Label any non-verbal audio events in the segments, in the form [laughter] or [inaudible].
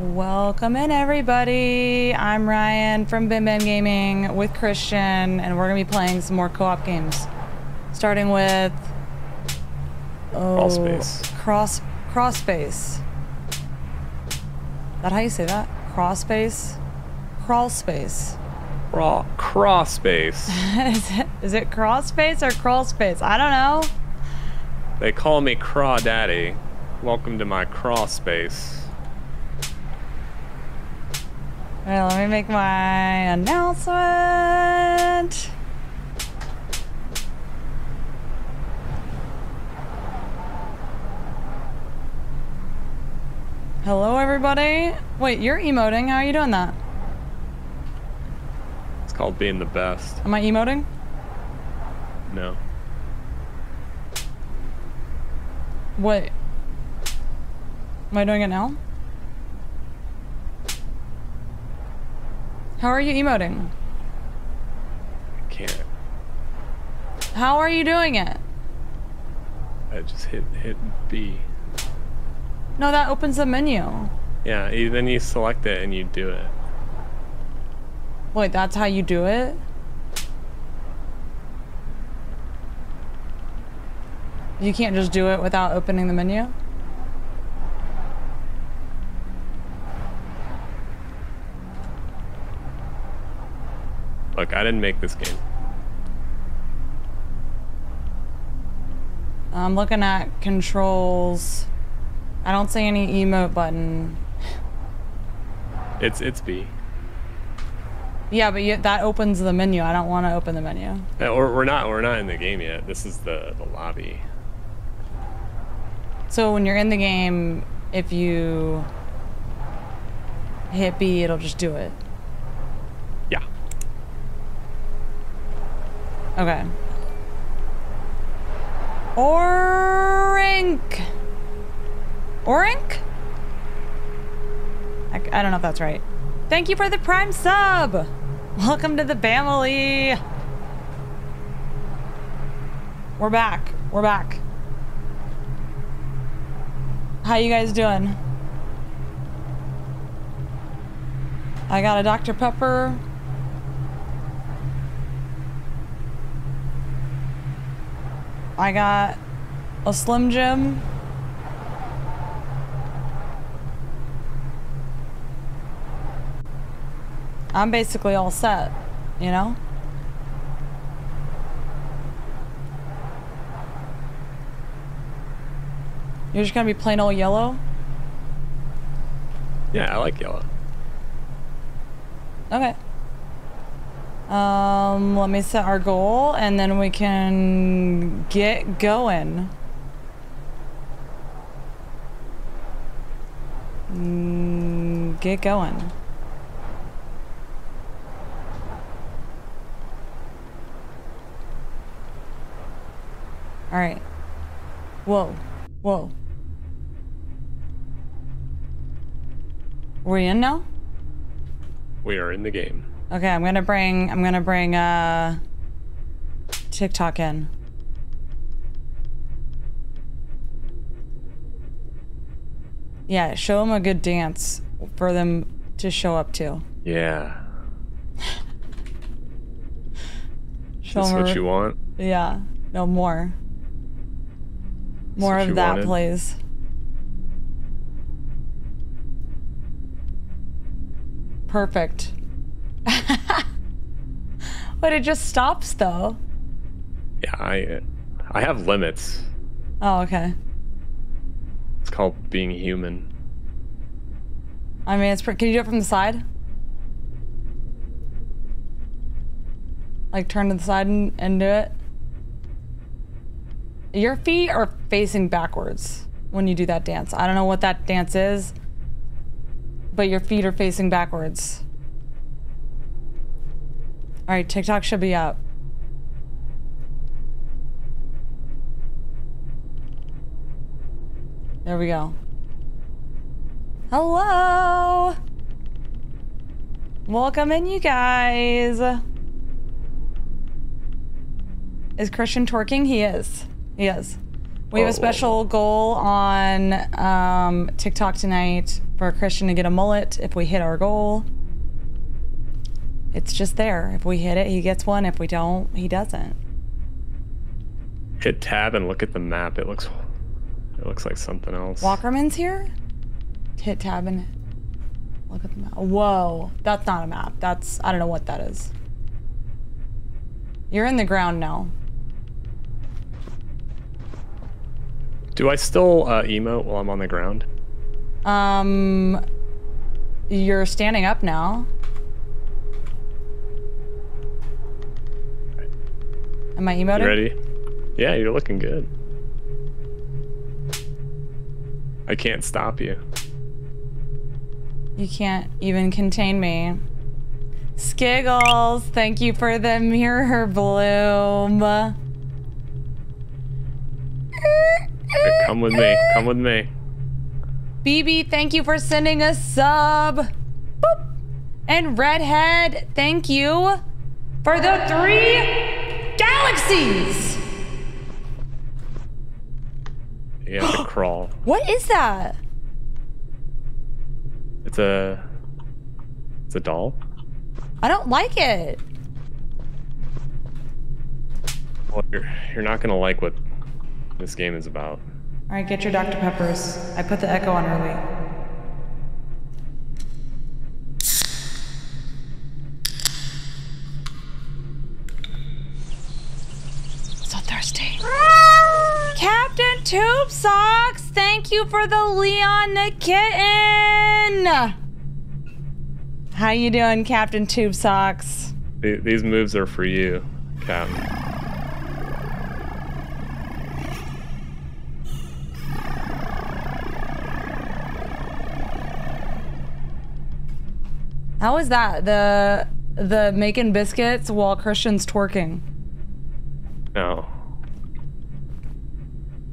Welcome in, everybody. I'm Ryan from Bim Bam Gaming with Christian, and we're gonna be playing some more co-op games. Starting with oh, Crawl Space. Cross Cross Space. Is that how you say that? Cross Space? Crawl Space. Raw cross space. [laughs] is, it, is it Cross Space or Crawl Space? I don't know. They call me Craw Daddy. Welcome to my cross space. Alright, let me make my announcement. Hello, everybody. Wait, you're emoting. How are you doing that? It's called being the best. Am I emoting? No. Wait. Am I doing it now? How are you emoting? I can't. How are you doing it? I just hit hit B. No, that opens the menu. Yeah, you, then you select it and you do it. Wait, that's how you do it? You can't just do it without opening the menu? Look, I didn't make this game. I'm looking at controls. I don't see any emote button. It's it's B. Yeah, but you, that opens the menu. I don't want to open the menu. Uh, yeah, we're, we're not we're not in the game yet. This is the the lobby. So when you're in the game, if you hit B, it'll just do it. Yeah. Okay. Orink. Orink? I, I don't know if that's right. Thank you for the prime sub. Welcome to the family. We're back. We're back. How you guys doing? I got a Dr. Pepper. I got a Slim Jim. I'm basically all set, you know? You're just gonna be plain old yellow? Yeah, I like yellow. Okay. Um, let me set our goal and then we can get going. Mm, get going. All right. Whoa. Whoa. We're in now? We are in the game. Okay, I'm gonna bring I'm gonna bring uh TikTok in. Yeah, show them a good dance for them to show up to. Yeah. [laughs] Show 'em what you want? Yeah, no more. More of that, wanted? please. Perfect. [laughs] but it just stops though. Yeah, I uh, I have limits. Oh, okay. It's called being human. I mean, it's. Can you do it from the side? Like turn to the side and, and do it. Your feet are facing backwards when you do that dance. I don't know what that dance is, but your feet are facing backwards. All right, TikTok should be up. There we go. Hello! Welcome in, you guys. Is Christian twerking? He is. He is. We have a special goal on um, TikTok tonight for Christian to get a mullet if we hit our goal. It's just there. If we hit it, he gets one. If we don't, he doesn't. Hit tab and look at the map. It looks it looks like something else. Walkerman's here? Hit tab and look at the map. Whoa, that's not a map. That's, I don't know what that is. You're in the ground now. Do I still uh, emote while I'm on the ground? Um, you're standing up now. Am I emoting? You ready? Yeah, you're looking good. I can't stop you. You can't even contain me. Skiggles, thank you for the mirror bloom. Here, come with me. Come with me. BB, thank you for sending a sub. Boop. And Redhead, thank you for the three galaxies. You have to [gasps] crawl. What is that? It's a it's a doll. I don't like it. Well, you're you're not gonna like what this game is about. All right, get your Dr. Peppers. I put the echo on early. Thirsty. Captain Tube Socks, thank you for the Leon the Kitten. How you doing, Captain Tube Socks? These moves are for you, Captain. How is that? The the making biscuits while Christian's twerking. No.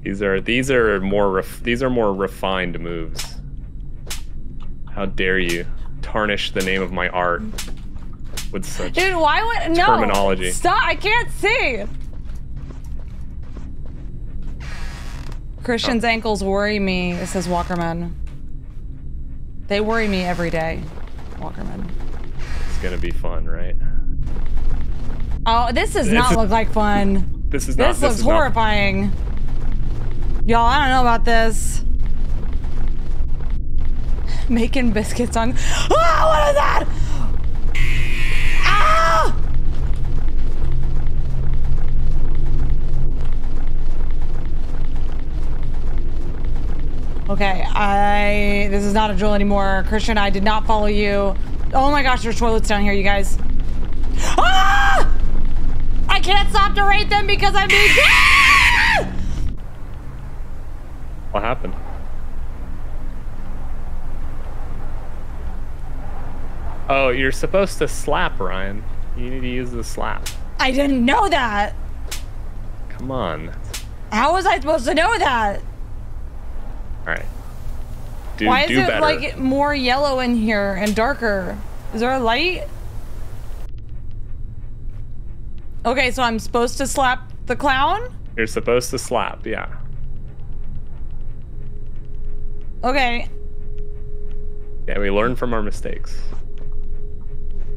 These are these are more ref- these are more refined moves. How dare you tarnish the name of my art with such Dude, why would no Terminology. Stop! I can't see. Christian's Oh. ankles worry me. It says Walkerman. They worry me every day. Walkerman. It's gonna be fun, right? Oh, this does not look like fun. This is not. This looks is horrifying. Y'all, I don't know about this. Making biscuits on. [gasps] Ah, what is that? Ah! Okay, I. This is not a drill anymore. Christian, I did not follow you. Oh my gosh, there's toilets down here, you guys. Ah! I can't stop to rate them because I'm being. [laughs] What happened? Oh, you're supposed to slap, Ryan. You need to use the slap. I didn't know that. Come on. How was I supposed to know that? All right. Do Why is do it better. like more yellow in here and darker? Is there a light? Okay, so I'm supposed to slap the clown? You're supposed to slap. Yeah. Okay. Yeah. We learn from our mistakes.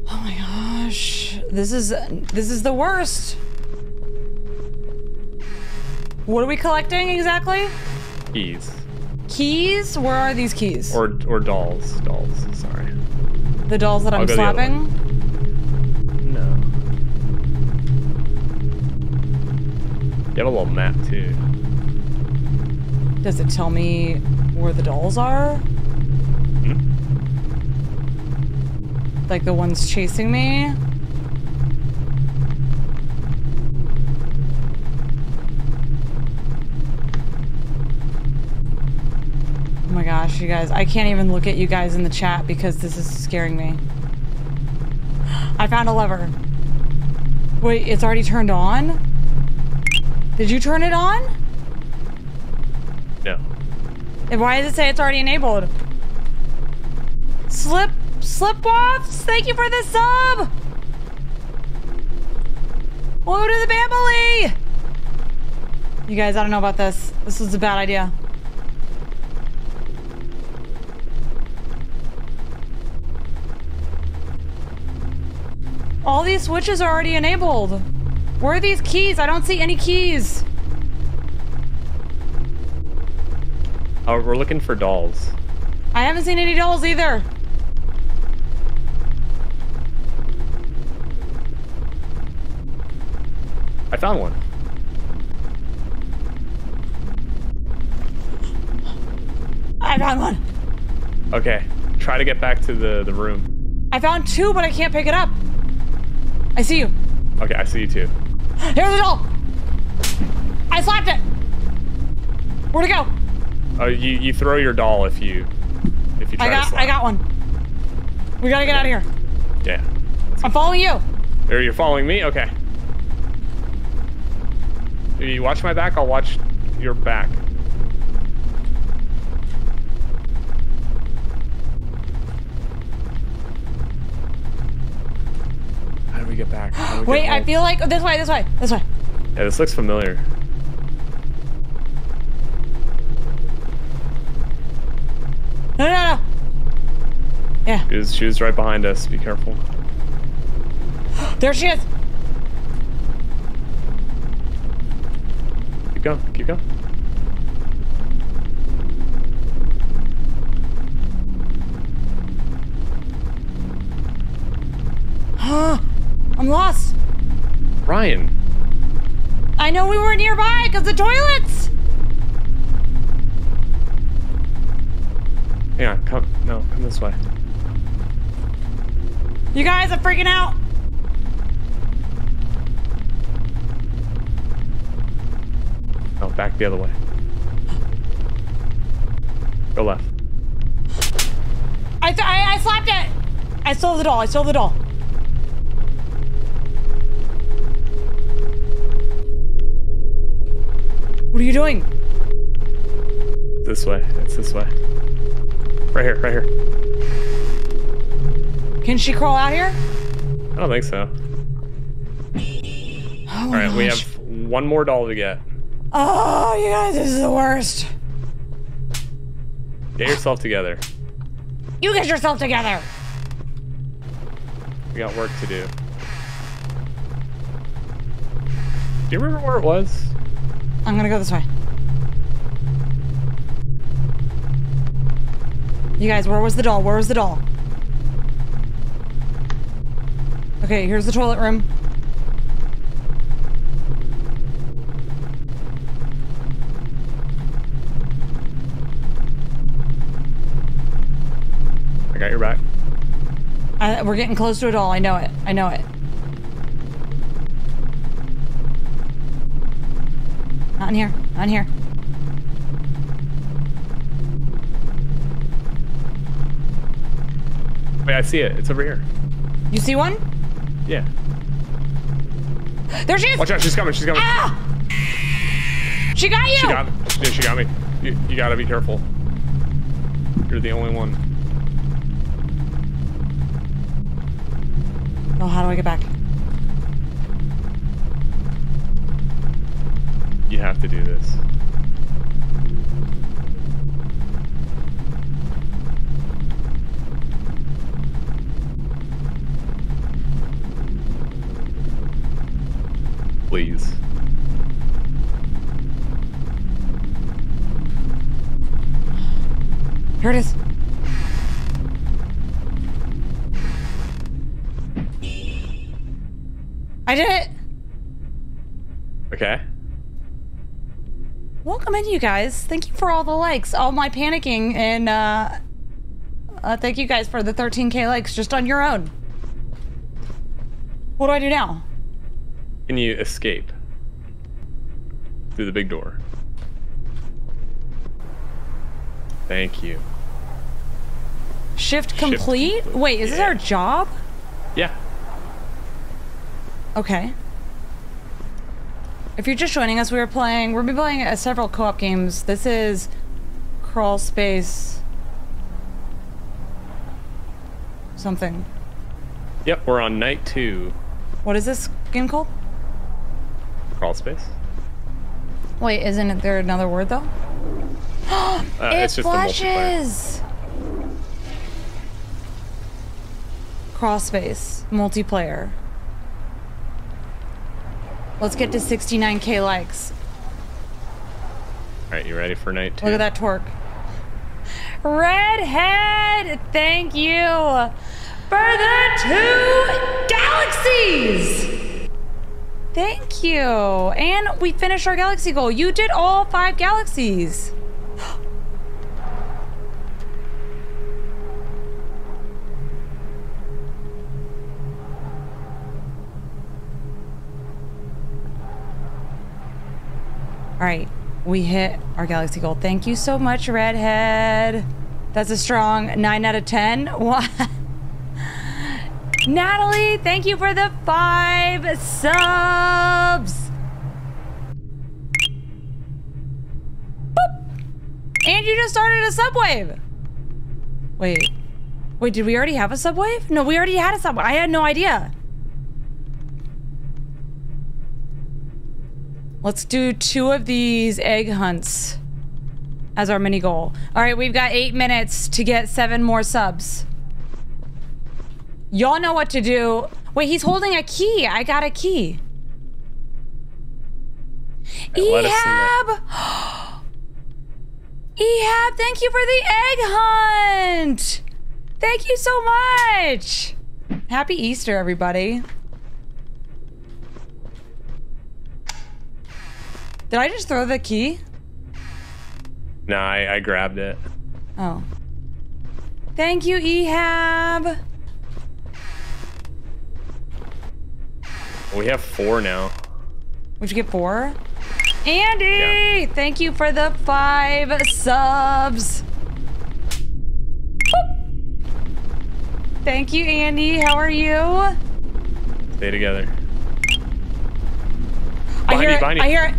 Oh my gosh. This is this is the worst. What are we collecting exactly? Keys Keys? Where are these keys? or or dolls. Dolls. Sorry. the dolls that I'll I'm go the other slapping? No. You have a little map too. Does it tell me where the dolls are? Hmm? Like the ones chasing me? Oh my gosh, you guys. I can't even look at you guys in the chat because this is scaring me. [gasps] I found a lever. Wait, it's already turned on? Did you turn it on? No. And why does it say it's already enabled? Slip, slip offs. Thank you for the sub. Welcome to the family. You guys, I don't know about this. This is a bad idea. All these switches are already enabled. Where are these keys? I don't see any keys. Oh, we're looking for dolls. I haven't seen any dolls either. I found one. I found one. Okay. Try to get back to the, the room. I found two, but I can't pick it up. I see you. Okay, I see you too. Here's the doll. I slapped it. Where'd it go? Oh, you, you throw your doll if you if you try I to got. slap. I got one. We gotta get out of here. Yeah. I'm following you. There, you're following me? Okay. You watch my back, I'll watch your back. We get back? We Wait, get I feel like oh, this way. This way. This way. Yeah, this looks familiar. No, no, no. Yeah. She was, she was right behind us. Be careful. There she is. Keep going. Keep going. [gasps] I'm lost. Ryan. I know we were nearby because the toilets. Yeah, come. No, come this way. You guys are freaking out. No, back the other way. Go left. I, th- I I slapped it. I stole the doll. I stole the doll. What are you doing? This way. It's this way. Right here. Right here. Can she crawl out here? I don't think so. Oh All right, we have one more doll to get. Oh, you guys, this is the worst. Get yourself together. You get yourself together. We got work to do. Do you remember where it was? I'm gonna go this way. You guys, where was the doll? Where was the doll? Okay, here's the toilet room. I got your back. I, we're getting close to a doll. I know it. I know it. Not in here. Not in here. Wait, I see it. It's over here. You see one? Yeah. There she is! Watch out. She's coming. She's coming. Ah! She got you! She got me. Yeah, she got me. You, you gotta be careful. You're the only one. Oh, how do I get back? Have to do this. Please. Here it is. You guys. Thank you for all the likes, all my panicking, and uh, uh, thank you guys for the 13k likes just on your own. What do I do now? Can you escape through the big door? Thank you. Shift Shift complete? complete, Wait, is this our job? Yeah. Okay. If you're just joining us, we were playing. We've been playing uh, several co-op games. This is Crawl Space. Something. Yep, we're on night two. What is this game called? Crawl space. Wait, isn't there another word though? [gasps] Uh, it it's just a multiplayer. Flashes. Crossface multiplayer. Let's get to 69k likes. All right, you ready for night two? Look at that torque. Redhead, thank you for the two galaxies. Thank you. And we finished our galaxy goal. You did all five galaxies. All right, we hit our galaxy goal. Thank you so much, Redhead. That's a strong 9 out of 10. [laughs] What? Natalie, thank you for the five subs. Boop. And you just started a subwave. Wait. Wait, did we already have a subwave? No, we already had a subwave. I had no idea. Let's do two of these egg hunts as our mini goal. All right, we've got eight minutes to get seven more subs. Y'all know what to do. Wait, he's holding a key. I got a key. Ehab! [gasps] Ehab, thank you for the egg hunt! Thank you so much! Happy Easter, everybody. Did I just throw the key? No, I, I grabbed it. Oh. Thank you, Ehab. We have four now. Would you get four? Andy! Thank you for the five subs. Boop. Thank you, Andy. How are you? Stay together. I hear you, it. I hear it.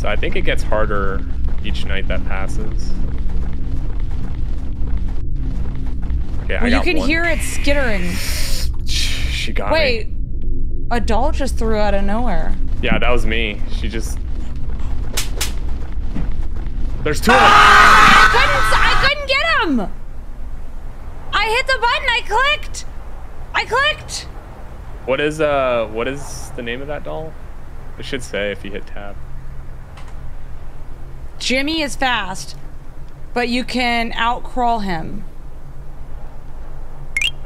So I think it gets harder each night that passes. Okay, I Well, you can one. hear it skittering. [sighs] She got it. Wait. me. A doll just threw out of nowhere. Yeah, that was me. She just. There's two of them. I couldn't. I couldn't get him. I hit the button. I clicked. I clicked. What is uh? What is the name of that doll? It should say if you hit tab. Jimmy is fast, but you can outcrawl him.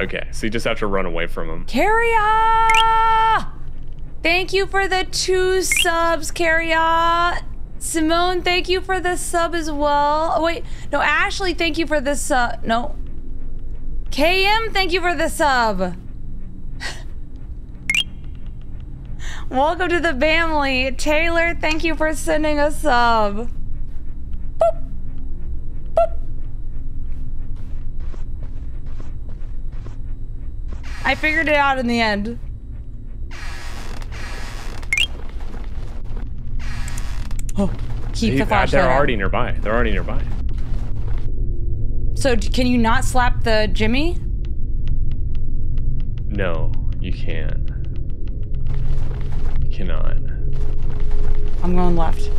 Okay, so you just have to run away from him. Carria! Thank you for the two subs, Carria. Simone, thank you for the sub as well. Oh, wait, no, Ashley, thank you for the sub. No. KM, thank you for the sub. [laughs] Welcome to the family. Taylor, thank you for sending a sub. I figured it out in the end. Oh, keep He- the uh, flashlight. they're on. already nearby. They're already nearby. So d- can you not slap the Jimmy? No, you can't. You cannot. I'm going left.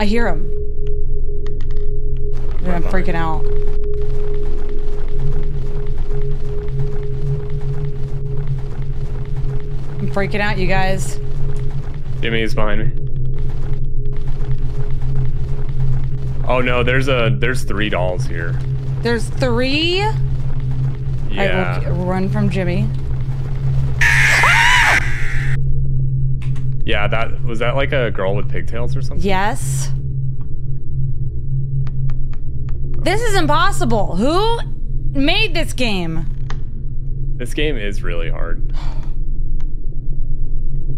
I hear him. Dude, I'm freaking out. I'm freaking out, you guys. Jimmy is behind me. Oh no, there's a there's three dolls here. There's three. I Yeah. will run from Jimmy. Yeah, that was that like a girl with pigtails or something? Yes. This is impossible. Who made this game? This game is really hard.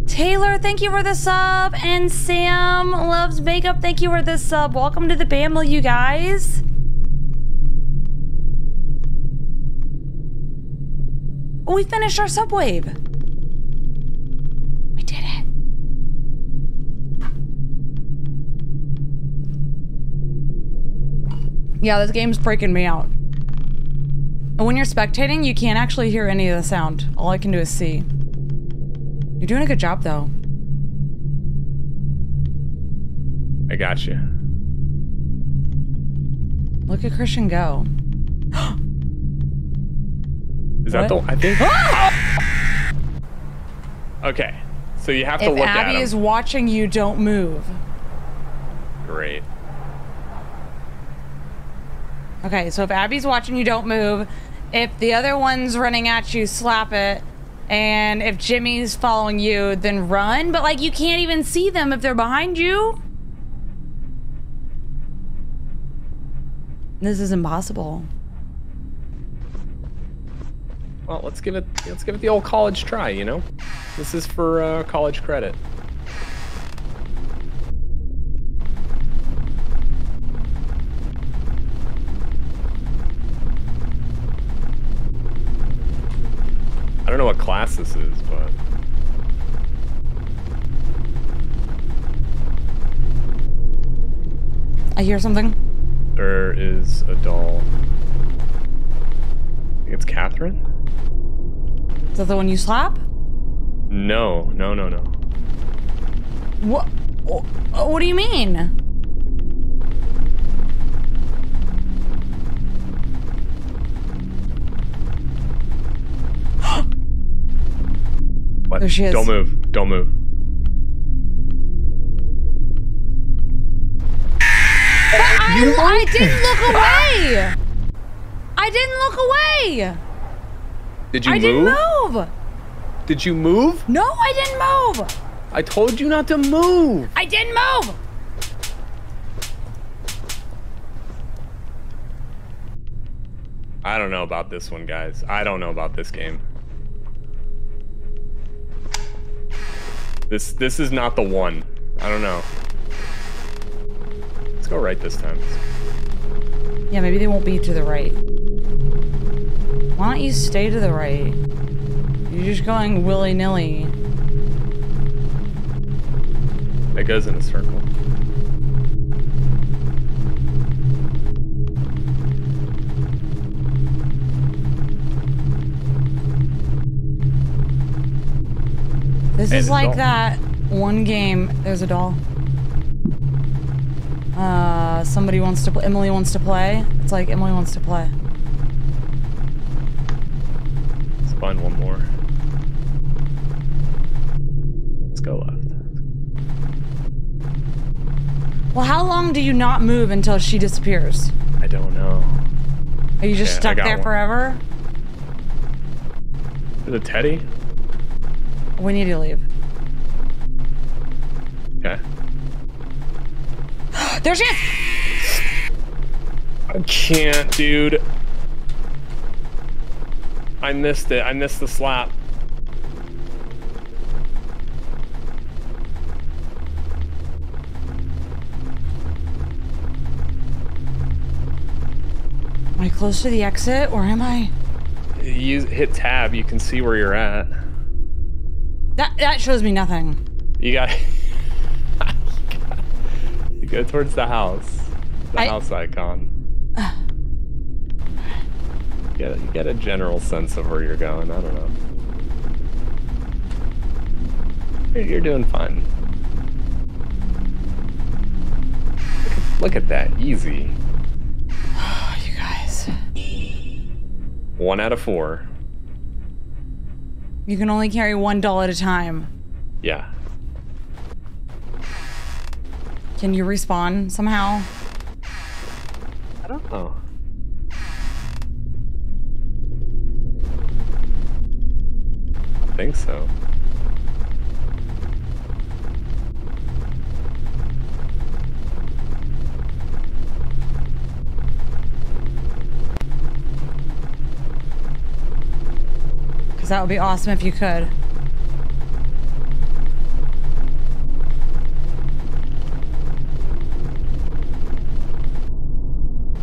Taylor, thank you for the sub. And Sam loves makeup. Thank you for the sub. Welcome to the family, you guys. Oh, we finished our subwave. Yeah, this game's freaking me out. And when you're spectating, you can't actually hear any of the sound. All I can do is see. You're doing a good job, though. I got you. Look at Christian go. [gasps] Is that the? What? I think. [gasps] Okay, so you have to If look at Abby him. is watching you, don't move. Great. Okay, so if Abby's watching you, don't move. If the other one's running at you, slap it. And if Jimmy's following you, then run. But like, you can't even see them if they're behind you. This is impossible. Well, let's give it. Let's give it the old college try. You know, this is for uh, college credit. Class this is, but I hear something. there is a doll. I think it's Catherine. Is that the one you slap? No, no, no, no. What? What do you mean? There she is. Don't move. Don't move. I, I didn't look away. I didn't look away. Did you I move? didn't move. Did you move? No, I didn't move. I told you not to move. I didn't move. I don't know about this one, guys. I don't know about this game. This this is not the one. I don't know. Let's go right this time. Yeah, maybe they won't be to the right. Why don't you stay to the right? You're just going willy nilly. It goes in a circle. This is like doll. that one game. There's a doll. Uh, somebody wants to. play. Emily wants to play. It's like Emily wants to play. Let's find one more. Let's go left. Well, how long do you not move until she disappears? I don't know. Are you just stuck there one. forever? Is it Teddy? We need to leave. Okay. [gasps] There she is! I can't, dude. I missed it. I missed the slap. Am I close to the exit or am I? You hit tab, you can see where you're at. That that shows me nothing. You got. [laughs] you go towards the house. The I- house icon. You get, you get a general sense of where you're going. I don't know. You're, you're doing fine. Look at, look at that. Easy. Oh, [sighs] you guys. One out of four. You can only carry one doll at a time. Yeah. Can you respawn somehow? I don't know. I think so. That would be awesome if you could.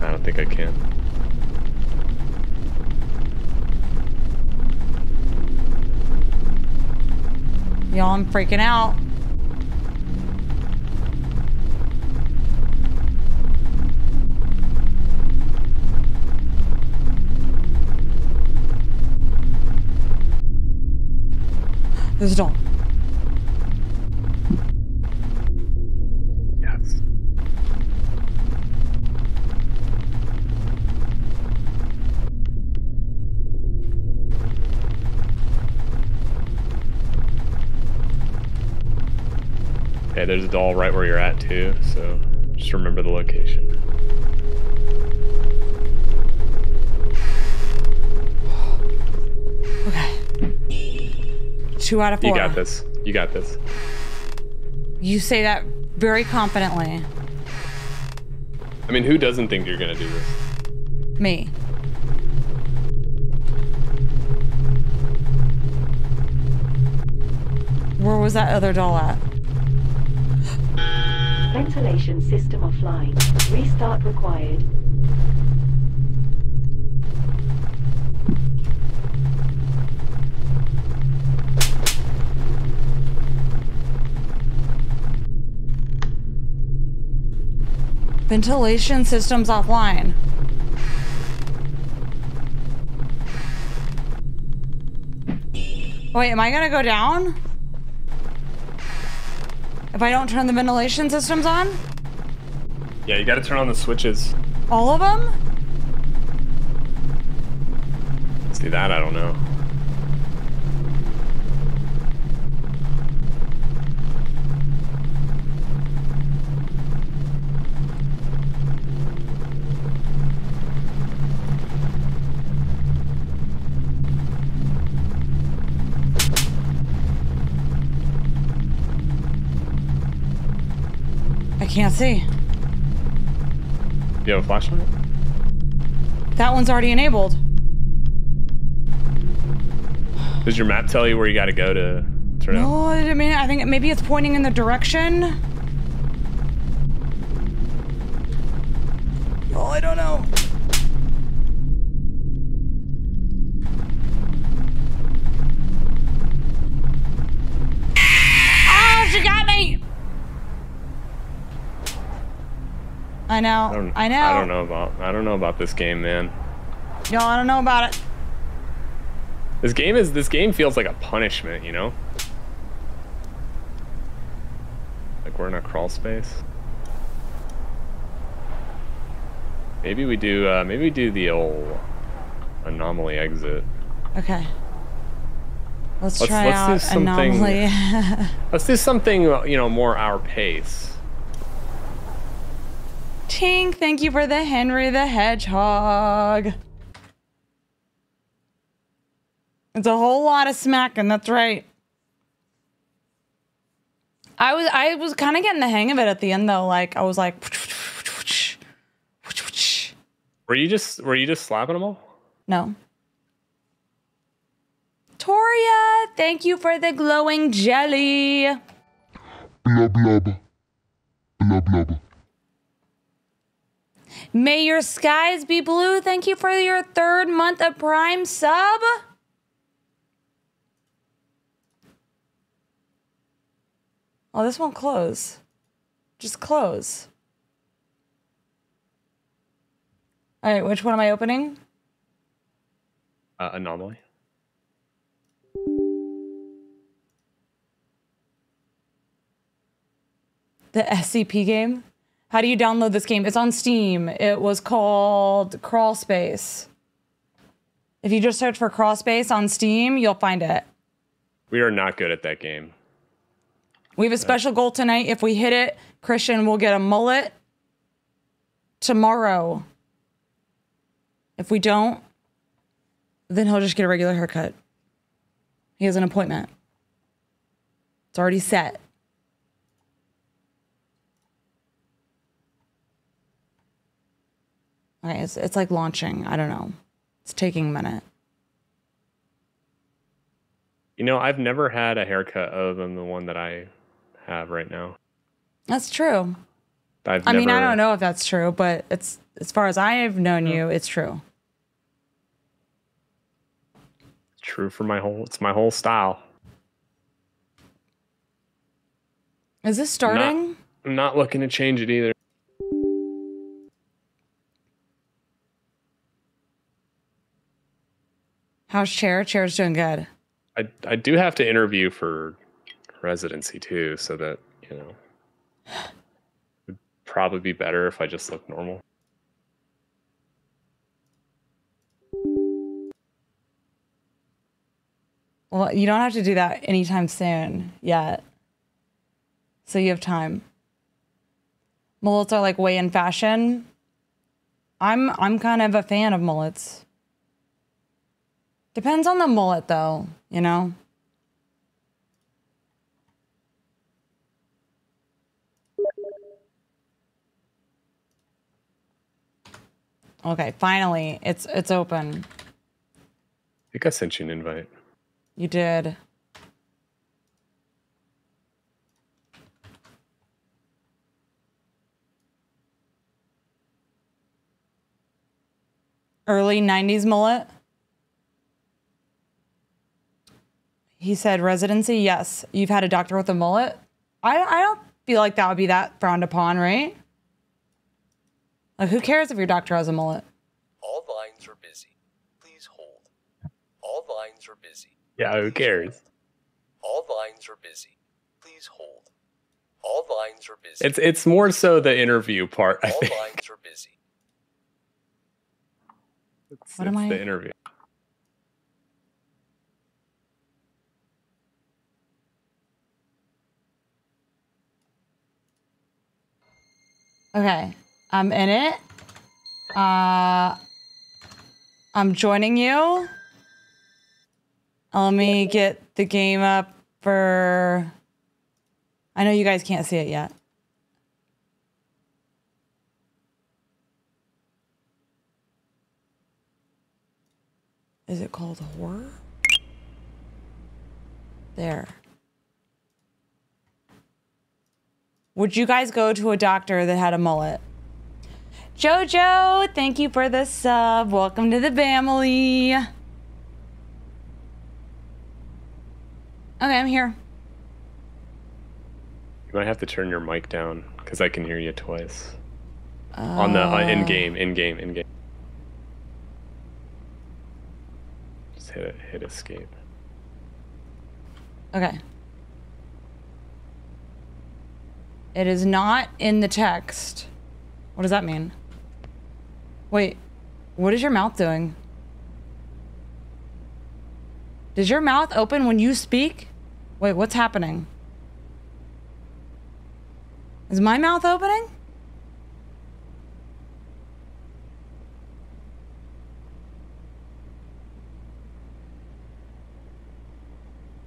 I don't think I can. Y'all, I'm freaking out. There's a doll. Yes. Okay, there's a doll right where you're at too, so just remember the location. Two out of four. You got this. You got this. You say that very confidently. I mean, who doesn't think you're gonna do this? Me. Where was that other doll at? Ventilation system offline. Restart required. Ventilation systems offline. Wait, am I gonna go down? If I don't turn the ventilation systems on? Yeah, you gotta turn on the switches. All of them? See that? I don't know. Can't see. You have a flashlight? That one's already enabled. Does your map tell you where you gotta go to turn? No, I mean, I think maybe it's pointing in the direction. Oh, I don't know. I know. I don't, I know. I don't know about. I don't know about this game, man. No, I don't know about it. This game is. This game feels like a punishment, you know. Like we're in a crawl space. Maybe we do. Uh, maybe we do the old anomaly exit. Okay. Let's, Let's- try let's do out something- anomaly. [laughs] Let's do something. You know, more our pace. Tink, thank you for the Henry the Hedgehog. It's a whole lot of smacking, that's right. I was I was kind of getting the hang of it at the end though. Like I was like Were you just? Were you just slapping them all? No. Toria, thank you for the glowing jelly. Blub blub. Blub blub. May your skies be blue. Thank you for your third month of Prime sub. Oh, this won't close. Just close. All right, which one am I opening? Uh, anomaly. The SCP game? How do you download this game? It's on Steam. It was called Crawl Space. If you just search for Crawl Space on Steam, you'll find it. We are not good at that game. We have a special goal tonight. If we hit it, Christian will get a mullet tomorrow. If we don't, then he'll just get a regular haircut. He has an appointment. It's already set. Okay, it's, it's like launching. I don't know. It's taking a minute. You know, I've never had a haircut other than the one that I have right now. That's true. I've I mean, I don't know if that's true, but it's as far as I've known you, it's true. True for my whole. It's my whole style. Is this starting? I'm not looking to change it either. How's Chair? Chair's doing good. I I do have to interview for residency too, so that you know, would probably be better if I just look normal. Well, you don't have to do that anytime soon yet. So you have time. Mullets are like way in fashion. I'm I'm kind of a fan of mullets. Depends on the mullet though, you know? Okay, finally, it's it's open. I think I sent you an invite. You did. Early 90s mullet. He said residency. Yes. You've had a doctor with a mullet. I, I don't feel like that would be that frowned upon, right? Like, who cares if your doctor has a mullet? All lines are busy. Please hold. All lines are busy. Yeah, who cares? All lines are busy. Please hold. All lines are busy. It's it's more so the interview part. I All think lines are busy. it's, What am I- the interview. Okay, I'm in it. Uh, I'm joining you. Let me get the game up for. I know you guys can't see it yet. Is it called horror? There. Would you guys go to a doctor that had a mullet? Jojo, thank you for the sub. Welcome to the family. Okay, I'm here. You might have to turn your mic down because I can hear you twice. On the uh, in game, in game, in game. Just hit it, hit escape. Okay. It is not in the text. What does that mean? Wait, what is your mouth doing? Does your mouth open when you speak? Wait, what's happening? Is my mouth opening?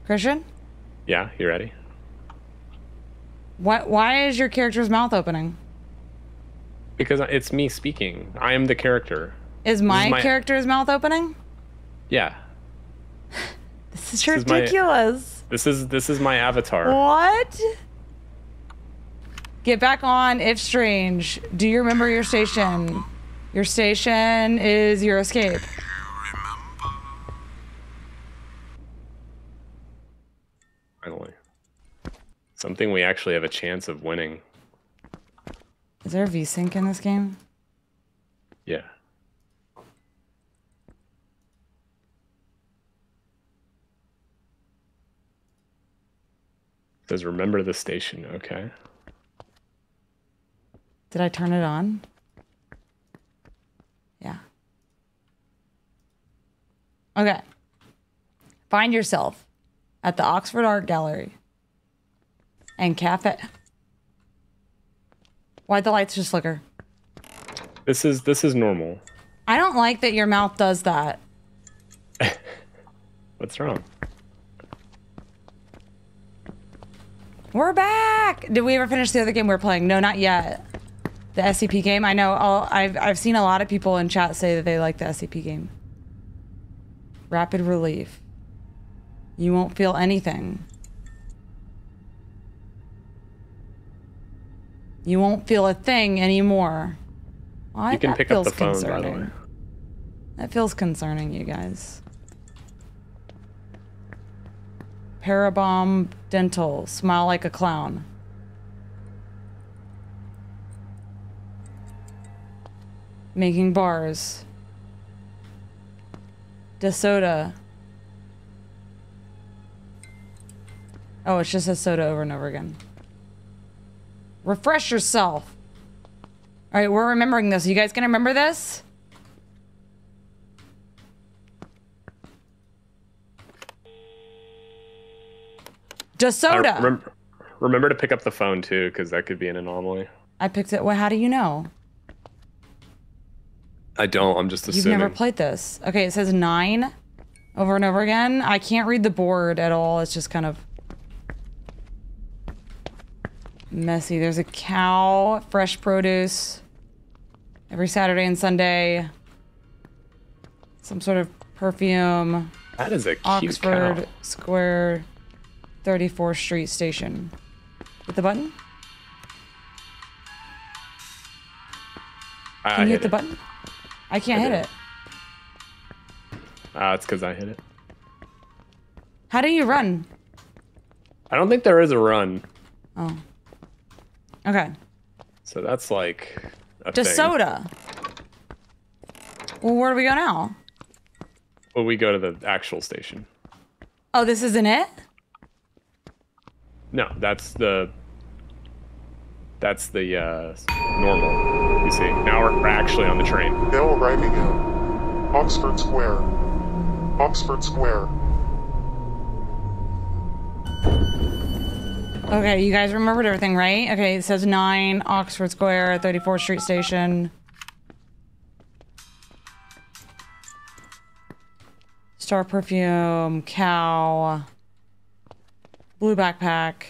Christian? Yeah, you ready? Why, why is your character's mouth opening? Because it's me speaking. I am the character. Is my, my- character's mouth opening? Yeah. [laughs] This is is my- ridiculous. This is this is my avatar. What? Get back on if strange. Do you remember your station? Your station is your escape. Something we actually have a chance of winning. Is there a VSync in this game? Yeah. It Says remember the station, okay. Did I turn it on? Yeah. Okay. Find yourself at the Oxford Art Gallery and cafe. Why'd the lights just flicker? This is this is normal. I don't like that your mouth does that. [laughs] What's wrong? We're back. Did we ever finish the other game we were playing? No, not yet. The SCP game. I know. I'll, I've I've seen a lot of people in chat say that they like the SCP game. Rapid relief. You won't feel anything. You won't feel a thing anymore. Well, You can pick up the phone, by the way. That feels concerning, you guys. Parabomb Dental. Smile like a clown. Making bars. DeSoda. Oh, it's just a soda over and over again. Refresh yourself. All right, we're remembering this. You guys gonna remember this? Just Uh, soda. remember to pick up the phone too, because that could be an anomaly. I picked it. Well, how do you know? I don't. I'm just assuming. You've never played this. Okay, it says nine over and over again. I can't read the board at all. It's just kind of messy. There's a cow, fresh produce every Saturday and Sunday. Some sort of perfume. that is a cute Oxford cow. Square, 34th Street Station. Hit the button? I Can you hit hit the button? I can't I hit it. Ah, it's because I hit it. How do you run? I don't think there is a run, Oh. Okay. so that's like a Just thing. soda. Well, where do we go now? Well, we go to the actual station. Oh, this isn't it? No, that's the that's the uh, normal. You see, now we're, we're actually on the train. Now arriving at Oxford Square. Oxford Square. Okay, you guys remembered everything, right? Okay, it says 9, Oxford Square, 34th Street Station. Star Perfume, Cow, Blue Backpack.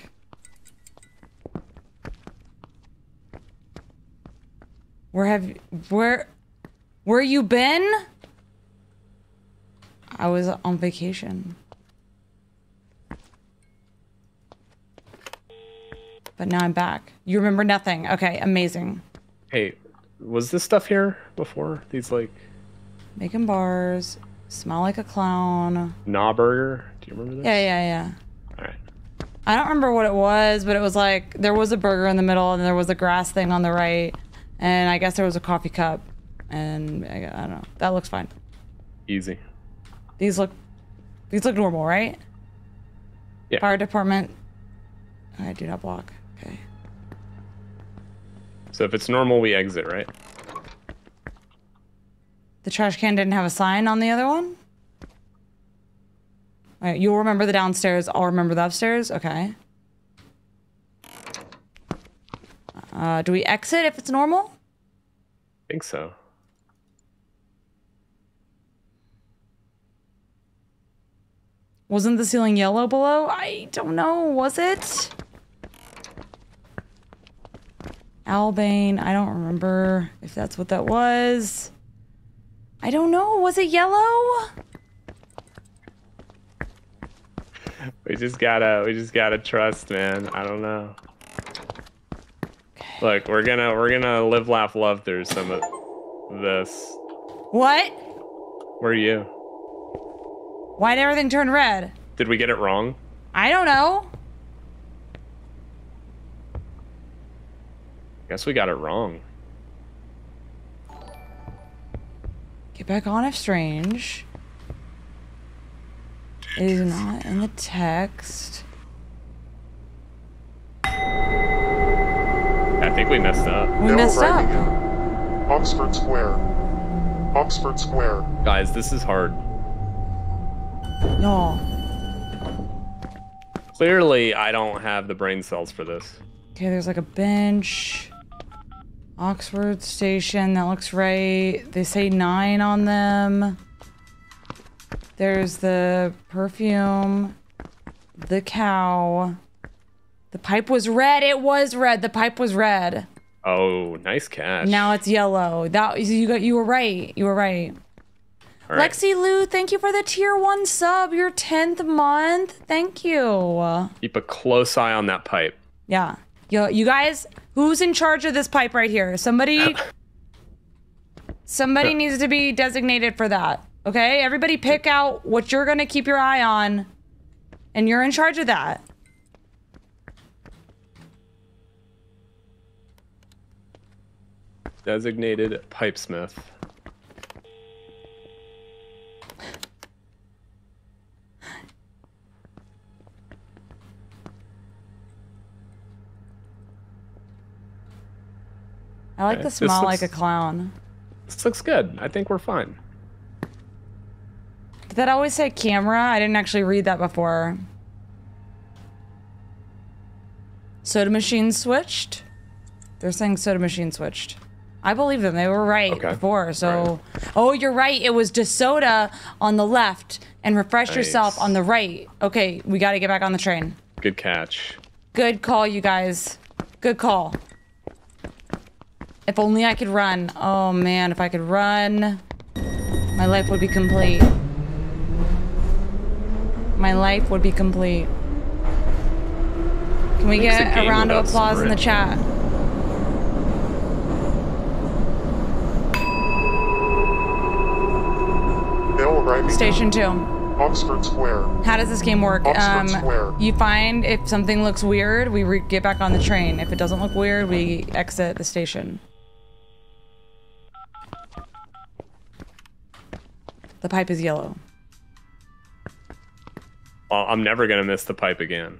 Where have where where you been? I was on vacation. But now I'm back. You remember nothing. Okay, amazing. Hey, was this stuff here before? These like Making bars, smell like a clown. Nah Burger? Do you remember this? Yeah, yeah, yeah. All right. I don't remember what it was, but it was like there was a burger in the middle and there was a grass thing on the right, and I guess there was a coffee cup, and I, I don't know. That looks fine. Easy. These look, these look normal, right? Yeah. Fire department. I do not block. Okay. So if it's normal, we exit, right? The trash can didn't have a sign on the other one? All right, you'll remember the downstairs. I'll remember the upstairs. Okay. Uh, do we exit if it's normal? I think so. Wasn't the ceiling yellow below? I don't know. Was it? Albane. I don't remember if that's what that was. I don't know. Was it yellow? We just gotta, we just gotta trust, man. I don't know. Look, we're gonna, we're gonna live, laugh, love through some of this. What? Where are you? Why did everything turn red? Did we get it wrong? I don't know. Guess we got it wrong. Get back on if strange. It is not in the text. I think we messed up. We now messed up. at Oxford Square. Oxford Square. Guys, this is hard. Y'all. Clearly, I don't have the brain cells for this. Okay, there's like a bench. Oxford Station, that looks right. They say nine on them. There's the perfume. The cow. The pipe was red. It was red. The pipe was red. Oh, nice catch. Now it's yellow. That you got. You were right. You were right. All right. Lexi Lou, thank you for the tier one sub. Your tenth month. Thank you. Keep a close eye on that pipe. Yeah. Yo, you guys, who's in charge of this pipe right here? Somebody. somebody needs to be designated for that. Okay, everybody, pick out what you're gonna keep your eye on, and you're in charge of that. Designated pipesmith. I like Okay, the smile like a clown. This looks good. I think we're fine. Did that always say camera? I didn't actually read that before. Soda machine switched? They're saying soda machine switched. I believe them. They were right Okay. before. So, oh, you're right. It was DeSoda on the left and refresh yourself on the right. Okay, we got to get back on the train. Good catch. Good call, you guys. Good call. If only I could run. Oh man, if I could run, my life would be complete. My life would be complete. Can we get a a round of applause in the chat? Station two. Oxford Square. How does this game work? Oxford um, Square. you find if something looks weird, we re- get back on the train. If it doesn't look weird, we exit the station. The pipe is yellow. Well, I'm never gonna miss the pipe again.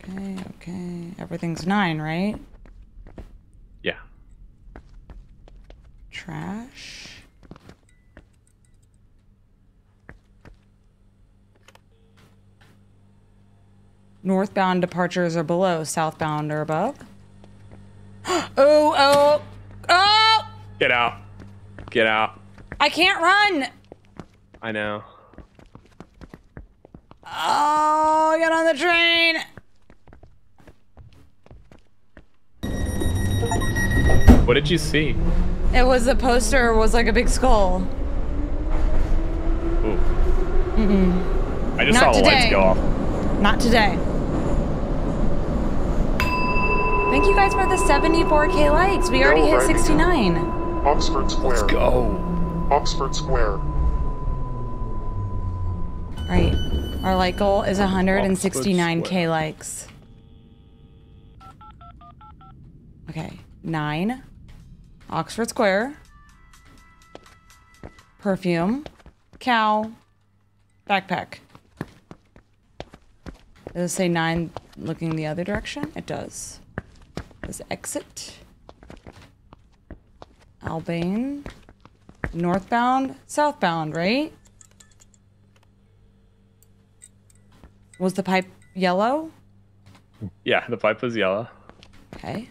Okay, okay. Everything's nine, right? Yeah. Trash. Northbound departures are below, southbound are above. [gasps] oh, oh, oh! Get out. Get out. I can't run! I know. Oh, get on the train! What did you see? It was the poster was like a big skull. Ooh. I just Not saw the lights go off. Not today. Thank you guys for the 74k likes. We already hit right. 69. Oxford Square. Let's Go. Oxford Square. Right. Our like goal is 169k likes. Okay. Nine. Oxford Square. Perfume. Cow. Backpack. Does it say nine looking the other direction? It does. Does exit. Albane. Northbound. Southbound, right? Was the pipe yellow? Yeah, the pipe was yellow. Okay.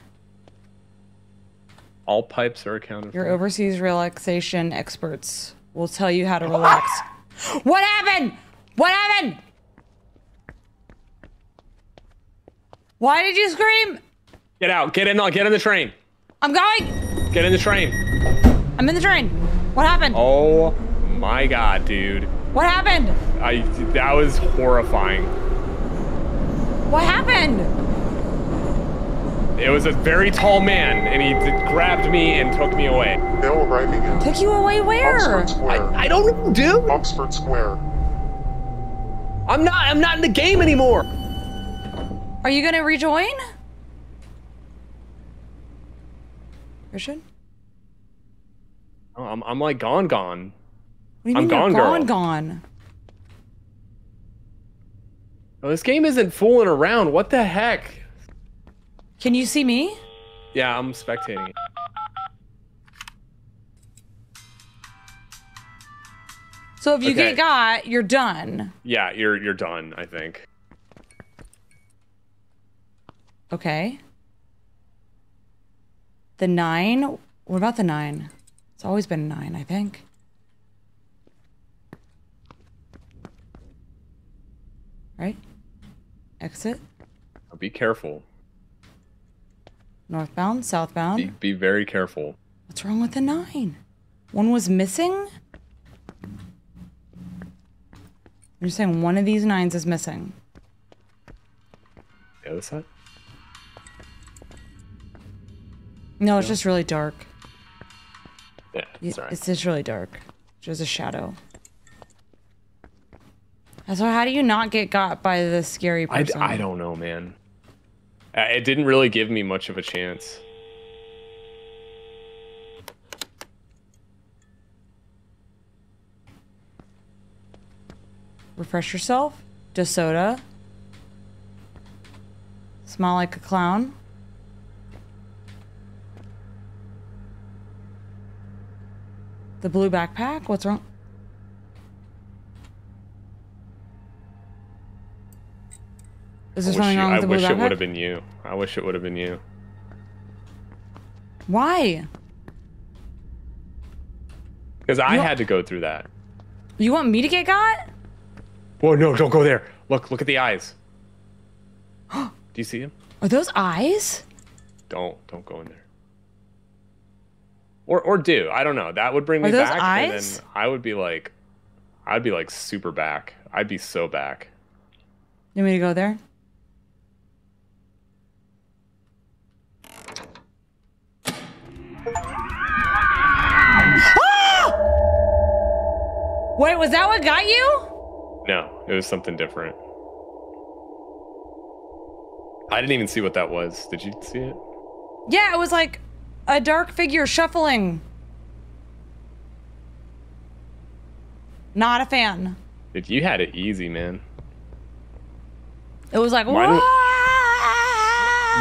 All pipes are accounted Your for. Your overseas relaxation experts will tell you how to relax. [gasps] what happened? What happened? Why did you scream? Get out. Get in. Get in the train. I'm going. Get in the train. I'm in the train. What happened? Oh my god, dude. What happened? I that was horrifying. What happened? It was a very tall man, and he d- grabbed me and took me away. They Bill arriving in Took you away where? Oxford Square. I don't know, dude. Oxford Square. I'm not. I'm not in the game anymore. Are you gonna rejoin? Christian? Oh, I'm. I'm like gone, gone. What do you I'm mean gone, gone, girl. gone? Oh, this game isn't fooling around. What the heck? Can you see me? Yeah, I'm spectating. So if you Okay. get got, you're done. Yeah, you're you're done. I think. Okay. The nine? What about the nine? It's always been nine, I think. Right? Exit. Be careful. Northbound, southbound. Be, be very careful. What's wrong with the nine? One was missing? You're saying one of these nines is missing. The other side. No, it's just really dark. Yeah, sorry. It's just really dark. Just a shadow. So how do you not get got by the scary I, person? I don't know, man. It didn't really give me much of a chance. Refresh yourself. DeSoda. Smile like a clown. The blue backpack? What's wrong? Is there something you- wrong I with the blue backpack? I wish it would have been you. I wish it would have been you. Why? Because I had to go through that. You want me to get got? Whoa, no, don't go there. Look, look at the eyes. [gasps] Do you see him? Are those eyes? Don't, don't go in there. Or, or do. I don't know. That would bring me back, eyes? and then I would be like, I'd be like super back. I'd be so back. You want me to go there? Ah! Wait, was that what got you? No, it was something different. I didn't even see what that was. Did you see it? Yeah, it was like a dark figure shuffling. Not a fan. Dude, you had it easy, man. It was like, Mine "Wah!"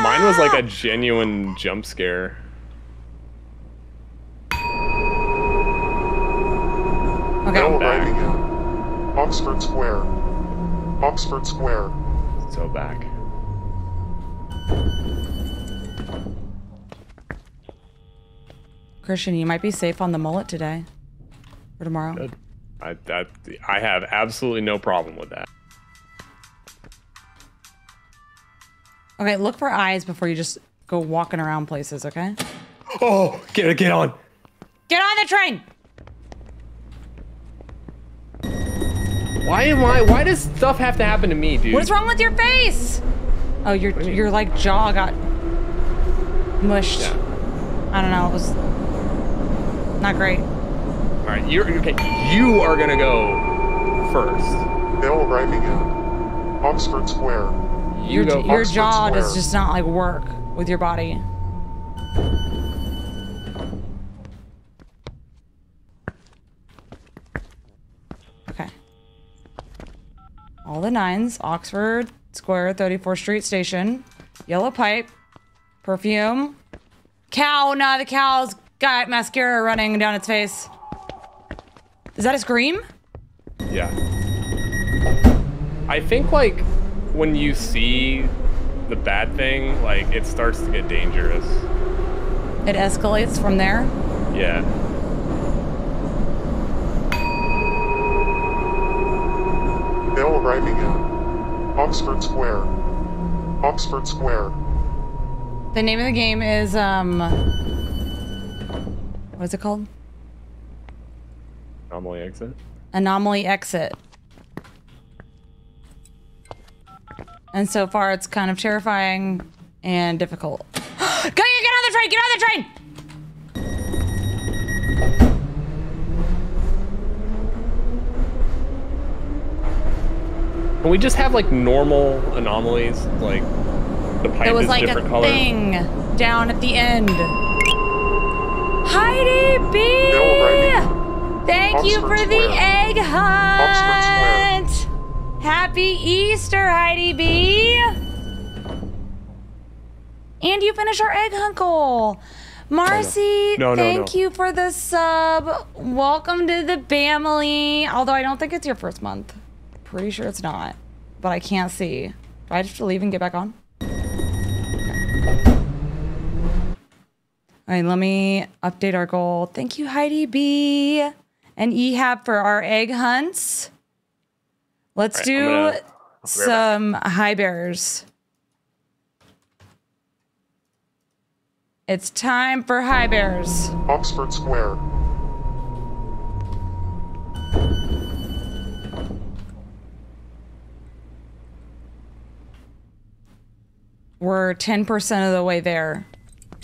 Mine was like a genuine jump scare. Bell Okay. arriving at Oxford Square. Oxford Square. So back. Christian, you might be safe on the mullet today. Or tomorrow. Good. I that I have absolutely no problem with that. Okay, look for eyes before you just go walking around places, okay? Oh, get get on. Get on the train! Why am I? Why does stuff have to happen to me, dude? What is wrong with your face? Oh, your you your like jaw got mushed. Yeah. I don't know. It was not great. All right, you're okay. You are gonna go first. Bell arriving at Oxford Square. You Your, go. your Oxford jaw does just not like work with your body. Okay. All the nines. Oxford Square, 34th Street Station. Yellow pipe. Perfume. Cow. Nah, the cow's got mascara running down its face. Is that a scream? Yeah. I think like when you see the bad thing, like it starts to get dangerous. It escalates from there. Yeah. Bell arriving at Oxford Square. Oxford Square. The name of the game is um what's it called? Anomaly exit. Anomaly Exit. And so far it's kind of terrifying and difficult. [gasps] Go get on the train! Get on the train! Can we just have like normal anomalies, like the pipe There was is like a different colors? thing down at the end. Heidi B! Bill. Thank you for the egg hunt! Happy Easter, Heidi B! And you finish our egg hunt goal. Marcy, No, no, thank no. you for the sub. Welcome to the family. Although I don't think it's your first month. Pretty sure it's not. But I can't see. Do I have to leave and get back on? All right, let me update our goal. Thank you, Heidi B. And Ehab for our egg hunts. Let's All right, do gonna- I'll right back. some high bears. It's time for high bears. Oxford Square. We're 10% of the way there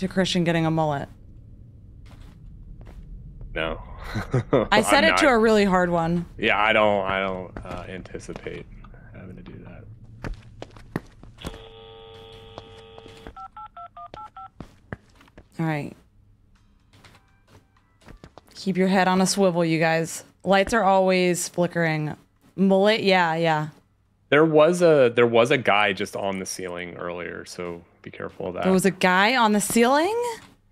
to Christian getting a mullet. No. I [laughs] said it to a really hard one. Yeah, I don't. I don't uh, anticipate having to do that. All right. Keep your head on a swivel, you guys. Lights are always flickering. Mullet, yeah, yeah. There was a there was a guy just on the ceiling earlier, so be careful of that. There was a guy on the ceiling?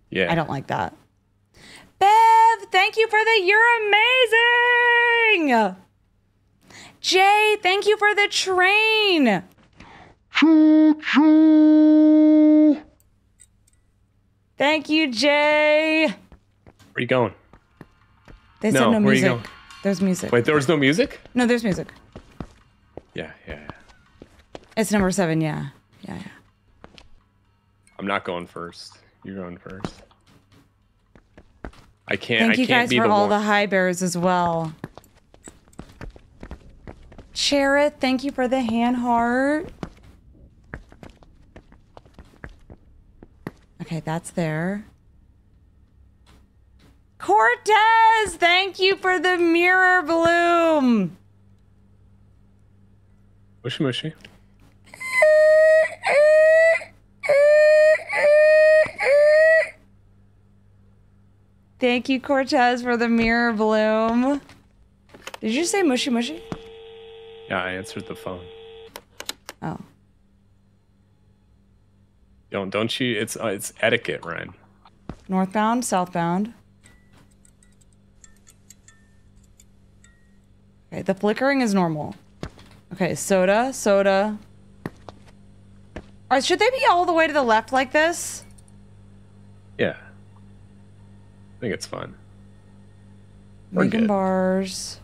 yeah. I don't like that. Bev, thank you for the you're amazing. Jay, thank you for the train. Thank you, Jay. Where are you going? They said No, no music. going? There's music. Wait, there was no music? No, there's music. Yeah, yeah, yeah. It's number seven, yeah. Yeah, yeah. I'm not going first. You're going first. I can't. Thank I you can't guys be for the all one. the high bears as well. Cherith, thank you for the hand heart. Okay, that's there. Cortez, thank you for the mirror bloom. Mushy mushy. [laughs] Thank you, Cortez, for the mirror bloom. Did you say mushy mushy? Yeah, I answered the phone. Oh. Don't don't you? It's uh, it's etiquette, Ryan. Northbound, southbound. Okay, the flickering is normal. Okay, soda, soda. Should they be all the way to the left like this? Yeah. I think it's fun. We're good. bars.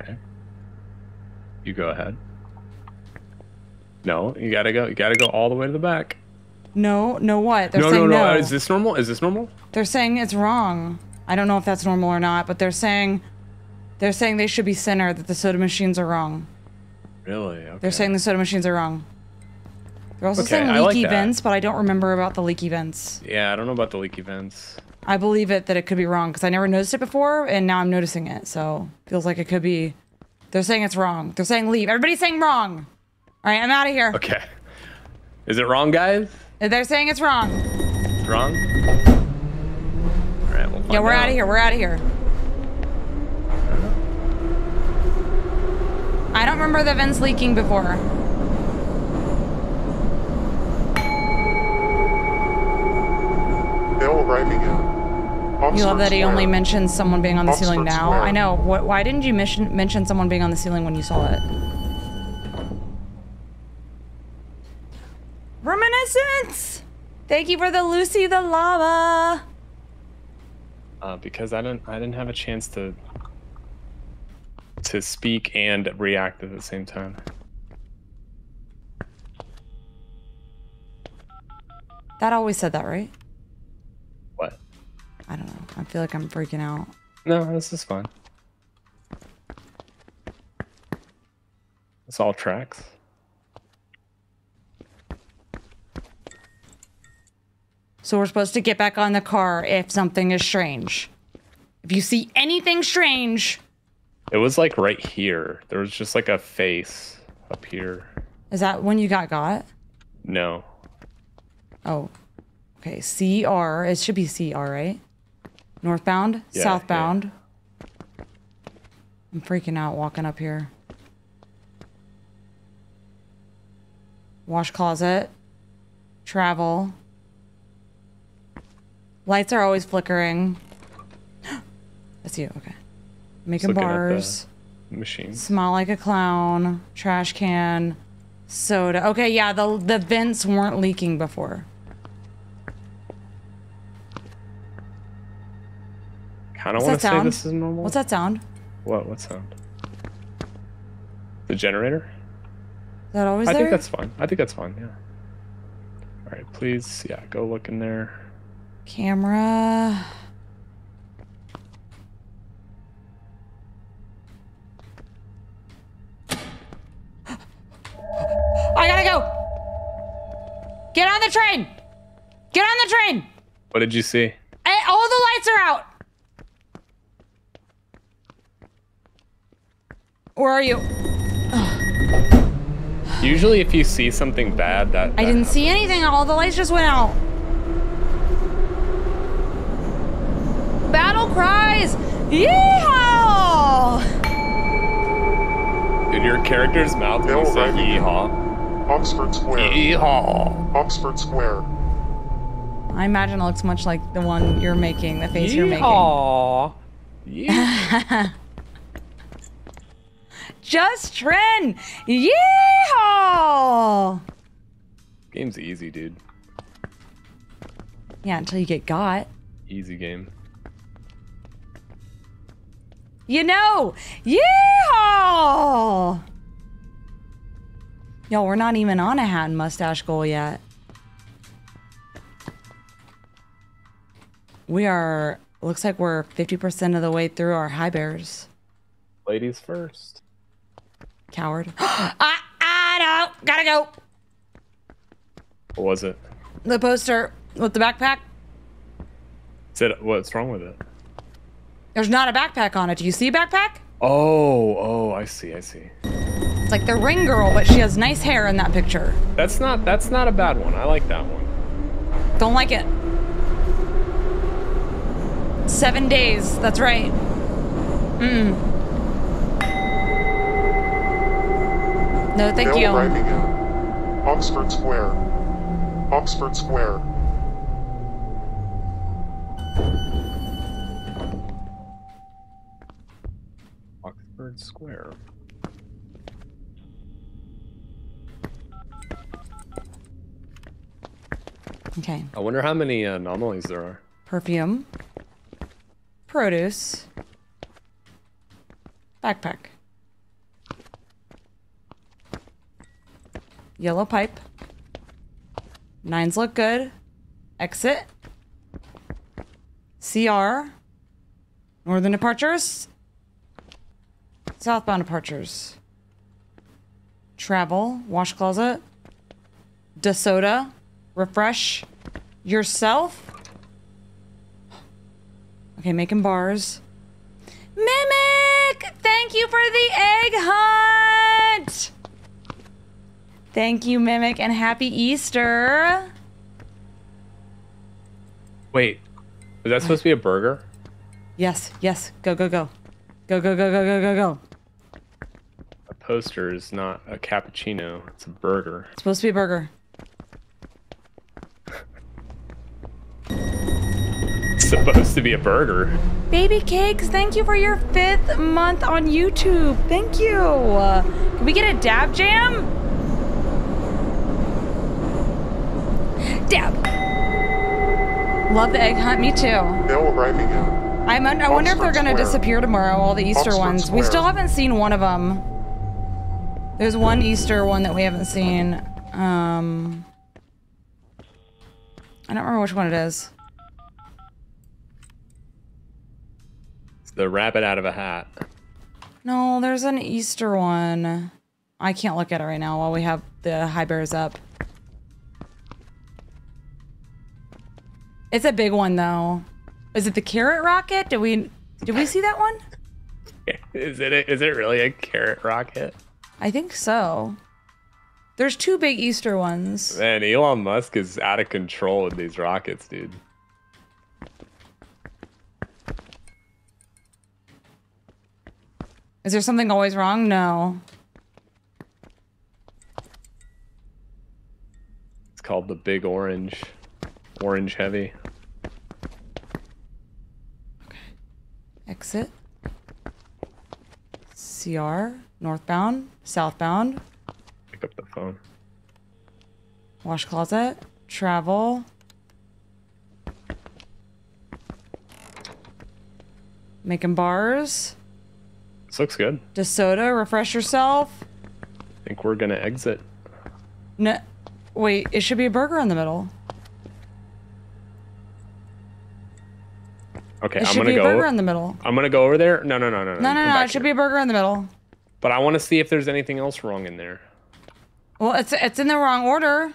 Okay. You go ahead. No, you gotta go. You gotta go all the way to the back. No, no what? They're no, no, saying no, no. Is this normal? Is this normal? They're saying it's wrong. I don't know if that's normal or not, but they're saying they're saying they should be center, that the soda machines are wrong. Really? Okay. They're saying the soda machines are wrong. They're also Okay, saying like leaky that. vents, but I don't remember about the leaky vents. Yeah, I don't know about the leaky vents. I believe it that it could be wrong because I never noticed it before, and now I'm noticing it. So feels like it could be. They're saying it's wrong. They're saying leave. Everybody's saying wrong. All right, I'm out of here. Okay. Is it wrong, guys? They're saying it's wrong. It's wrong. All right, we'll Yeah, we're out out of here. We're out of here. I don't remember the vents leaking before. Bill arriving in. You love that he only mentions someone being on the ceiling now. Square. I know. What? Why didn't you mention mention someone being on the ceiling when you saw it? Reminiscence. Thank you for the Lucy the lava. Uh, because I didn't. I didn't have a chance to to speak and react at the same time. That always said that, right? What? I don't know. I feel like I'm freaking out. No, this is fine. It's all tracks. So we're supposed to get back on the car if something is strange. If you see anything strange, It was like right here. There was just like a face up here. is that when you got got? No. Oh. Okay, CR. It should be CR, right? Northbound, Yeah, southbound. I'm freaking out walking up here. Wash closet. Travel. Lights are always flickering. [gasps] That's you, okay. Making looking at the- bars. Machines. Smile like a clown. Trash can. Soda. Okay, yeah, the the vents weren't leaking before. Kind of want to say sound? this is normal. What's that sound? What? What sound? The generator? Is that always I there? think that's fine. I think that's fine. Yeah. All right, please. Yeah, go look in there. Camera. On the train. Get on the train. What did you see? Hey, all the lights are out. Where are you? Usually, if you see something bad, that, I didn't see anything. All the lights just went out. Battle cries. Yeehaw! In your character's mouth, when you Bill say Riley. yeehaw. Oxford Square. Yeehaw. Oxford Square. I imagine it looks much like the one you're making, the face you're making. Yeehaw. Yeehaw. [laughs] Just Trin! Yeehaw! Game's easy, dude. Yeah, until you get got. Easy game. You know! Yeehaw! Yo, we're not even on a hat and mustache goal yet. We are, looks like we're 50% of the way through our high bears. Ladies first. Coward. [gasps] I, I don't, gotta go. What was it? The poster with the backpack. Said what's wrong with it? There's not a backpack on it. Do you see a backpack? Oh, oh, I see, I see. It's like the ring girl, but she has nice hair in that picture. That's not that's not a bad one. I like that one. Don't like it. Seven days. That's right. Mm. No, thank Bill you. Riley. Oxford Square. Oxford Square. Oxford Square. Okay. I wonder how many uh, anomalies there are. Perfume. Produce. Backpack. Yellow pipe. Nines look good. Exit. CR. Northern departures. Southbound departures. Travel. Wash closet. DeSoda. Refresh. Yourself. Okay, making bars. Mimic! Thank you for the egg hunt! Thank you, Mimic, and happy Easter. Wait, is that supposed to be a burger? Yes, yes. Go, go, go. Go, go, go, go, go, go, go. A poster is not a cappuccino. It's a burger. It's supposed to be a burger. [laughs] supposed to be a burger. Baby Cakes, thank you for your fifth month on YouTube. Thank you. Uh, can we get a dab jam? Dab. Love the egg hunt. Me too. Bill Riley. I'm un- I wonder if they're gonna disappear tomorrow. All the Easter Oxford ones. We still haven't seen one of them. There's one Easter one that we haven't seen. Um, I don't remember which one it is. The rabbit out of a hat. No, there's an Easter one. I can't look at it right now while we have the high bears up. It's a big one though. Is it the carrot rocket? Did we did we see that one? [laughs] Is it? A, is it really a carrot rocket? I think so. There's two big Easter ones. Man, Elon Musk is out of control with these rockets, dude. Is there something always wrong? No. It's called the Big Orange. Orange Heavy. Okay. Exit. CR. Northbound. Southbound. Pick up the phone. Wash closet. Travel. Making bars. This looks good. DeSoda. Refresh yourself. I think we're gonna exit. No. Wait, it should be a burger in the middle. Okay, It I'm gonna be a go. burger in the middle. I'm gonna go over there. No, no, no, no, No, no. no, no. It should be a burger in the middle. But I want to see if there's anything else wrong in there. Well, it's it's in the wrong order.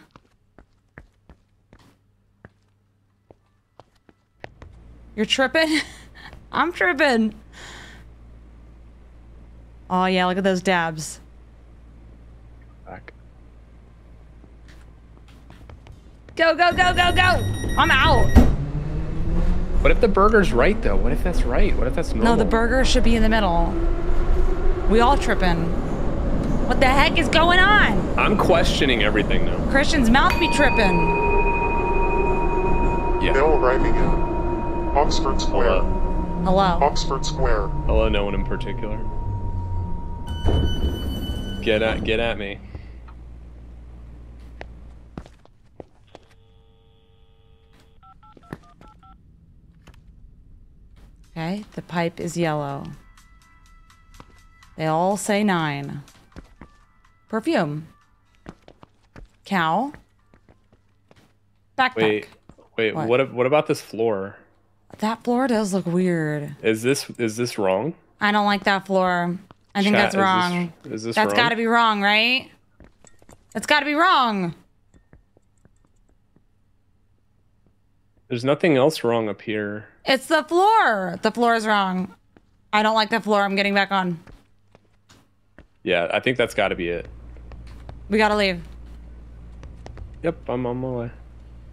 You're tripping? [laughs] I'm tripping. Oh yeah, look at those dabs. Back. Go, go, go, go, go! I'm out. What if the burger's right though? What if that's right? What if that's normal? No, the burger should be in the middle. We all tripping. What the heck is going on? I'm questioning everything now. Christian's mouth be tripping. Yeah. Bill arriving at Oxford Square. Hello. Hello. Oxford Square. Hello, no one in particular. Get at get at me. Okay, the pipe is yellow. They all say nine. Perfume. Cow. Backpack. Wait, wait. What? What? what about this floor? That floor does look weird. Is this is this wrong? I don't like that floor. I think Chat, that's is this- wrong. Is this, That's wrong? got to be wrong, right? That's got to be wrong. There's nothing else wrong up here. It's the floor. The floor is wrong. I don't like the floor. I'm getting back on. Yeah, I think that's got to be it. We gotta leave. Yep, I'm on my way.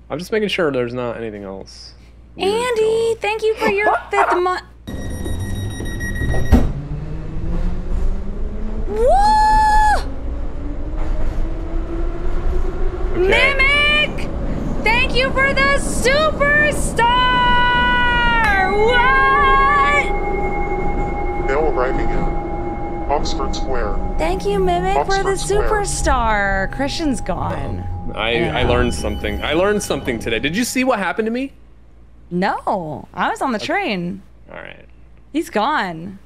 I'm just making sure there's not anything else. Andy, thank you for your fifth [laughs] month. Whoa! Okay. Mimic! Thank you for the superstar! What? Bill arriving at Oxford Square. Thank you, Mimic, for the Oxford Square. superstar. Christian's gone. Oh, I I learned something. I learned something today. Did you see what happened to me? No, I was on the train. All right. He's gone.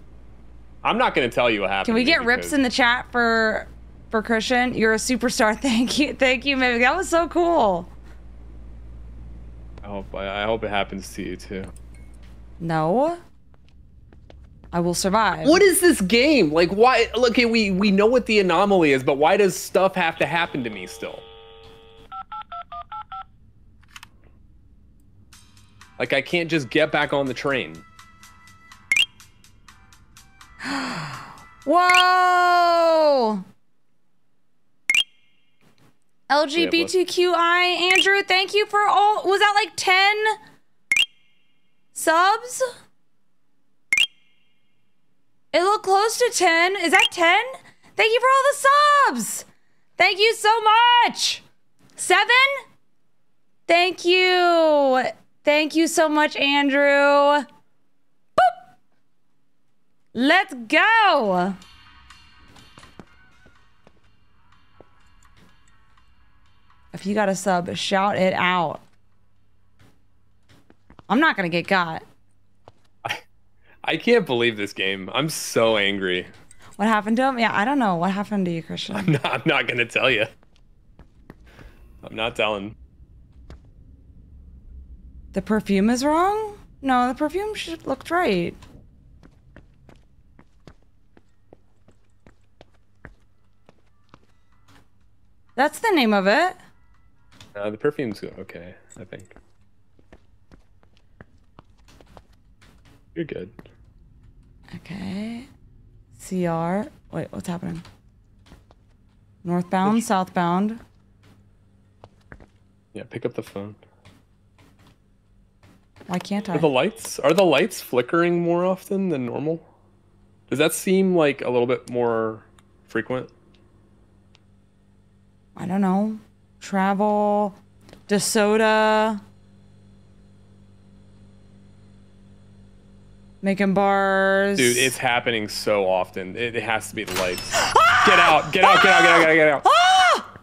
I'm not going to tell you what happened. Can we to me get rips in the chat for for Christian? You're a superstar. [laughs] Thank you, thank you, Mimic. That was so cool. I hope I hope it happens to you too. No, I will survive. What is this game? Like why okay, we we know what the anomaly is, but why does stuff have to happen to me still? Like I can't just get back on the train. [gasps] Whoa! LGBTQI Andrew, thank you for all. Was that like 10 subs? It looked close to 10. Is that 10? Thank you for all the subs. Thank you so much. Seven? Thank you. Thank you so much, Andrew. Let's go. If you got a sub, shout it out. I'm not gonna get got. [laughs] I can't believe this game. I'm so angry. What happened to him? Yeah, I don't know. What happened to you, Christian? I'm not, I'm not gonna tell you. I'm not telling. The perfume is wrong? No, the perfume should looked right. That's the name of it. Uh, the perfume's okay, I think. You're good. Okay. CR. Wait, what's happening? Northbound, southbound. Yeah, pick up the phone. Why can't I? Are the lights are the lights flickering more often than normal? Does that seem like a little bit more frequent? I don't know. Travel, DeSoda, making bars. Dude, it's happening so often. It, it has to be the lights. [gasps] Get out! Get out! Get out! Get out! Get out! Get out! Ah! [gasps]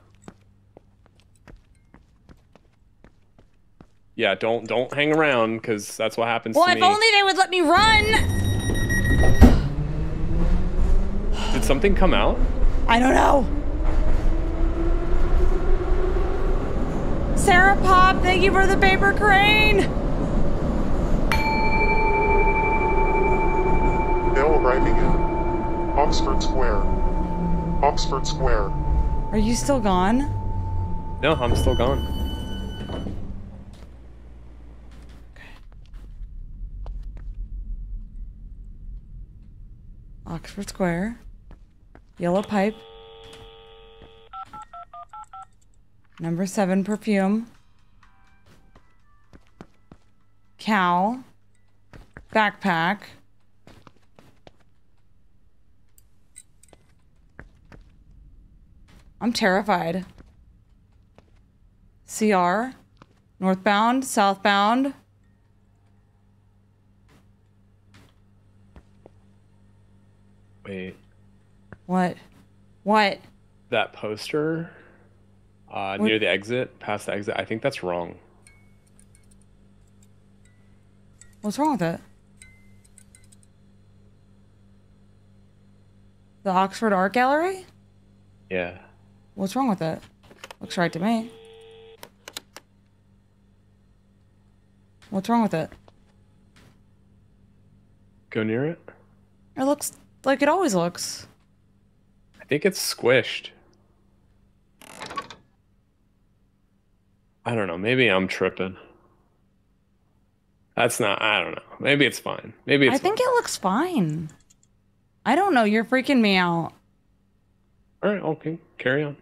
Yeah, don't don't hang around because that's what happens Well, to if only they would let me run. Did something come out? I don't know. Sarah Pop, thank you for the paper crane. Bill arriving at Oxford Square. Oxford Square. Are you still gone? No, I'm still gone. Okay. Oxford Square. Yellow pipe. Number seven perfume. Cow. Backpack. I'm terrified. CR. Northbound, southbound. Wait, What? What? that poster uh, near the exit, past the exit. I think that's wrong. What's wrong with it? The Oxford Art Gallery? Yeah. What's wrong with it? Looks right to me. What's wrong with it? Go near it. It looks like it always looks. I think it's squished. I don't know. Maybe I'm tripping. That's not. I don't know. Maybe it's fine. Maybe it's. I think fine. it looks fine. I don't know. You're freaking me out. All right. Okay. Carry on.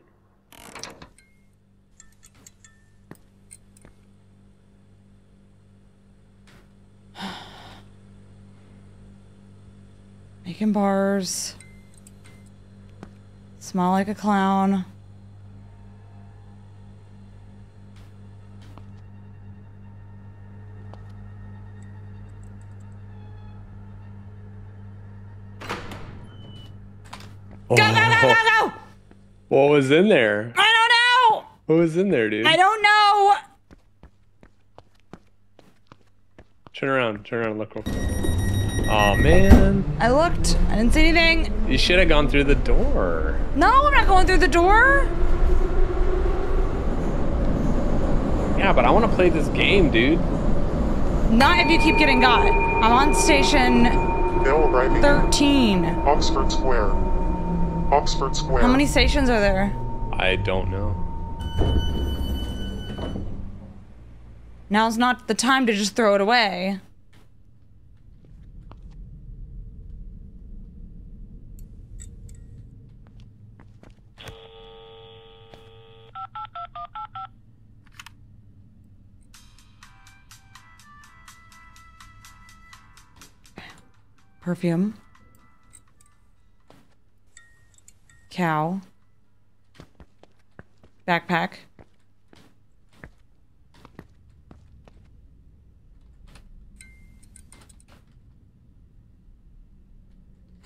[sighs] Making bars. Smile like a clown. Oh. Go, go, go, go, go! What was in there? I don't know! What was in there, dude? I don't know! Turn around. Turn around. Look. Oh man. I looked. I didn't see anything. You should have gone through the door. No, I'm not going through the door. Yeah, but I want to play this game, dude. Not if you keep getting got. I'm on station Bill arriving 13. Oxford Square. Oxford Square. How many stations are there? I don't know. Now's not the time to just throw it away. Perfume. Cow. Backpack.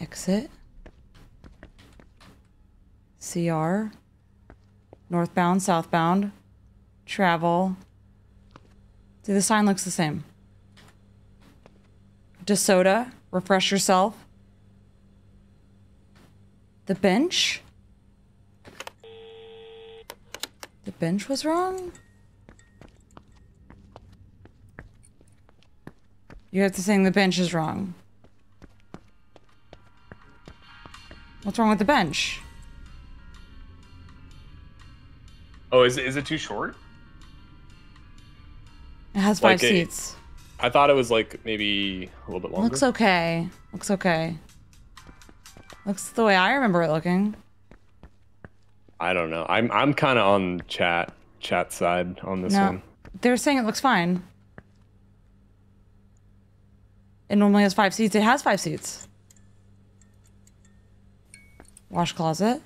Exit. CR. Northbound, southbound. Travel. See, the sign looks the same. DeSoda. Refresh yourself. The bench? The bench was wrong? You have to saying the bench is wrong. What's wrong with the bench? Oh, is it, is it too short? It has five Like seats. I thought it was like maybe a little bit longer. Looks okay. Looks okay. Looks the way I remember it looking. I don't know. I'm I'm kind of on chat chat side on this No. one. They're saying it looks fine. It normally has five seats. It has five seats. Wash closet.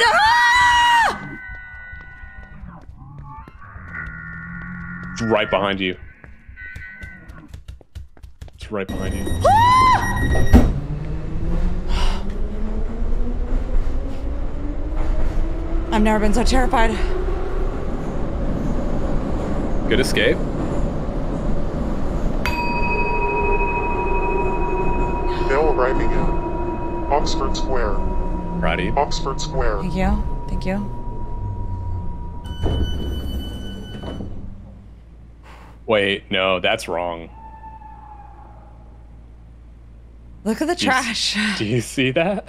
Ah! It's right behind you. It's right behind you. Ah! [sighs] I've never been so terrified. Good escape. Bill arriving at Oxford Square. Righty. Oxford Square. Thank you. Thank you. Wait, no, that's wrong. Look at the Do you trash. Do you see that?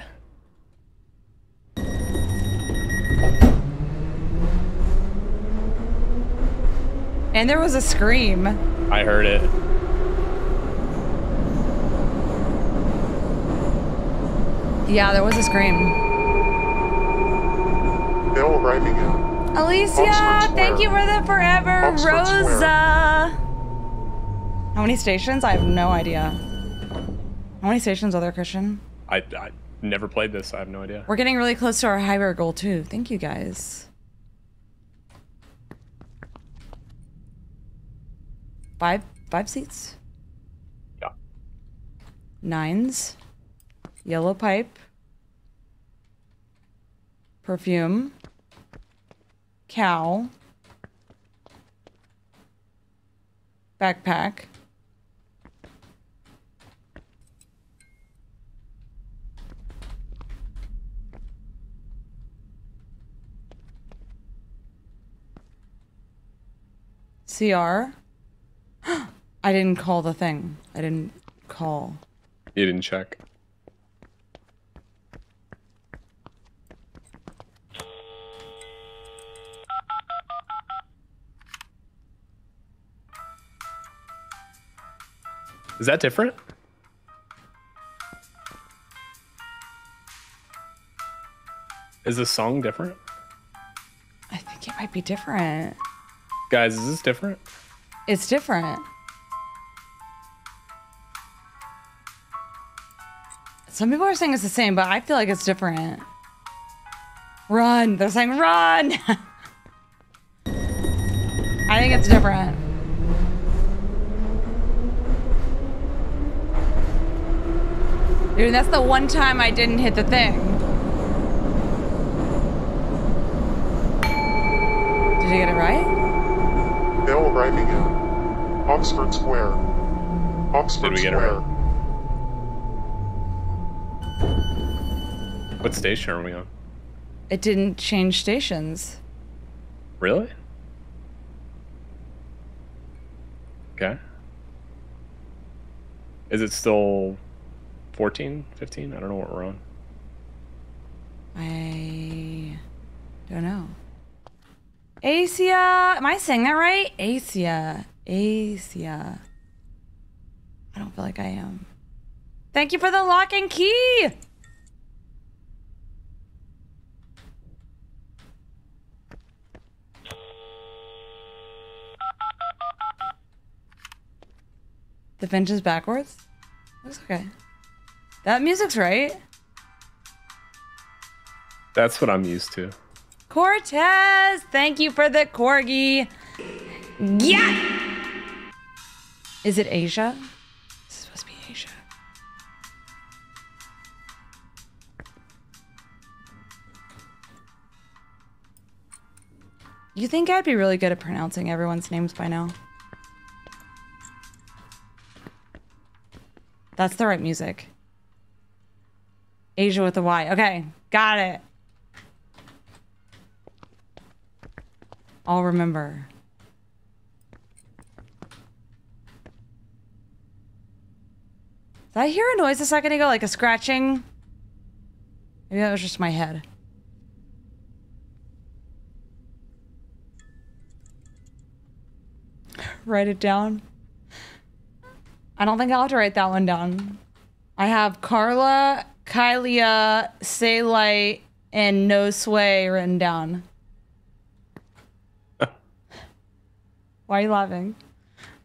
And there was a scream. I heard it. Yeah, there was a scream. Bill arriving at Alicia, Oxford thank Square. you for the forever. Oxford Square. Rosa. How many stations? I have no idea. How many stations are there, Christian? I, I never played this. I have no idea. We're getting really close to our high bear goal too. Thank you guys. Five five seats. Yeah. Nines. Yellow pipe. Perfume. Cow. Backpack. CR. [gasps] I didn't call the thing. I didn't call. You didn't check. Is that different? Is the song different? I think it might be different. Guys, is this different? It's different. Some people are saying it's the same, but I feel like it's different. Run! They're saying run! [laughs] I think it's different. Dude, that's the one time I didn't hit the thing. Did you get it right? Mail arriving in Oxford Square. Oxford Did we get it Square. What station are we on? It didn't change stations. Really? Okay. Is it still 14, 15? I don't know what we're on. I don't know. Asia, am I saying that right? Asia, Asia. I don't feel like I am. Thank you for the lock and key. The Finch is backwards? Looks okay. That music's right. That's what I'm used to. Cortez, thank you for the corgi. Yeah. Is it Asia? It's supposed to be Asia. You think I'd be really good at pronouncing everyone's names by now? That's the right music. Asia with a Y. Okay, got it. I'll remember. Did I hear a noise a second ago, like a scratching? Maybe that was just my head. Write it down. I don't think I'll have to write that one down. I have Carla, Kylia, Say Light, and No Sway written down. Why are you laughing?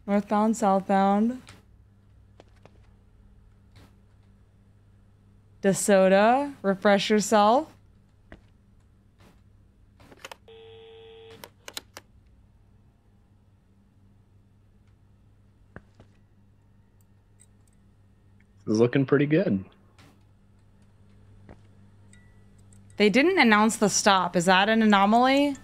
Northbound, southbound. DeSoda, refresh yourself. This is looking pretty good. They didn't announce the stop. Is that an anomaly?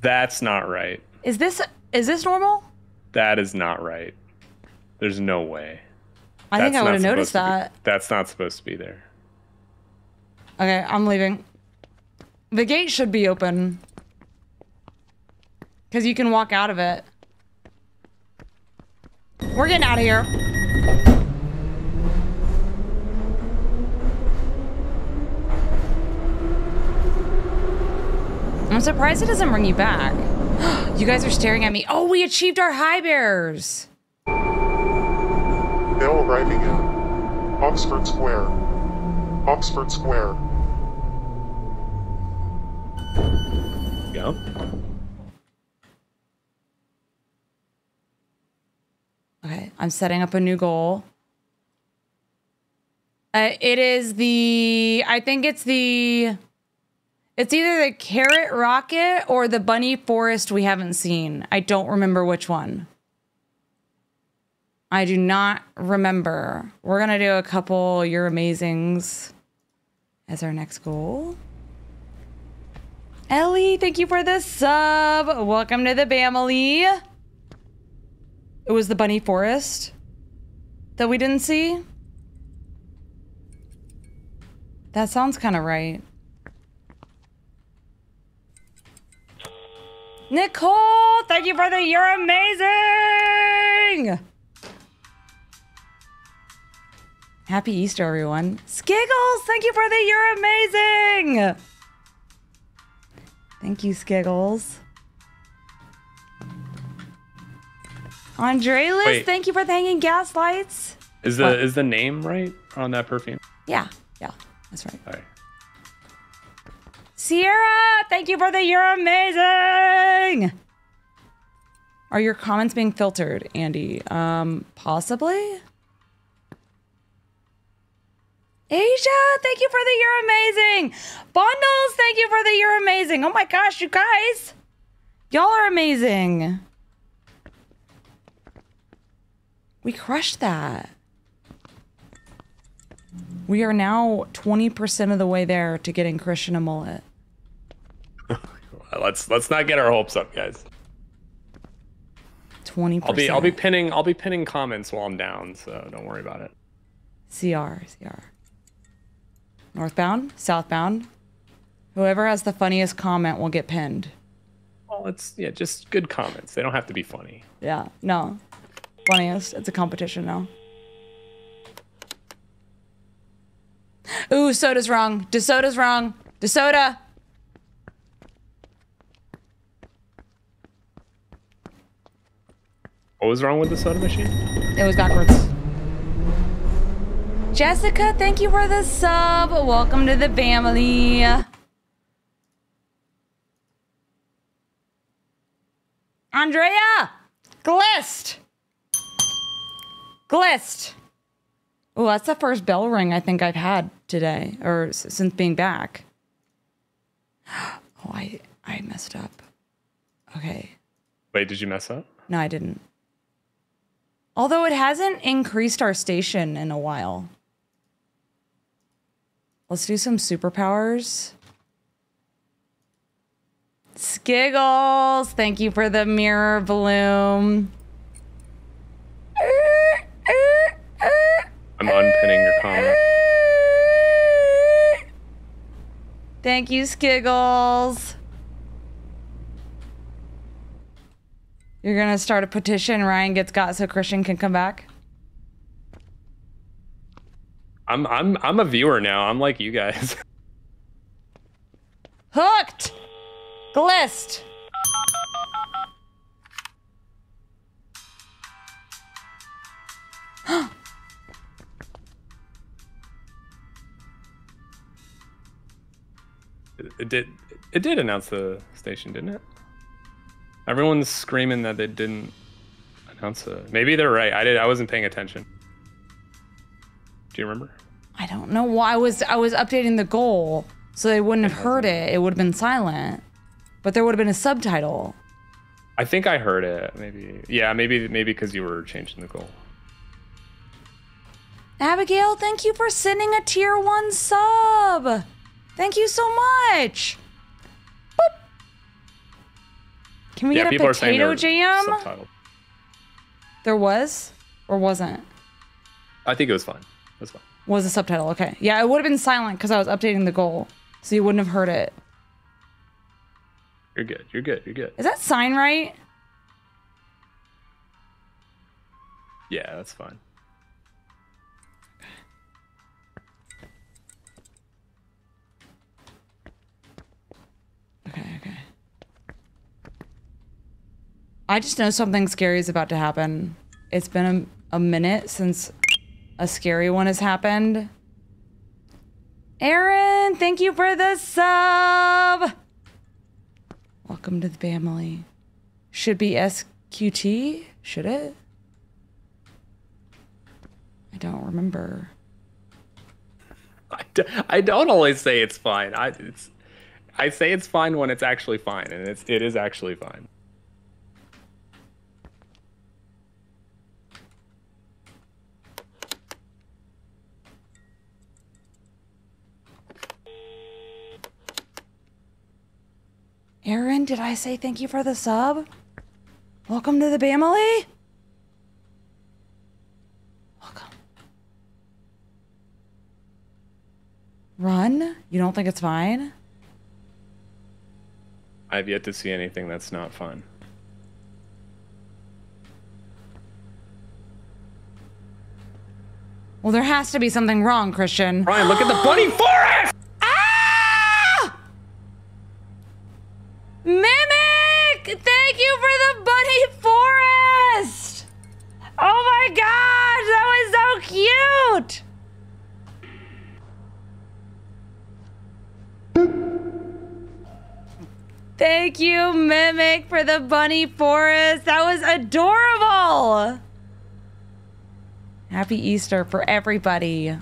That's not right. Is this is this normal? That is not right. There's no way. I think I would have noticed be- that. that's not supposed to be there. Okay, I'm leaving. The gate should be open. Because you can walk out of it. We're getting out of here. I'm surprised it doesn't bring you back. [gasps] you guys are staring at me. Oh, we achieved our high bears. Mail arriving in Oxford Square. Oxford Square. Yeah. Okay, I'm setting up a new goal. Uh, it is the. I think it's the. It's either the carrot rocket or the bunny forest we haven't seen. I don't remember which one. I do not remember. We're gonna do a couple You're Amazings as our next goal. Ellie, thank you for the sub. Welcome to the family. It was the bunny forest that we didn't see. That sounds kind of right. Nicole, thank you for the You're Amazing. Happy Easter, everyone. Skiggles, thank you for the You're Amazing. Thank you, Skiggles. Andrelis, Wait. thank you for the hanging gas lights. Is the What? is the name right on that perfume? Yeah, yeah, that's right. All right. Sierra, thank you for the You're Amazing. Are your comments being filtered, Andy? Um, possibly. Asia, thank you for the You're Amazing. Bundles, thank you for the You're Amazing. Oh my gosh, you guys. Y'all are amazing. We crushed that. We are now 20% of the way there to getting Christian a mullet. Let's let's not get our hopes up, guys. 20%. I'll be I'll be pinning I'll be pinning comments while I'm down, so don't worry about it. CR, CR. Northbound, southbound. Whoever has the funniest comment will get pinned. Well, it's yeah, just good comments. They don't have to be funny. Yeah, no. Funniest. It's a competition now. Ooh, soda's wrong. DeSoda's wrong. DeSoda. What was wrong with the soda machine? It was backwards. Jessica, thank you for the sub. Welcome to the family. Andrea! Glist! Glist! Oh, that's the first bell ring I think I've had today, or since being back. [gasps] Oh, I I messed up. Okay. Wait, did you mess up? No, I didn't. Although it hasn't increased our station in a while. Let's do some superpowers. Skiggles, thank you for the mirror bloom. I'm unpinning your comment. Thank you, Skiggles. You're gonna start a petition. Ryan gets got so Christian can come back. I'm I'm I'm a viewer now. I'm like you guys. [laughs] Hooked. Glist. It, it did it did announce the station, didn't it? Everyone's screaming that they didn't announce it. Maybe they're right. I did. I wasn't paying attention. Do you remember? I don't know why I was I was updating the goal so they wouldn't have heard it. It would have been silent, but there would have been a subtitle. I think I heard it. Maybe. Yeah. Maybe maybe because you were changing the goal. Abigail, thank you for sending a tier one sub. Thank you so much. Can we yeah. get a People are saying potato jam? subtitled. There was or wasn't? I think it was fine. It was fine. Was a subtitle? Okay. Yeah, it would have been silent because I was updating the goal, so you wouldn't have heard it. You're good. You're good. You're good. Is that sign right? Yeah, that's fine. Okay, okay. I just know something scary is about to happen. It's been a, a minute since a scary one has happened. Aaron, thank you for the sub. Welcome to the family. Should be SQT? Should it? I don't remember. I, d- I don't always say it's fine. I it's I say it's fine when it's actually fine, and it's it is actually fine. Aaron, did I say thank you for the sub? Welcome to the family. Welcome. Run? You don't think it's fine? I've yet to see anything that's not fun. Well, there has to be something wrong, Christian. Ryan, look at the bunny forest. Mimic! Thank you for the bunny forest! Oh my gosh, that was so cute! Thank you, Mimic, for the bunny forest. That was adorable! Happy Easter for everybody.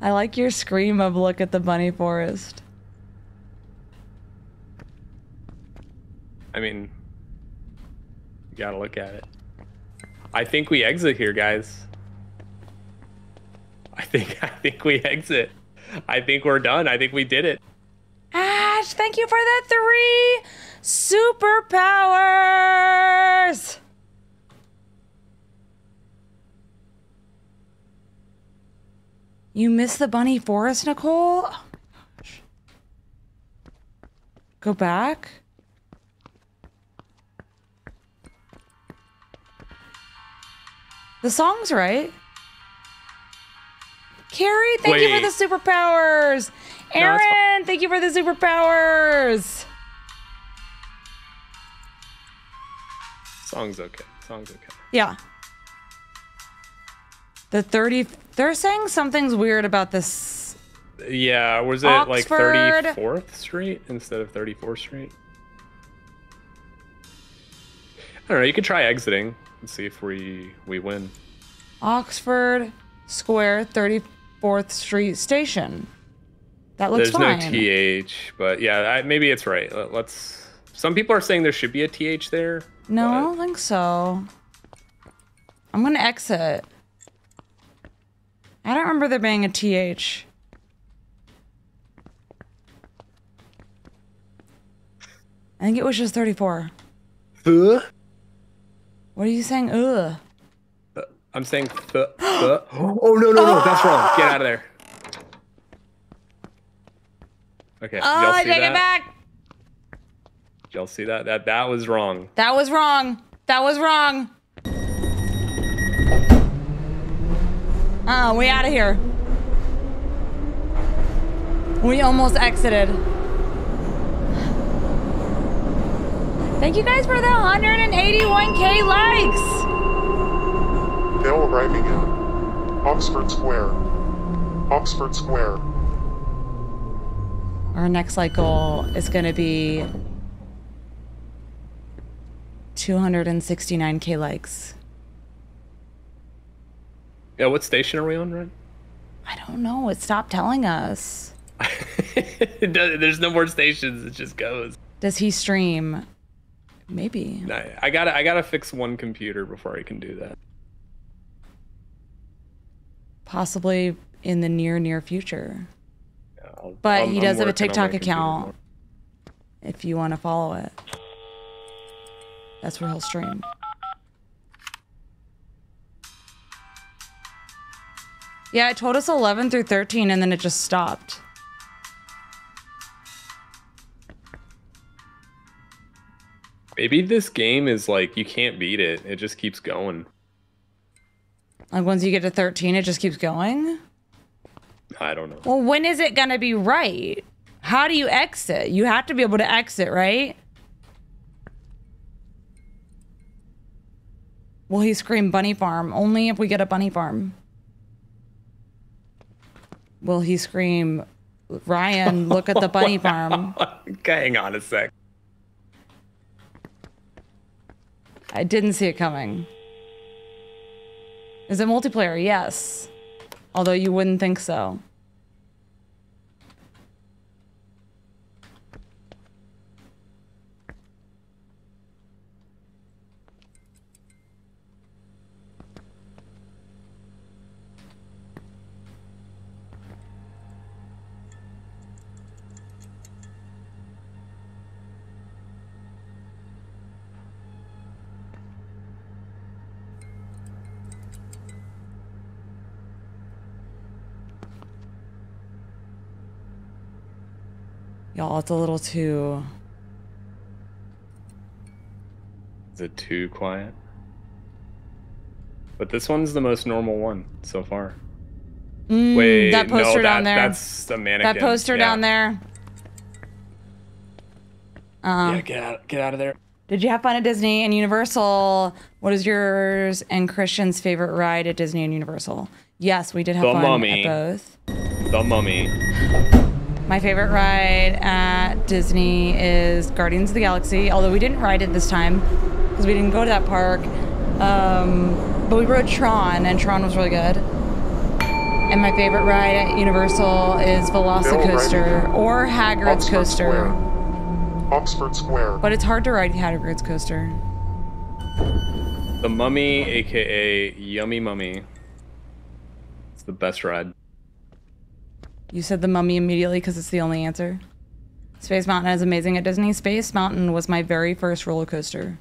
I like your scream of look at the bunny forest. I mean, you gotta look at it. I think we exit here, guys. I think [laughs] I think we exit. I think we're done. I think we did it. Ash, thank you for the three superpowers. You missed the bunny forest, Nicole? Oh gosh. Go back. The song's right. Carrie, thank you for the superpowers. No, Aaron, fine. thank you for the superpowers. Song's okay. Song's okay. Yeah. The 30 they're saying something's weird about this. Yeah, was it like 34th Street instead of 34th Street? I don't know. You could try exiting and see if we we win. Oxford Square 34th Street station. That looks There's fine. no TH, but yeah, I, maybe it's right. Let- Let's. Some people are saying there should be a TH there. No, I don't think so. I'm gonna exit. I don't remember there being a TH. I think it was just 34. Huh? What are you saying? Ugh. I'm saying. Th- uh, [gasps] th- oh no no no! That's wrong. Get out of there. Okay. Oh, y'all ah, I take that? it back. Y'all see that? That that was wrong. That was wrong. That was wrong. Uh, we out of here. We almost exited. Thank you guys for the 181k likes. Now arriving at Oxford Square. Oxford Square. Our next like goal is going to be 269k likes. Yeah. What station are we on, right? I don't know. It stopped telling us. [laughs] There's no more stations. It just goes. Does he stream? Maybe. I, I gotta I gotta fix one computer before I can do that. Possibly in the near near future. Yeah, I'll- But I'm- he I'm does have a working on my TikTok account. if you want to follow it. That's where he'll stream. Yeah, it told us 11 through 13 and then it just stopped. Maybe this game is like you can't beat it. It just keeps going. Like once you get to 13, it just keeps going. I don't know. Well, when is it going to be right? How do you exit? You have to be able to exit, right? Will he scream bunny farm? Only if we get a bunny farm. Will he scream, Ryan, [laughs] look at the bunny farm? [laughs] Hang on a sec. I didn't see it coming. Is it multiplayer? Yes. Although you wouldn't think so. Y'all, it's a little too. Is it too quiet? But this one's the most normal one so far. Mm, Wait, that poster no, down that, there. That's the mannequin. that poster yeah. down there. Uh, Yeah, get out, get out of there. Did you have fun at Disney and Universal? What is yours and Christian's favorite ride at Disney and Universal? Yes, we did have The fun Mummy. at both. The Mummy. [gasps] [gasps] [gasps] My favorite ride at Disney is Guardians of the Galaxy, although we didn't ride it this time because we didn't go to that park. Um, but we rode Tron, and Tron was really good. And my favorite ride at Universal is Velocicoaster riding. or Hagrid's Oxford Coaster. Square. Oxford Square. But it's hard to ride Hagrid's Coaster. The Mummy, aka Yummy Mummy. It's the best ride. You said the mummy immediately because it's the only answer. Space Mountain is amazing at Disney. Space Mountain was my very first roller coaster.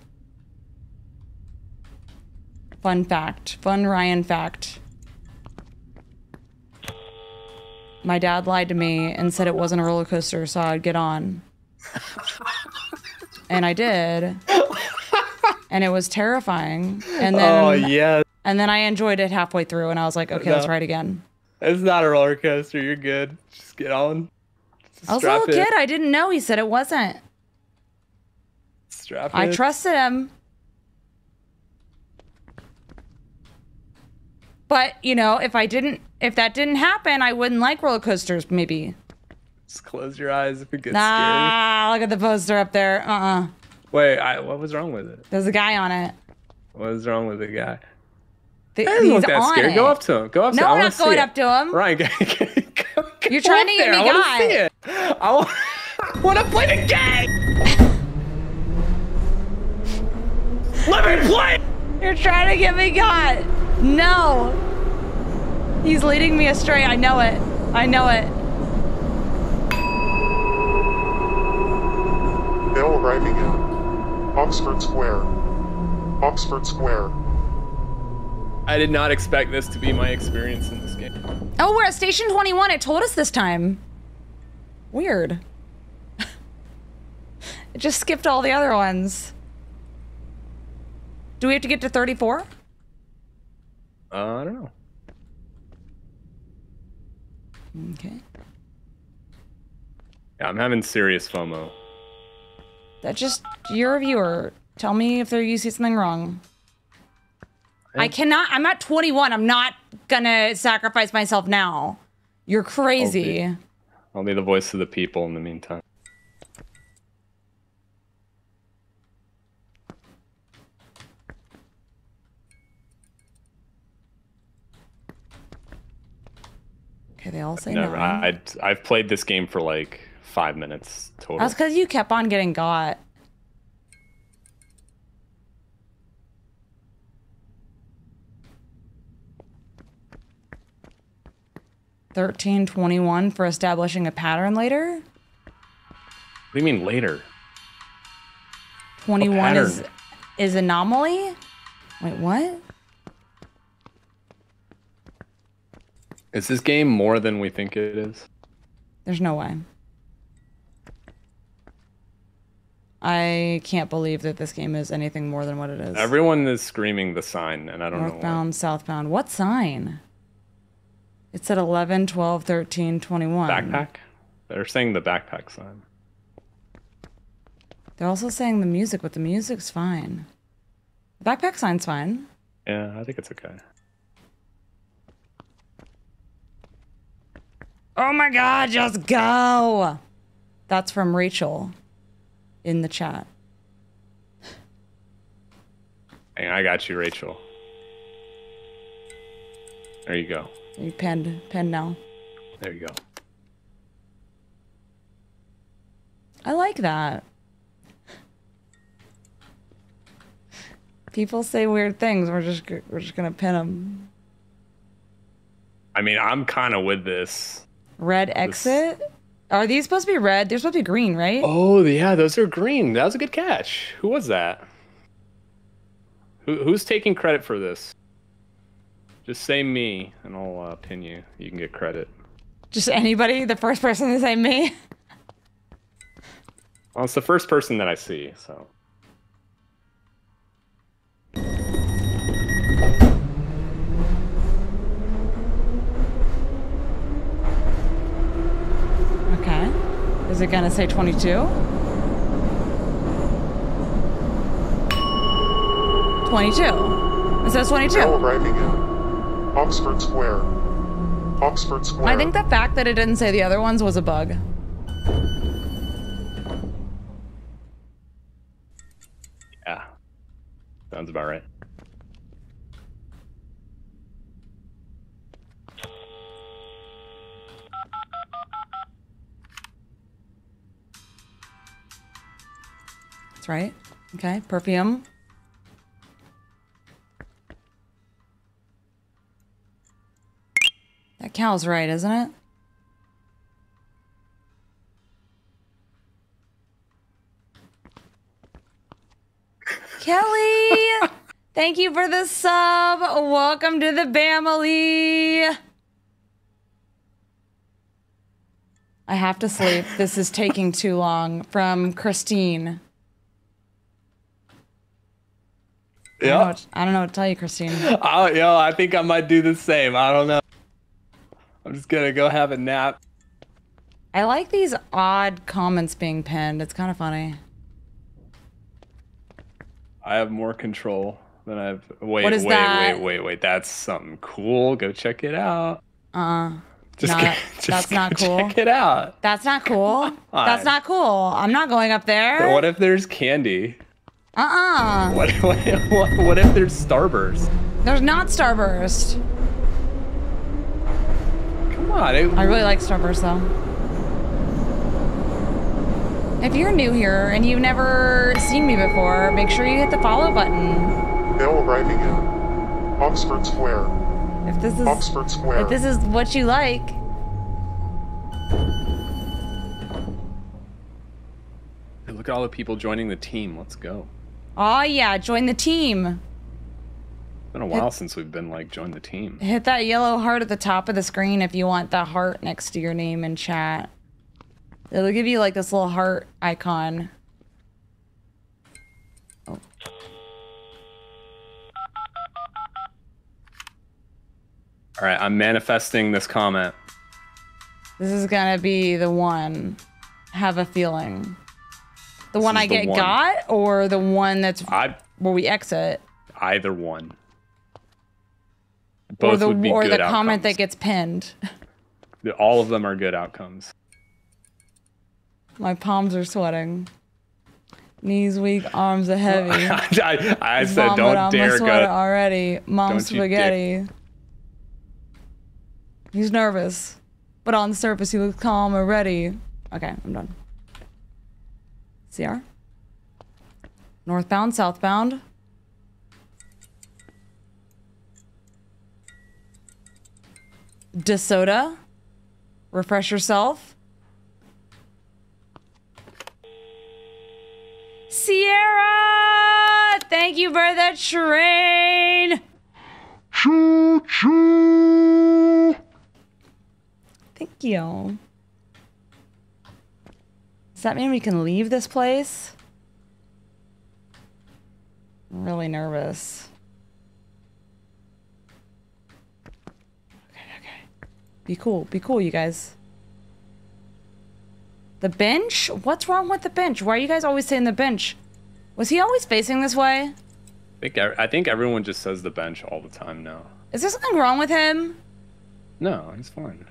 Fun fact. Fun Ryan fact. My dad lied to me and said it wasn't a roller coaster, so I'd get on. and I did. And it was terrifying. And then oh yeah, and then I enjoyed it halfway through and I was like, okay, let's No. try it again. It's not a roller coaster. You're good. Just get on. Just I was a little kid. I didn't know. He said it wasn't. Strap I trusted him. But, you know, if I didn't, if that didn't happen, I wouldn't like roller coasters, maybe. Just close your eyes if it gets scary. Nah, look at the poster up there. Uh uh Wait, I, what was wrong with it? There's a guy on it. What was wrong with the guy? Th- It doesn't he's look that on scary. it. Go up to him. Go up to him. No, I'm not going see up to him. Ryan, [laughs] go, go, go You're trying to get there. me I wanna see it. I want, [laughs] I want to play the game. Let me play. You're trying to get me got. No. He's leading me astray. I know it. I know it. Bill arriving at Oxford Square. Oxford Square. I did not expect this to be my experience in this game. Oh, we're at Station 21. It told us this time. Weird. [laughs] it just skipped all the other ones. Do we have to get to 34? Uh, I don't know. Okay. Yeah, I'm having serious FOMO. That just, you're a viewer. Tell me if there you see something wrong. I cannot, I'm not 21. I'm not gonna sacrifice myself now. You're crazy. Okay. I'll be the voice of the people in the meantime. Okay, they all say no. I, I've played this game for like five minutes total. That's because you kept on getting got. Thirteen twenty-one for establishing a pattern later. What do you mean later? Twenty-one is is anomaly. Wait, what? Is this game more than we think it is? There's no way. I can't believe that this game is anything more than what it is. Everyone is screaming the sign, and I don't know. Northbound, southbound. What sign? It said 11, 12, 13, 21. Backpack? They're saying the backpack sign. They're also saying the music, but the music's fine. The backpack sign's fine. Yeah, I think it's okay. Oh my god, just go! That's from Rachel in the chat. Hey, I got you, Rachel. There you go. You pinned, pinned now. There you go. I like that. People say weird things. We're just we're just gonna pin them. I mean, I'm kind of with this. Red exit. Are these supposed to be red? They're supposed to be green, right? Oh, yeah, those are green. That was a good catch. Who was that? Who, who's taking credit for this? Just say me, and I'll uh, pin you. You can get credit. Just anybody. The first person to say me. [laughs] Well, it's the first person that I see, so. Okay. Is it gonna say 22? 22. It says 22. Now arriving in Oxford Square. Oxford Square. I think the fact that it didn't say the other ones was a bug. Yeah. Sounds about right. That's right. Okay. Perfume. That cow's right, isn't it? Kelly! [laughs] Thank you for the sub. Welcome to the family. I have to sleep. This is taking too long. From Christine. I don't, know what, I don't know what to tell you, Christine. [laughs] Oh, yo, I think I might do the same. I don't know. I'm just gonna go have a nap. I like these odd comments being pinned. It's kind of funny. I have more control than I've. Wait, What is wait, that? wait, wait, wait. That's something cool. Go check it out. Uh, Just, Not- go, [laughs] just that's not cool. Check it out. that's not cool. That's not cool. I'm not going up there. What if there's candy? Uh-uh. What, [laughs] what, what, what if there's Starburst? There's not Starburst. Come on. It, I really like Starburst though. If you're new here and you've never seen me before, make sure you hit the follow button. Now arriving in Oxford Square. If this is Oxford Square. if this is what you like. Hey, look at all the people joining the team. Let's go. Oh yeah, join the team. It's been a while since we've been like join the team. Hit that yellow heart at the top of the screen if you want the heart next to your name in chat. It'll give you like this little heart icon. All right, I'm manifesting this comment. This is gonna be the one. Have a feeling. The one I the get one. got or the one that's I where we exit? either one. Or Both the would be or good the comment that gets pinned. All of them are good outcomes. My palms are sweating. Knees weak, arms are heavy. [laughs] I, I said, don't dare go. already. Mom Don't you dare. spaghetti. He's nervous, but on the surface he looks calm and ready. Okay, I'm done. CR. Northbound, southbound. DeSoda. Refresh yourself. Sierra! Thank you for the train! Choo choo. Thank you. Does that mean we can leave this place? I'm really nervous. Okay, okay. Be cool. Be cool, you guys. The bench? What's wrong with the bench? Why are you guys always saying the bench? Was he always facing this way? I think, I think everyone just says the bench all the time now. Is there something wrong with him? No, he's fine.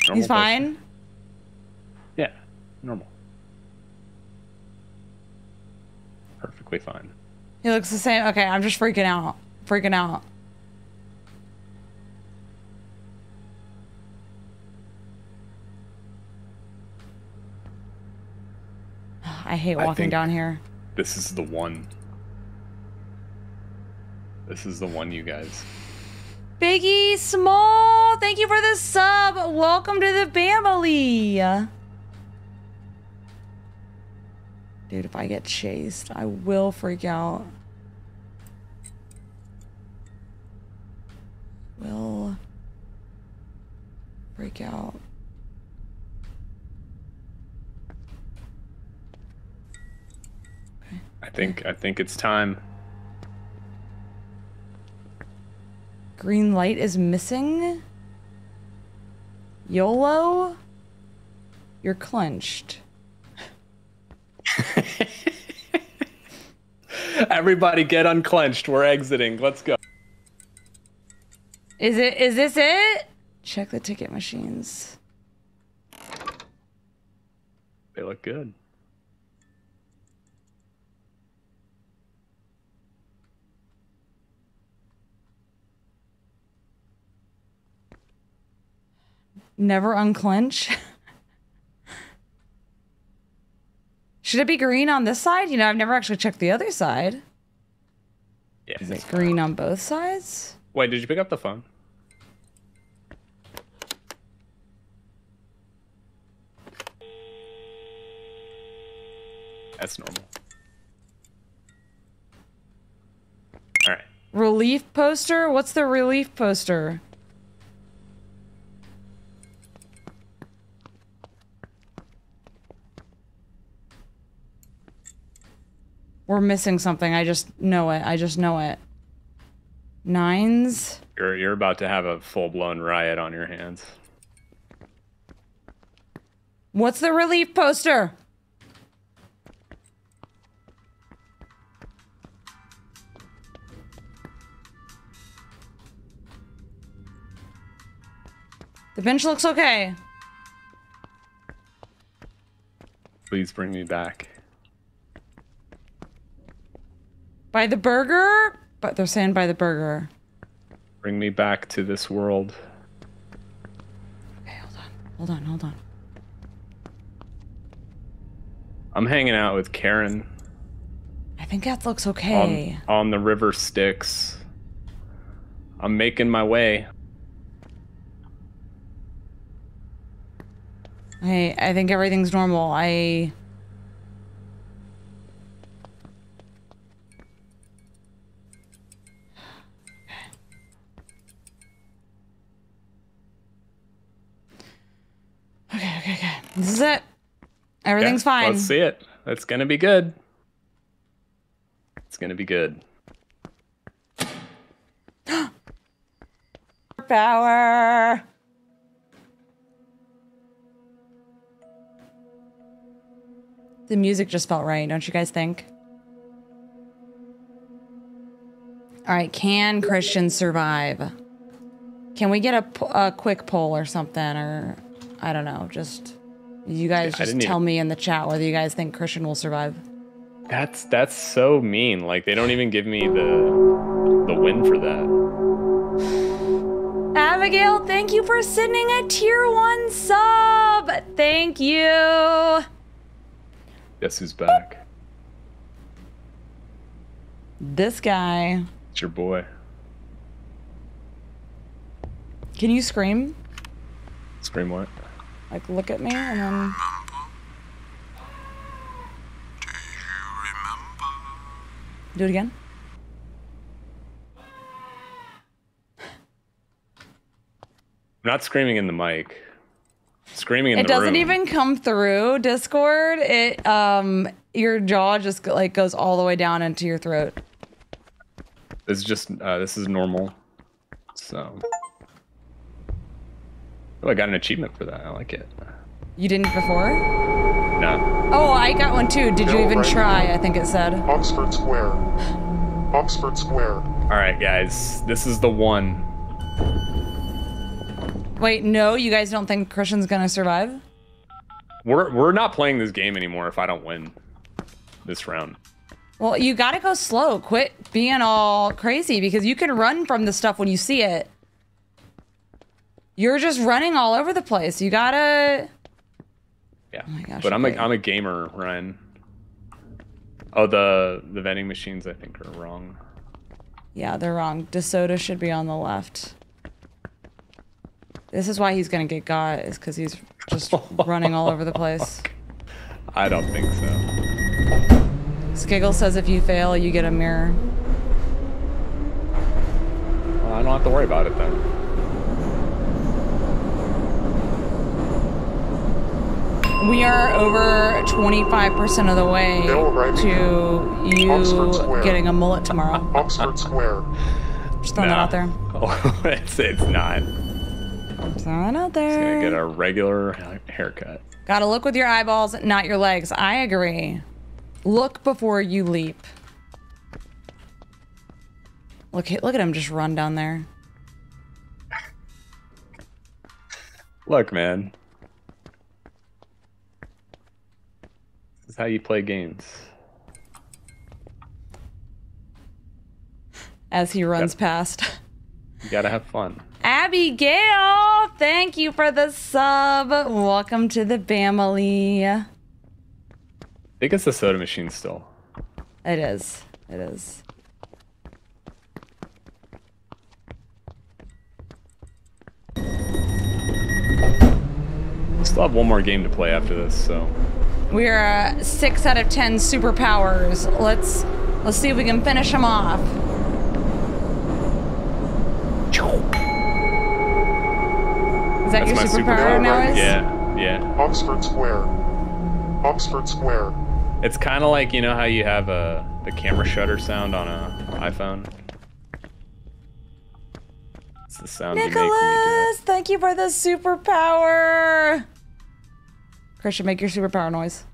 He's Normal person. fine. Yeah, normal. perfectly fine. He looks the same. Okay, I'm just freaking out. Freaking out. I hate walking think- down here. This is the one. This is the one, you guys. Biggie Small, thank you for the sub. Welcome to the family. Dude, if I get chased, I will freak out. Will freak out. I think I think it's time. Green light is missing. YOLO? You're clenched. [laughs] Everybody get unclenched. We're exiting. Let's go. Is it is this it? Check the ticket machines. They look good. Never unclench. Should it be green on this side? You know, I've never actually checked the other side. Yeah. Is it green on both sides? Wait, did you pick up the phone? That's normal. All right. Relief poster? What's the relief poster? We're missing something. I just know it. I just know it. Nines? You're you're about to have a full blown riot on your hands. What's the relief poster? The bench looks okay. Please bring me back. By the burger? But they're saying by the burger. Bring me back to this world. Okay, hold on. Hold on, hold on. I'm hanging out with Charon I think that looks on, okay. on the river Styx. I'm making my way. I I think everything's normal. I This is it. Everything's Yeah, fine. Let's see it. It's gonna be good. It's gonna be good. [gasps] Power. The music just felt right, don't you guys think? All right, can Christians survive? Can we get a quick poll or something, or I don't know, just you guys I just tell even- me in the chat whether you guys think Christian will survive. That's that's so mean. Like they don't even give me the the win for that. [sighs] Abigail, thank you for sending a tier one sub. Thank you. Guess who's back? This guy. It's your boy. Can you scream? Scream what? Like, look at me and then. Do it again. I'm not screaming in the mic. Screaming in It the doesn't room. even come through Discord. It um your jaw just like goes all the way down into your throat. This is just uh, this is normal. So. Oh, I got an achievement for that. I like it. You didn't before? No. Oh, I got one too. Did you even right. try? I think it said. Oxford Square. Oxford Square. All right, guys. This is the one. Wait, no, you guys don't think Christian's gonna survive? We're we're not playing this game anymore if I don't win this round. Well, you gotta go slow. Quit being all crazy because you can run from the stuff when you see it. You're just running all over the place. You gotta. Yeah. Oh my gosh, but I'm okay. a I'm a gamer, Ryan. Oh, the the vending machines I think are wrong. Yeah, they're wrong. DeSoto should be on the left. This is why he's gonna get got, is because he's just [laughs] running all over the place. I don't think so. Skiggle says if you fail, you get a mirror. Well, I don't have to worry about it then. We are over 25% of the way Bill to Oxford you Square. getting a mullet tomorrow. Oxford Square. Just throwing that out there. [laughs] Oh, it's it's not. Just throwing that out It's gonna get a regular ha- haircut. Gotta look with your eyeballs, not your legs. I agree. Look before you leap. Look, look at him just run down there. Look, man. Is how you play games. as he runs Yep. past. You gotta have fun. Abigail, thank you for the sub. Welcome to the family. I think it's the soda machine still. It is. It is. Still have one more game to play after this, so We're uh, six out of ten superpowers. Let's let's see if we can finish them off. Is that that's your superpower superpower. now? Is Yeah, yeah. Oxford Square. Oxford Square. It's kind of like you know how you have a the camera shutter sound on a iPhone. It's the sound you make when you do Nicholas, thank you for the superpower. Christian, make your superpower noise.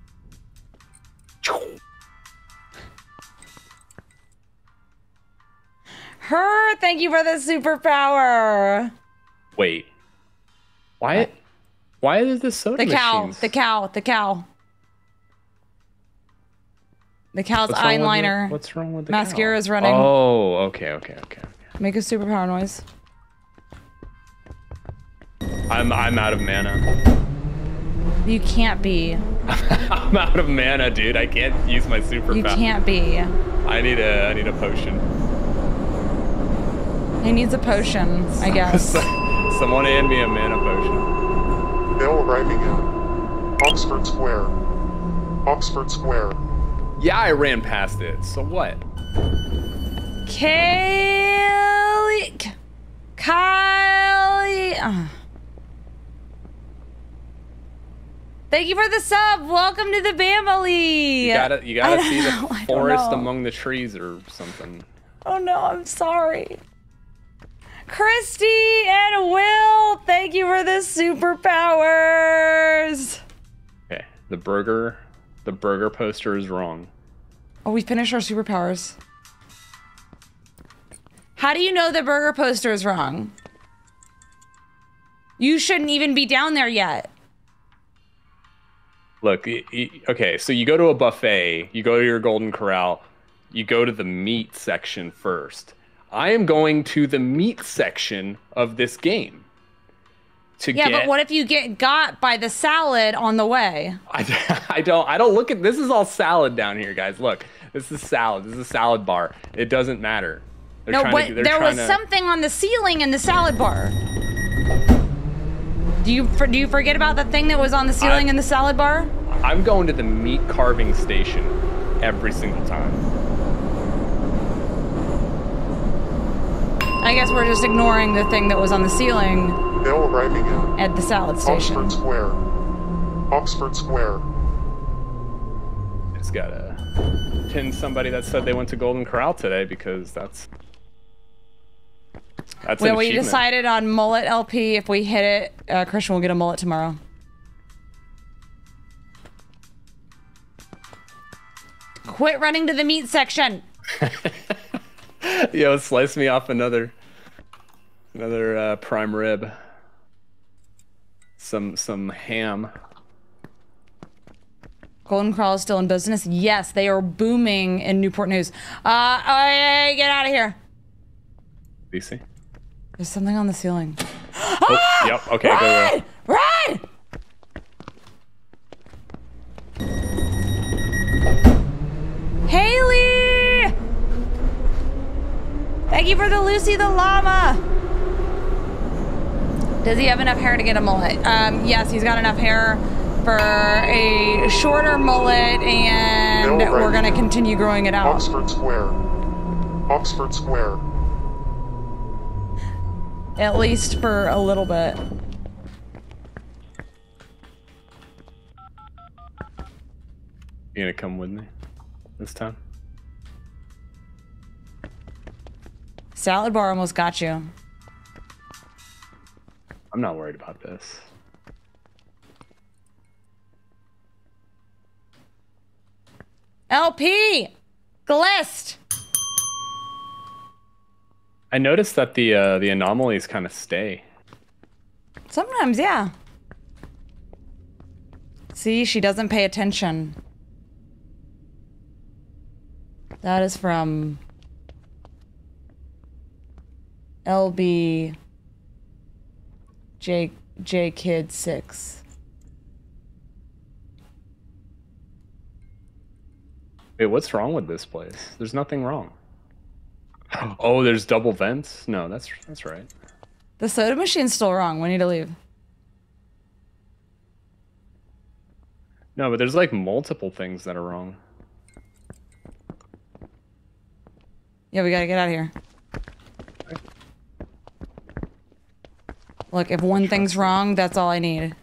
Her, thank you for the superpower. Wait, why? Why is this soda The cow, machines? the cow, the cow. The cow's What's with the- eyeliner. What's wrong with the Mascara cow? is running. Oh, okay, okay, okay. Make a superpower noise. I'm I'm out of mana. You can't be. I'm out of mana, dude. I can't use my super You power. can't be. I need a I need a potion. He needs a potion, I [laughs] guess. Someone hand me a mana potion. Bill arriving in Oxford Square. Oxford Square. Yeah, I ran past it. So what? Kaylee. Kylie. uh. Thank you for the sub. Welcome to the family. You gotta you gotta see know, the forest among the trees or something. Oh no, I'm sorry. Christy and Will, thank you for the superpowers. Okay. The burger the burger poster is wrong. Oh, we finished our superpowers. How do you know the burger poster is wrong? You shouldn't even be down there yet. Look, y- y- okay, so you go to a buffet, you go to your Golden Corral, you go to the meat section first. I am going to the meat section of this game. To Yeah, get, but what if you get got by the salad on the way? [laughs] I, I don't I don't look at this is all salad down here, guys. Look, this is salad. This is a salad bar. It doesn't matter. They're no, but to, there was to- something on the ceiling in the salad bar. Do you do you forget about the thing that was on the ceiling I- in the salad bar? I'm going to the meat carving station every single time. I guess we're just ignoring the thing that was on the ceiling Bill arriving in at the salad station. Oxford Square. Oxford Square. Just gotta pin somebody that said they went to Golden Corral today because that's that's Well, we decided on mullet LP. If we hit it, uh, Christian will get a mullet tomorrow. Quit running to the meat section. [laughs] Yo, slice me off another another uh, prime rib. Some some ham. Golden Corral is still in business. Yes, they are booming in Newport News. Uh, oh, yeah, yeah, get out of here. DC. There's something on the ceiling. Oh, yep. [gasps] Okay, go, Run! go. Run! Haley! Thank you for the Lucy the llama. Does he have enough hair to get a mullet? Um, yes, he's got enough hair for a shorter mullet, and we're gonna continue growing it out. Oxford Square. Oxford Square. At least for a little bit. You gonna come with me this time? Salad bar almost got you. I'm not worried about this. LP! Glist! I noticed that the uh, the anomalies kind of stay. Sometimes, yeah. See, she doesn't pay attention. That is from LB J J Kid 6. Wait, what's wrong with this place? There's nothing wrong. [gasps] Oh, there's double vents? No, that's that's right. The soda machine's still wrong. We need to leave. No, but there's like multiple things that are wrong. Yeah, we gotta get out of here. Look, if one thing's wrong, that's all I need.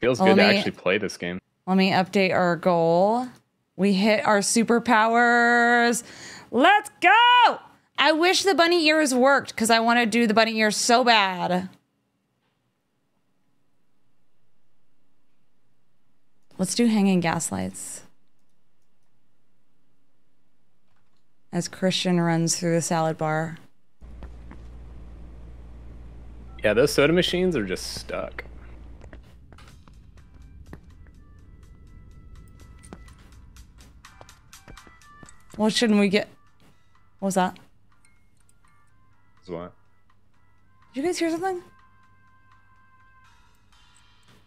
Feels good to me- actually play this game. Let me update our goal. We hit our superpowers. Let's go! I wish the bunny ears worked because I want to do the bunny ears so bad. Let's do hanging gaslights. As Christian runs through the salad bar. Yeah, those soda machines are just stuck. What shouldn't we get? What was that? What? Did you guys hear something?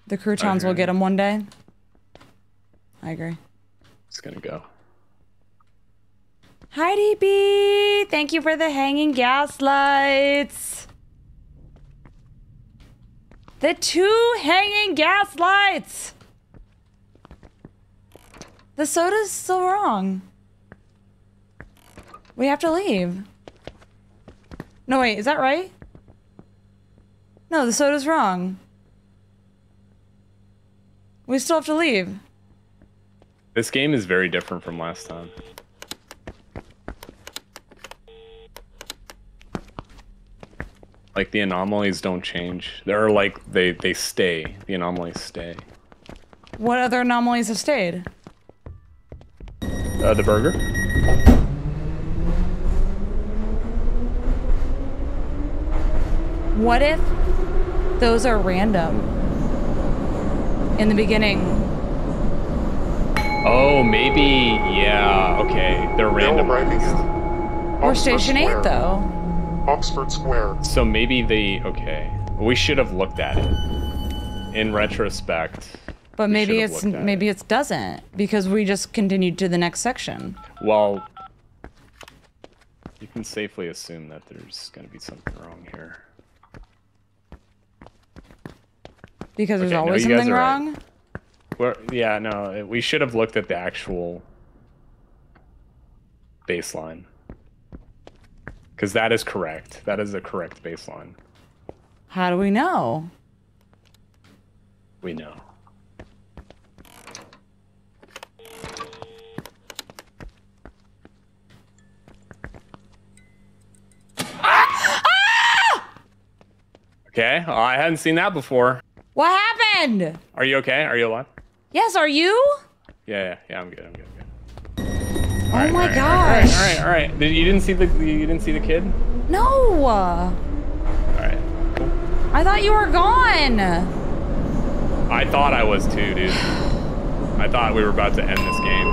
The croutons will get them one day. I agree. It's gonna go. Hi, DB. Thank you for the hanging gas lights. The two hanging gas lights. The soda's still wrong. We have to leave. No, wait, is that right? No, the soda's wrong. We still have to leave. This game is very different from last time. Like the anomalies don't change. They're like they they stay. The anomalies stay. What other anomalies have stayed? Uh, the burger. What if those are random in the beginning? Oh, maybe. Yeah. Okay. They're Bill random. Reagan. We're Oxford Station 8, Square. though. Oxford Square. So maybe they. Okay. We should have looked at it. In retrospect. But maybe should've it's looked at maybe it doesn't because we just continued to the next section. Well, you can safely assume that there's going to be something wrong here. Because there's Okay, no, always guys something are right. wrong. Well, yeah, no, we should have looked at the actual baseline. Because that is correct. That is the correct baseline. How do we know? We know. Ah! Ah! Okay, oh, I hadn't seen that before. What happened? Are you okay? Are you alive? Yes, are you? Yeah, yeah, yeah. I'm good. I'm good. I'm good. oh my All right, gosh. all right, all right. Did, you didn't see the you didn't see the kid? No. All right, cool. I thought you were gone. I thought I was too, dude. I thought we were about to end this game.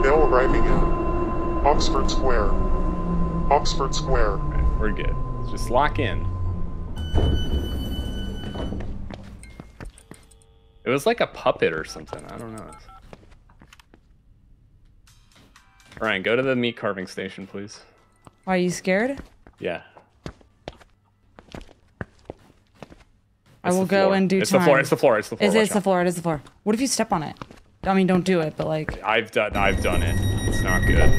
Mail arriving in Oxford Square. Oxford Square. Alright, we're good. Just lock in. It was like a puppet or something. I don't know. Ryan, go to the meat carving station, please. Why are you scared? Yeah. I It's will go and do it's time. the floor. It's the floor. It's the floor. Is watch it's the floor? It is the floor. What if you step on it? I mean, don't do it, but like, I've done. I've done it. It's not good.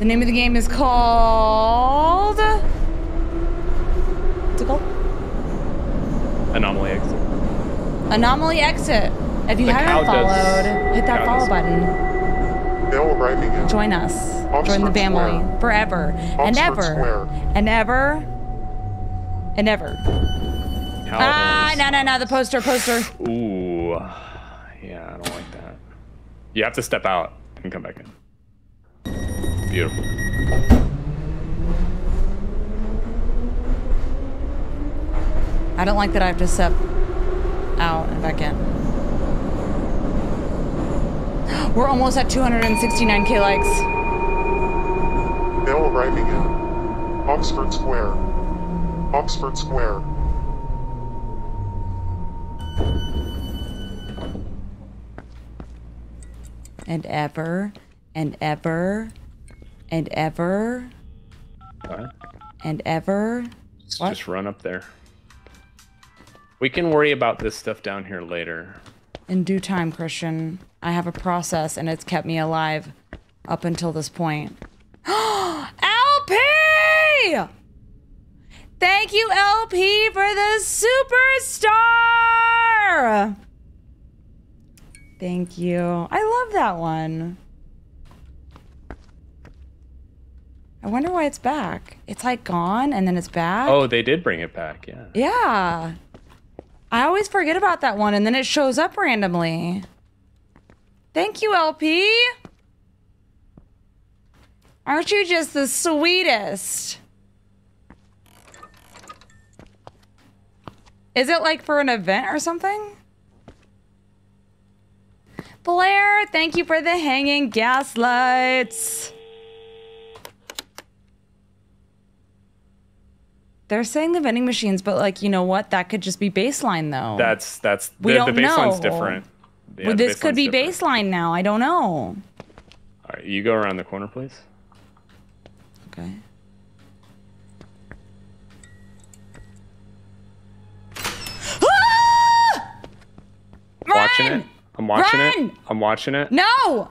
the name of the game is called. What's it called? Anomaly exit. Anomaly Exit. If you The haven't cow does- followed, hit that cow follow does- button. Mail arriving in Join us. Join the family Square. forever and ever Square. and ever and ever. Cow Ah, horns. no, no, no. The poster, poster. Ooh. Yeah, I don't like that. You have to step out and come back in. Beautiful. I don't like that I have to step out and back in. [gasps] We're almost at 269k likes. Mail arriving in Oxford Square. Oxford Square. And ever and ever and ever Alright. and ever. Just, What? just run up there. We can worry about this stuff down here later. In due time, Christian. I have a process and it's kept me alive up until this point. [gasps] LP! Thank you, LP, for the superstar! Thank you. I love that one. I wonder why it's back. It's like gone and then it's back. Oh, they did bring it back. Yeah. Yeah. I always forget about that one and then it shows up randomly. Thank you, LP. Aren't you just the sweetest? Is it like for an event or something? Blair, thank you for the hanging gaslights. They're saying the vending machines, but like, you know what? That could just be baseline though. That's that's We the, don't the baseline's know. different. Yeah, well, this could be different. baseline now. I don't know. All right, you go around the corner, please. Okay. Ah! Watching Run! it. I'm watching Run! it. I'm watching it. No!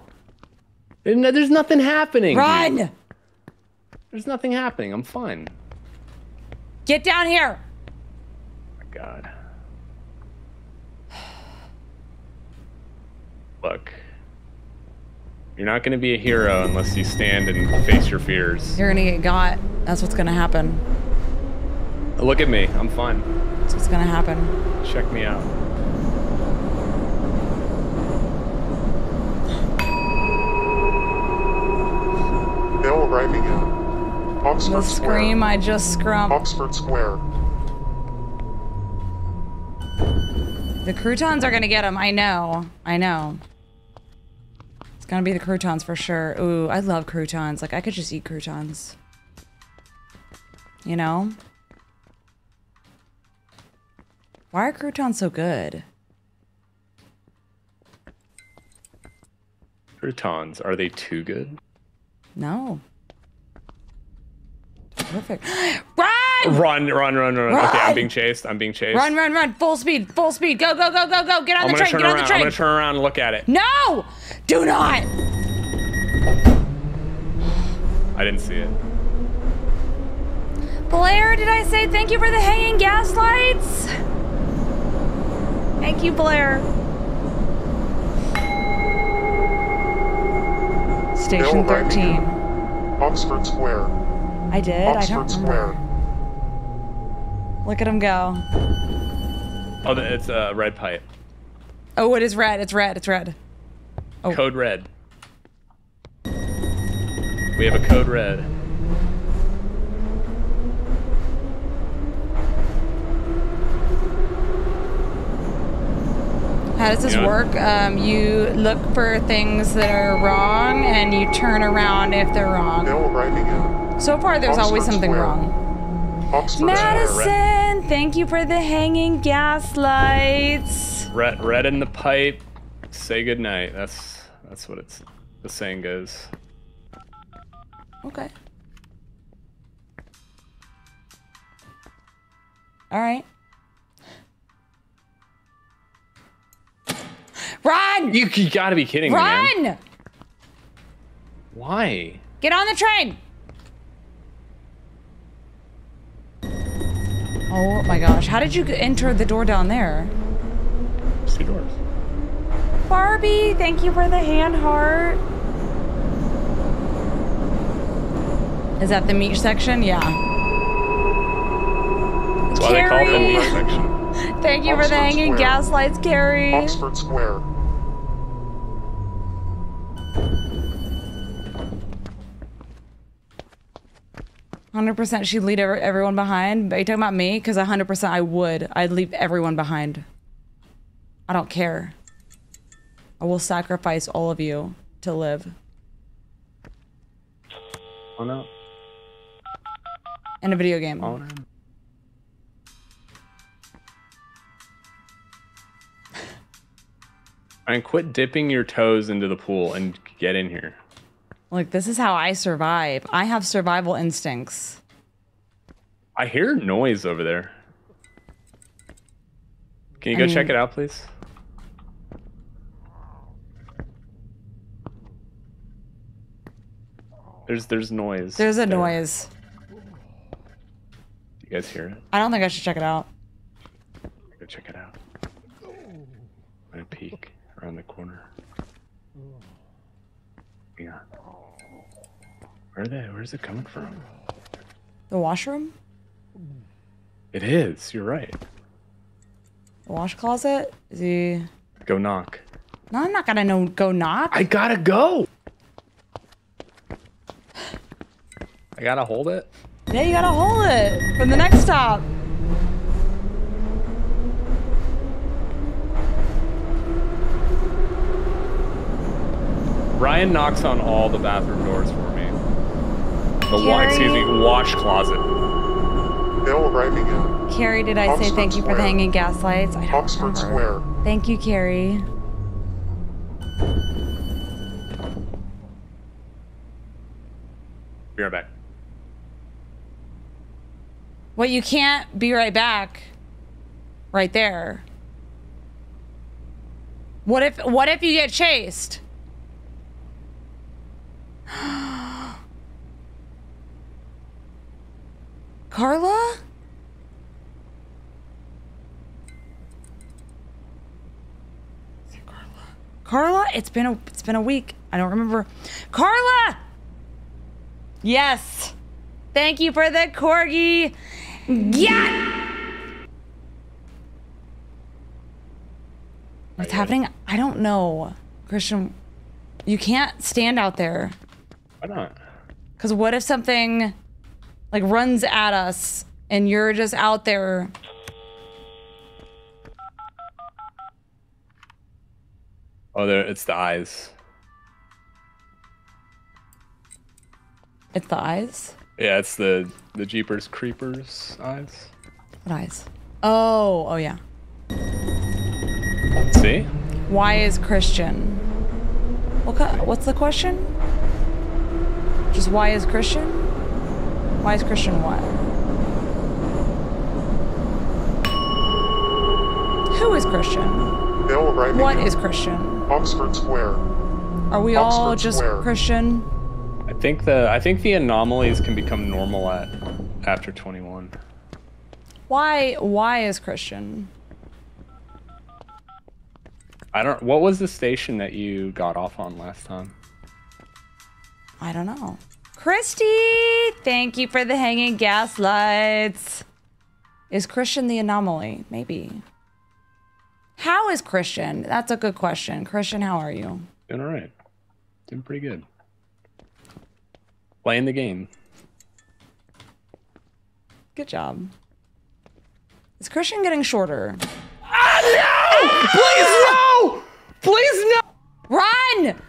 No, There's nothing happening. dude. Run! There's nothing happening. I'm fine. Get down here! Oh my God. Look. You're not going to be a hero unless you stand and face your fears. You're gonna get got. That's what's gonna happen. Look at me. I'm fine. That's what's gonna happen. Check me out. Mail arriving in Oxford The Square. scream I just scrumped. Oxford Square. The croutons are gonna get him. I know. I know. It's gonna be the croutons for sure. Ooh, I love croutons. Like, I could just eat croutons. You know? Why are croutons so good? Croutons, are they too good? No. Perfect. [gasps] Run! Run, run, run, run. Okay, I'm being chased. I'm being chased. Run, run, run. Full speed, full speed. Go, go, go, go, go. Get on I'm the train, turn get on around. the I'm train. gonna turn around and look at it. No! Do not! I didn't see it. Blair, did I say thank you for the hanging gas lights? Thank you, Blair. Station Bill Riley. 13. Oxford Square. I did? Oxford I don't. Square. Look at him go. Oh, it's a uh, red pipe. Oh, it is red. It's red. It's red. Oh. Code red. We have a code red. How does this work? Um, you look for things that are wrong and you turn around if they're wrong. So far, there's always something Square. wrong. Oxford Madison, thank you for the hanging gas lights. Red, red in the pipe. Say goodnight. That's that's what it's the saying goes. Okay. All right. Run! You, you gotta be kidding me, man. Run! Why? Get on the train! Oh my gosh, how did you enter the door down there? It's two doors. Barbie, thank you for the hand heart. Is that the meat section? Yeah. That's why they call it the meat section. [laughs] Thank you for the hanging Square. gas lights, Carrie. Oxford Square. Hundred percent, she'd lead ever- everyone behind. Are you talking about me? Because hundred percent, I would. I'd leave everyone behind. I don't care. I will sacrifice all of you to live Oh no. in a video game. Oh no. And quit dipping your toes into the pool and get in here. Like this is how I survive. I have survival instincts. I hear noise over there. Can you I go mean- check it out, please? There's there's noise. There's a there. noise. You guys hear it? I don't think I should check it out. Go check it out. I'm gonna peek around the corner. Yeah. Where are they? Where's it coming from? The washroom? It is. You're right. The wash closet? Is he? Go knock. No, I'm not gonna know. Go knock. I gotta go. I gotta hold it. Yeah, you gotta hold it for the next stop. Ryan knocks on all the bathroom doors for me. The wa- excuse me, wash closet. Bill arriving in. Carrie, did I say Oxford thank you for the hanging gas lights? I don't Oxford remember. Square. Thank you, Carrie. Be right back. Well, you can't be right back. Right there. What if what if you get chased? [gasps] [gasps] Carla? Carla? Carla? It's been a it's been a week. I don't remember. Carla! Yes. Thank you for the corgi. Yeah. What's happening? I don't know. Christian, you can't stand out there. Why not? Because what if something like runs at us and you're just out there? Oh, there. It's the eyes. It's the eyes. Yeah, it's the the Jeepers Creepers eyes. What eyes? Oh, oh yeah. See? Why is Christian? What? What's the question? Just why is Christian? Why is Christian what? Who is Christian? Bill arriving What in. is Christian? Oxford Square. Are we all just Square. Christian? I think the I think the anomalies can become normal at after 21. Why? Why is Christian? I don't. What was the station that you got off on last time? I don't know. Christy, thank you for the hanging gas lights. Is Christian the anomaly? Maybe. How is Christian? That's a good question. Christian, how are you? Doing all right. Doing pretty good. Playing the game. Good job. Is Christian getting shorter? Ah, no! Please no! Please no! Run!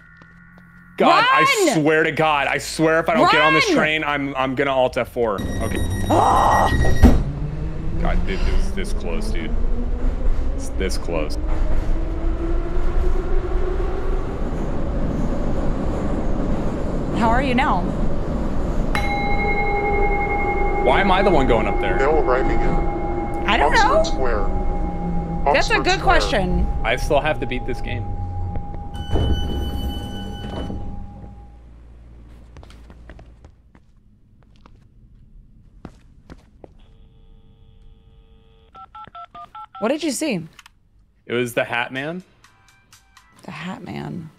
God, I swear to God, I swear if I don't get on this train, I'm I'm gonna alt F4. Okay. [gasps] God, dude, this this close, dude. It's this close. How are you now? Why am I the one going up there? Now arriving at I don't Oxford know. Square. That's a good Square. question. I still have to beat this game. What did you see? It was the Hat Man. The Hat Man.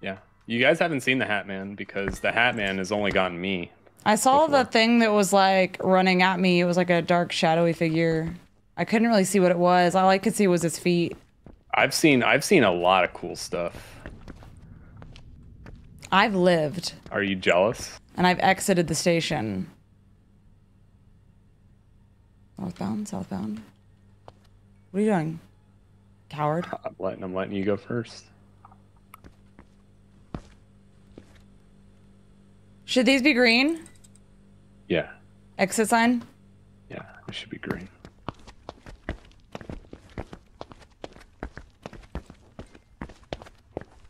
Yeah. You guys haven't seen the Hat Man because the Hat Man has only gotten me. I saw the thing that was like running at me. It was like a dark, shadowy figure. I couldn't really see what it was. All I could see was his feet. I've seen I've seen a lot of cool stuff. I've lived Are you jealous? and I've exited the station. Southbound, southbound. What are you doing? Coward. I'm letting I'm letting you go first. Should these be green? Yeah. Exit sign? Yeah. It should be green.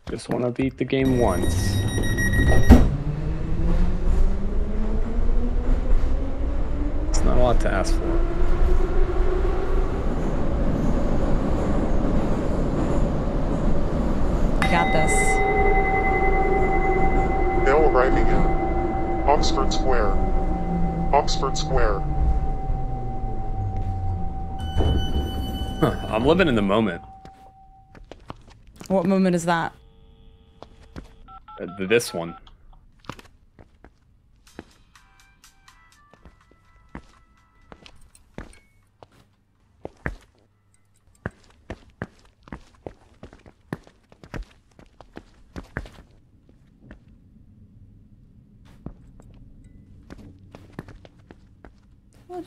Just want to beat the game once. It's not a lot to ask for. Got this. Now arriving at Oxford Square. Oxford Square. Huh, I'm living in the moment. What moment is that? Uh, This one.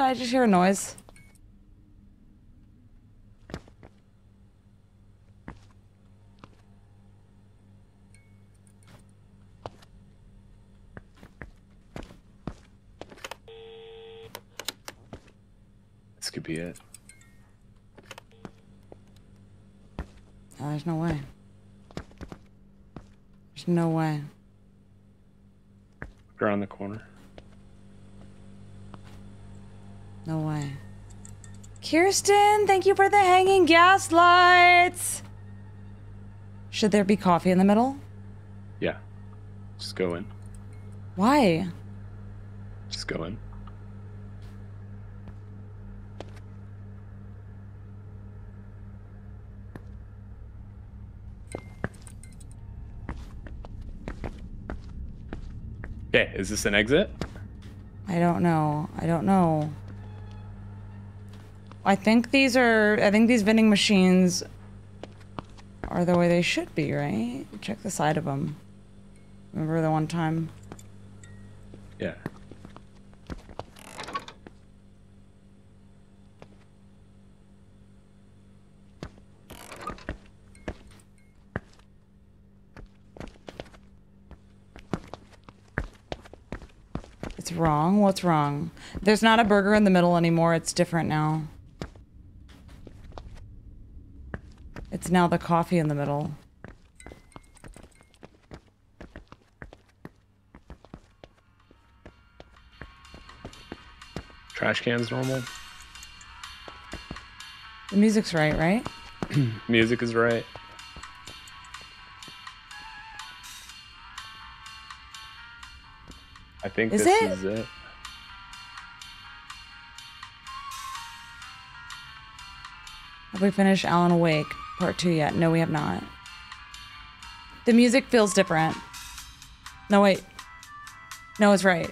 I just hear a noise? This could be it. Oh, there's no way. There's no way. Around the corner. No way. Kirsten, thank you for the hanging gas lights. Should there be coffee in the middle? Yeah. Just go in. Why? Just go in. Okay, is this an exit? I don't know. I don't know. I think these are. I think these vending machines are the way they should be, right? Check the side of them. Remember the one time? Yeah. It's wrong. What's wrong? There's not a burger in the middle anymore. It's different now. Now the coffee in the middle. Trash cans normal. The music's right, right? [clears throat] Music is right. I think Is this it? is it. Have we finished Alan Wake Part 2 yet? No, we have not. The music feels different. No, wait. No, it's right.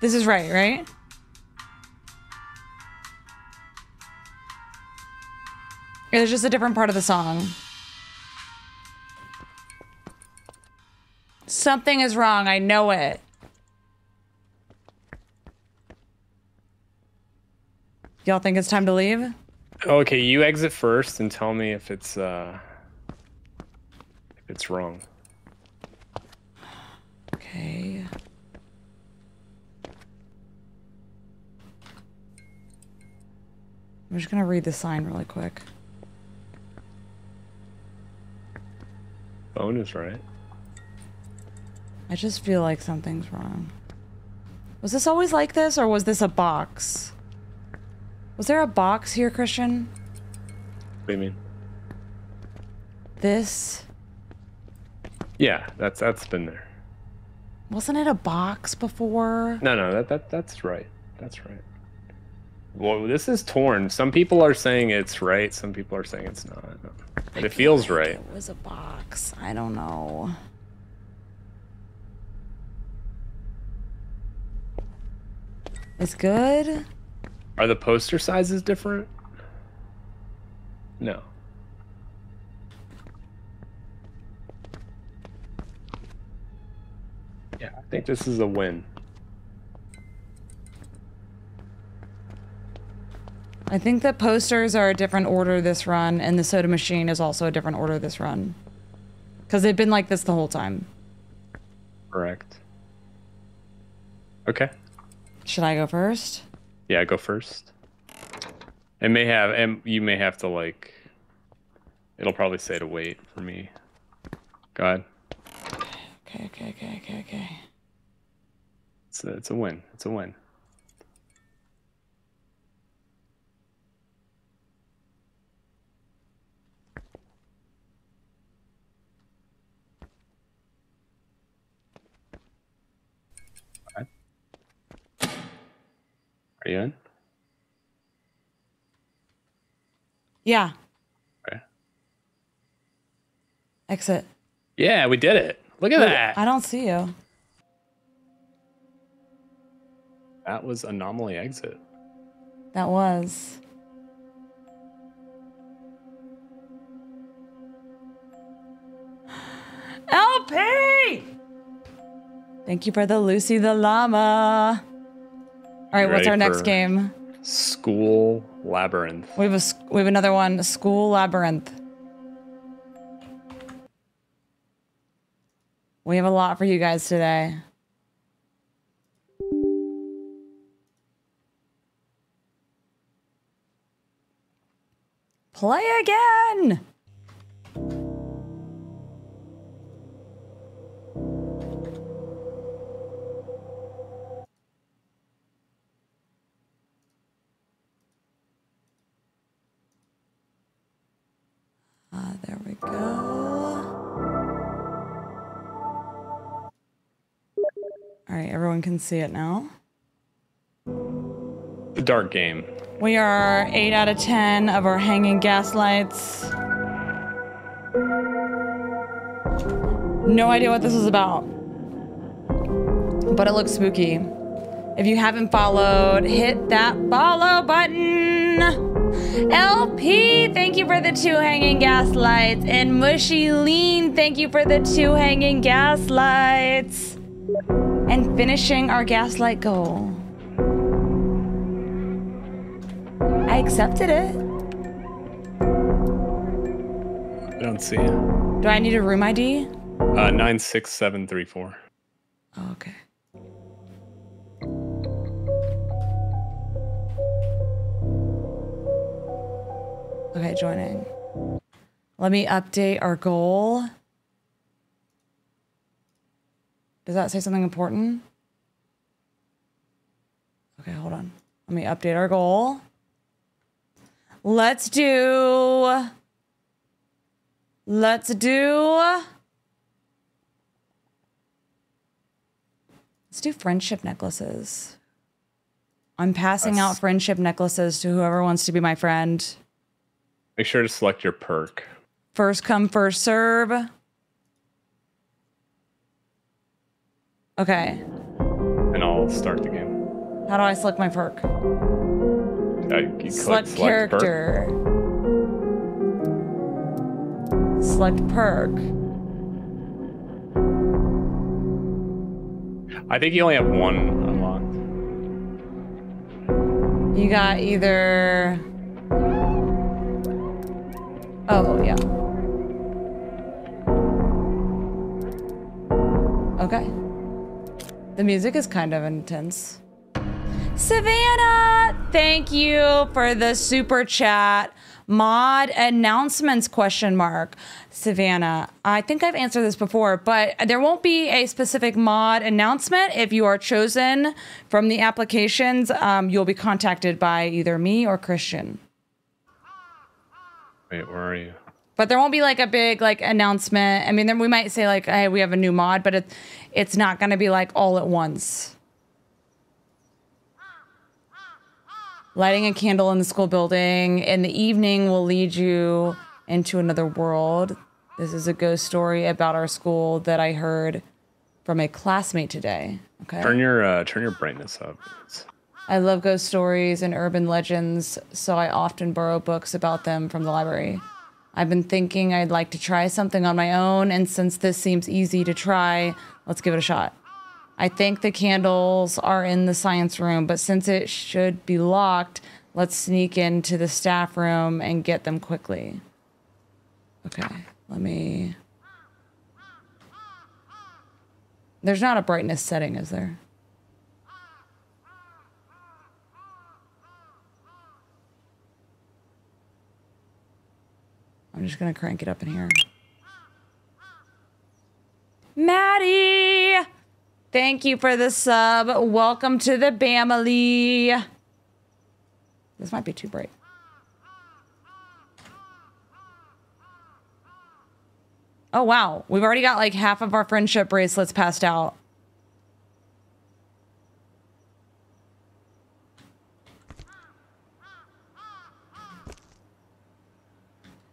This is right, right? It's just a different part of the song. Something is wrong. I know it. Y'all think it's time to leave? Okay, you exit first and tell me if it's uh if it's wrong. Okay. I'm just gonna read the sign really quick. Is right. I just feel like something's wrong. Was this always like this, or was this a box? Was there a box here, Christian? What do you mean? This Yeah, that's that's been there. wasn't it a box before? No, no, that that that's right. That's right. Well, this is torn. Some people are saying it's right. Some people are saying it's not. But it feels right. It was a box. I don't know. It's good. Are the poster sizes different? No. Yeah, I think this is a win. I think the posters are a different order this run, and the soda machine is also a different order this run. Because they've been like this the whole time. Correct. Okay. Should I go first? Yeah, go first. It may have, and you may have to like. It'll probably say to wait for me. Go ahead. Okay, okay, okay, okay, okay. It's a, it's a win. It's a win. Are you in? Yeah, Okay. exit. Yeah, we did it. Look at that. I don't see you. That was anomaly exit. That was. [gasps] LP! Thank you for the Lucy the Llama. All right, what's our next game? School labyrinth. We have a we have another one, School Labyrinth. We have a lot for you guys today. Play again. Everyone can see it now. The dark game. We are 8 out of 10 of our hanging gaslights. No idea what this is about. But it looks spooky. If you haven't followed, hit that follow button. LP, thank you for the two hanging gas lights. And Mushy Lean, thank you for the two hanging gas lights. And finishing our gaslight goal. I accepted it. I don't see it. Do I need a room ID? Uh, nine six seven three four. Oh, okay. Okay, joining. Let me update our goal. Does that say something important? Okay, hold on. Let me update our goal. Let's do. Let's do. Let's do friendship necklaces. I'm passing out friendship necklaces to whoever wants to be my friend. Make sure to select your perk. First come, first serve. Okay. and I'll start the game. How do I select my perk? Uh, you Select, perk. character. Select perk. I think you only have one unlocked. You got either. Oh, yeah. Okay. The music is kind of intense. Savannah, thank you for the super chat. Mod announcements question mark. Savannah, I think I've answered this before, but there won't be a specific mod announcement. If you are chosen from the applications, um, you'll be contacted by either me or Christian. Wait, where are you? But there won't be like a big like announcement. I mean, then we might say like, "Hey, we have a new mod," but it, it's not going to be like all at once. Lighting a candle in the school building in the evening will lead you into another world. This is a ghost story about our school that I heard from a classmate today. Okay. Turn your uh, turn your brightness up. It's- I love ghost stories and urban legends, so I often borrow books about them from the library. I've been thinking I'd like to try something on my own, and since this seems easy to try, let's give it a shot. I think the candles are in the science room, but since it should be locked, let's sneak into the staff room and get them quickly. Okay, let me. There's not a brightness setting, is there? I'm just gonna crank it up in here. Maddie! Thank you for the sub. Welcome to the family. This might be too bright. Oh, wow. We've already got like half of our friendship bracelets passed out.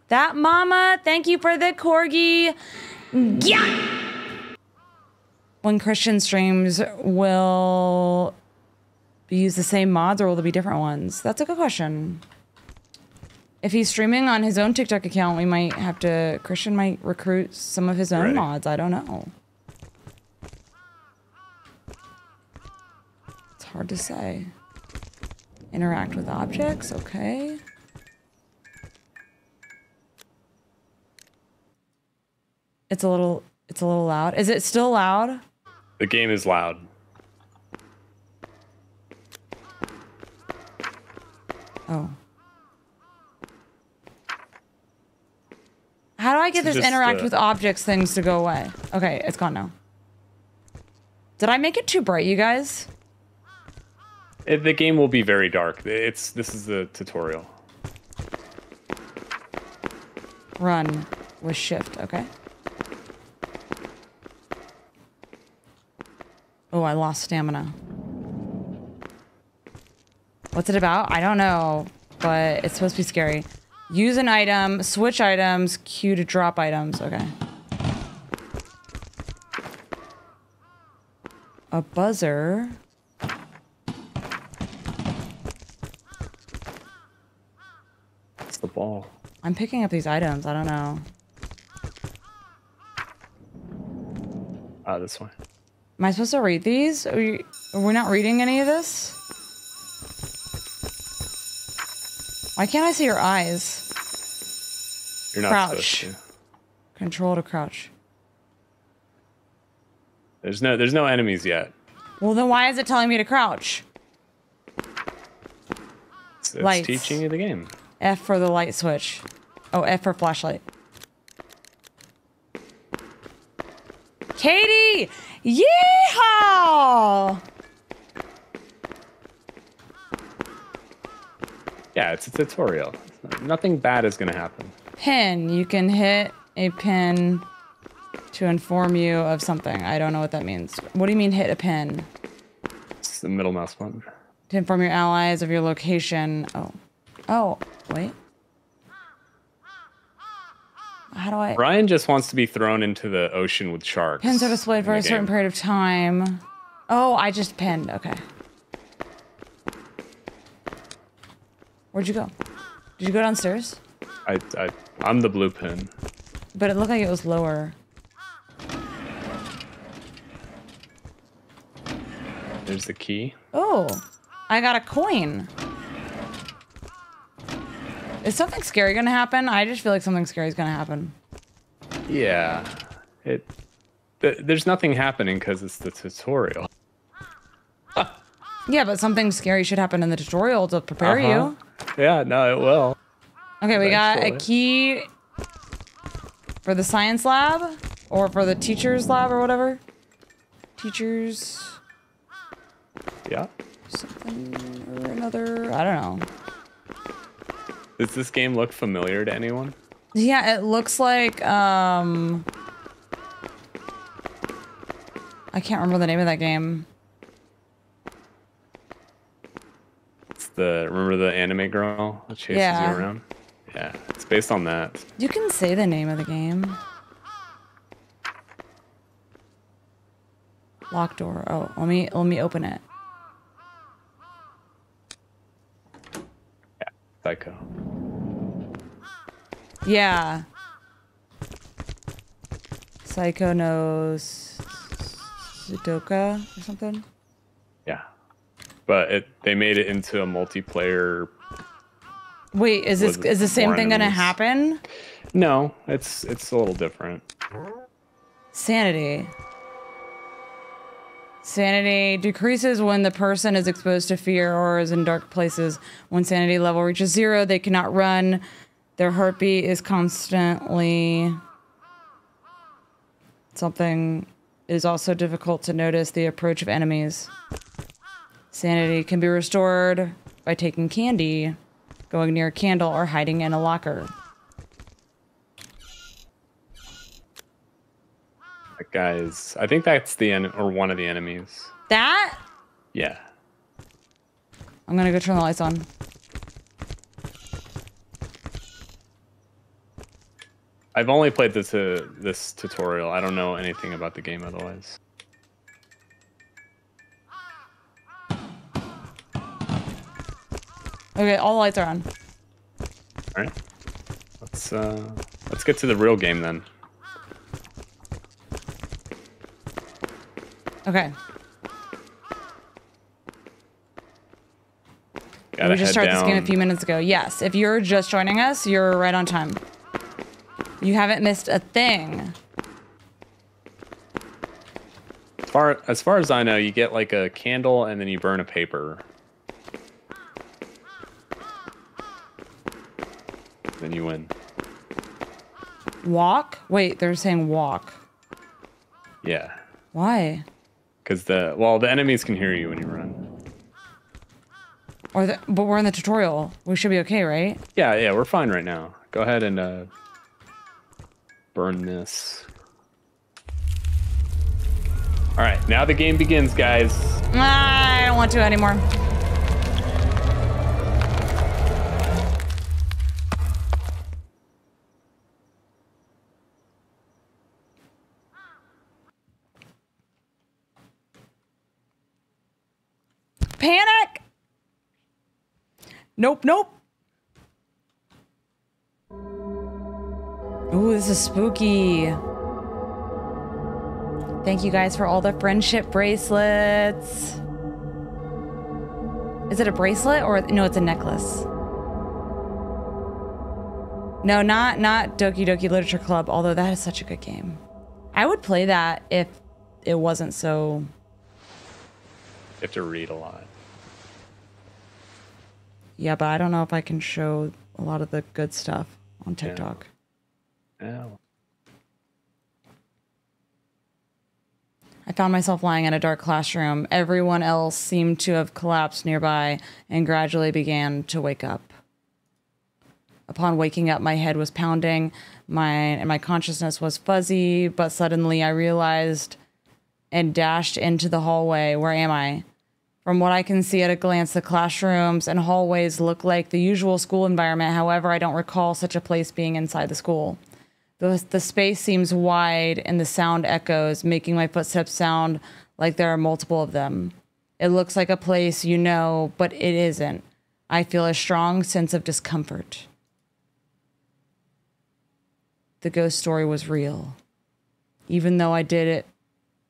That mama, thank you for the corgi. Yeah. When Christian streams, will be use the same mods or will there be different ones? That's a good question. If he's streaming on his own TikTok account, we might have to. Christian might recruit some of his own Ready. mods. I don't know. It's hard to say. Interact with objects, okay. It's a little it's a little loud. Is it still loud? The game is loud. Oh. How do I get So this interact uh, with objects things to go away? Okay, it's gone now. Did I make it too bright, you guys? It, the game will be very dark. It's this is the tutorial. Run with shift, okay. Oh, I lost stamina. What's it about? I don't know, but it's supposed to be scary. Use an item, switch items, Q to drop items. Okay. A buzzer. It's the ball. I'm picking up these items. I don't know. Ah, this one. Am I supposed to read these? Are, we are we not reading any of this? Why can't I see your eyes? You're not Crouch. supposed to. Control to crouch. There's no there's no enemies yet. Well, then why is it telling me to crouch? It's, it's Lights. teaching you the game. F for the light switch. Oh, F for flashlight. Katie! Yeehaw! Yeah, it's a tutorial. It's not- nothing bad is gonna happen. Pin. You can hit a pin to inform you of something. I don't know what that means. What do you mean hit a pin? It's the middle mouse button. To inform your allies of your location. Oh. Oh, wait. How do I... Ryan just wants to be thrown into the ocean with sharks. Pins are displayed for a certain period of time. Oh, I just pinned. Okay. Where'd you go? Did you go downstairs? I, I, I'm the blue pin. But it looked like it was lower. There's the key. Oh, I got a coin. Is something scary gonna happen? I just feel like something scary is gonna happen. Yeah. It. th- There's nothing happening because it's the tutorial. Yeah, but something scary should happen in the tutorial to prepare Uh-huh. you. Yeah, no, it will. Okay, we got a key for the science lab or for the teacher's lab or whatever. Teachers Yeah. something or another. I don't know. Does this game look familiar to anyone? Yeah, it looks like um I can't remember the name of that game. It's the remember the anime girl that chases Yeah. you around. Yeah, it's based on that. You can say the name of the game. Lock door. Oh, let me let me open it. Psycho. Yeah. Saiko no Sutoka or something. Yeah, but it they made it into a multiplayer. Wait, is this is the same thing gonna happen? No, it's it's a little different. Sanity. Sanity decreases when the person is exposed to fear or is in dark places. When sanity level reaches zero, they cannot run. Their heartbeat is constantly something. It is also difficult to notice the approach of enemies. Sanity can be restored by taking candy, going near a candle, or hiding in a locker. That guy's. I think that's the en- or one of the enemies. That Yeah. I'm gonna go turn the lights on. I've only played this uh, this tutorial. I don't know anything about the game otherwise. Okay, all the lights are on. All right. Let's uh let's get to the real game then. Okay. Gotta we just started this game a few minutes ago. Yes, if you're just joining us, you're right on time. You haven't missed a thing. Far as far as I know, you get like a candle and then you burn a paper. Then you win. Walk? Wait, they're saying walk. Yeah. Why? Because the well, the enemies can hear you when you run. Or the, but we're in the tutorial. We should be okay, right? Yeah, yeah, we're fine right now. Go ahead and uh, burn this. All right, now the game begins, guys. Ah, I don't want to anymore. Panic! Nope, nope. Ooh, this is spooky. Thank you guys for all the friendship bracelets. Is it a bracelet or no? It's a necklace. No, not not Doki Doki Literature Club. Although that is such a good game, I would play that if it wasn't so. You have to read a lot. Yeah, but I don't know if I can show a lot of the good stuff on TikTok. Yeah. I found myself lying in a dark classroom. Everyone else seemed to have collapsed nearby and gradually began to wake up. Upon waking up, my head was pounding, my and my consciousness was fuzzy, but suddenly I realized and dashed into the hallway. Where am I? From what I can see at a glance, the classrooms and hallways look like the usual school environment. However, I don't recall such a place being inside the school. The, the space seems wide and the sound echoes, making my footsteps sound like there are multiple of them. It looks like a place you know, but it isn't. I feel a strong sense of discomfort. The ghost story was real. Even though I did it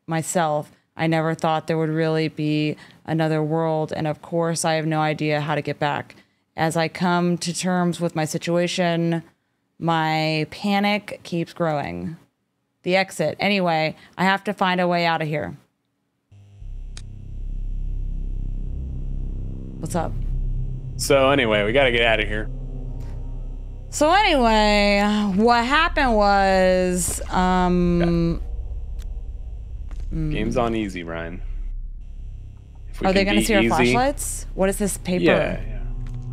myself, I never thought there would really be another world, and of course, I have no idea how to get back. As I come to terms with my situation, my panic keeps growing. The exit. Anyway, I have to find a way out of here. What's up? So anyway, we gotta get out of here. So anyway, what happened was um Game's on easy, Ryan. Are they going to see our flashlights? What is this paper? Yeah, yeah.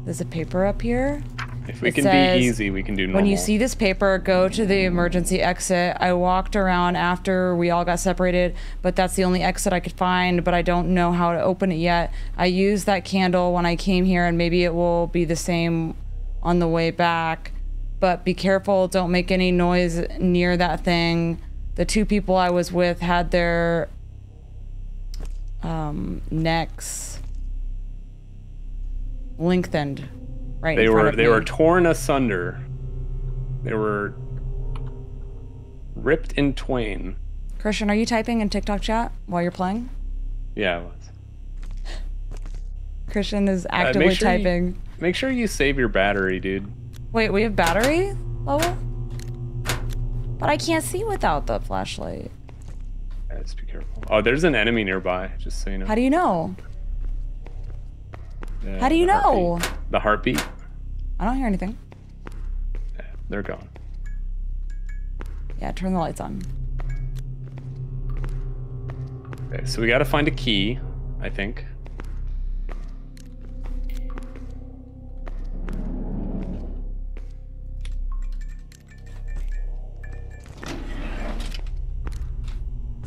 There's a paper up here. If we It can says, be easy, we can do normal. When you see this paper, go to the emergency exit. I walked around after we all got separated, but that's the only exit I could find, but I don't know how to open it yet. I used that candle when I came here, and maybe it will be the same on the way back. But be careful, don't make any noise near that thing. The two people I was with had their um, necks lengthened right they in front were they me. were torn asunder. They were ripped in twain. Christian, are you typing in TikTok chat while you're playing? Yeah, it was. Christian is Uh, actively make sure you- typing. make sure you save your battery, dude. Wait, we have battery level? But I can't see without the flashlight. Just be careful. Oh, there's an enemy nearby. Just so you know. How do you know? Yeah, how do you the know? heartbeat. The heartbeat. I don't hear anything. Yeah, they're gone. Yeah, turn the lights on. Okay, so we got to find a key. I think.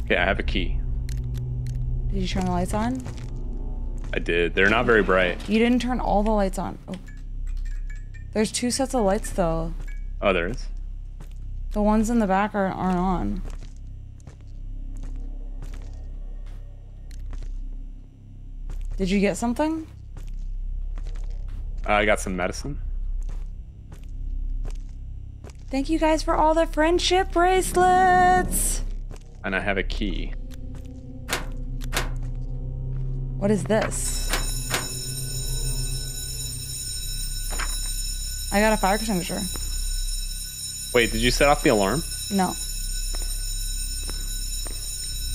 Okay, I have a key. Did you turn the lights on? I did. They're not very bright. You didn't turn all the lights on. Oh. There's two sets of lights though. Oh, there is. The ones in the back are, aren't on. Did you get something? Uh, I got some medicine. Thank you guys for all the friendship bracelets. And I have a key. What is this? I got a fire extinguisher. Wait, did you set off the alarm? No.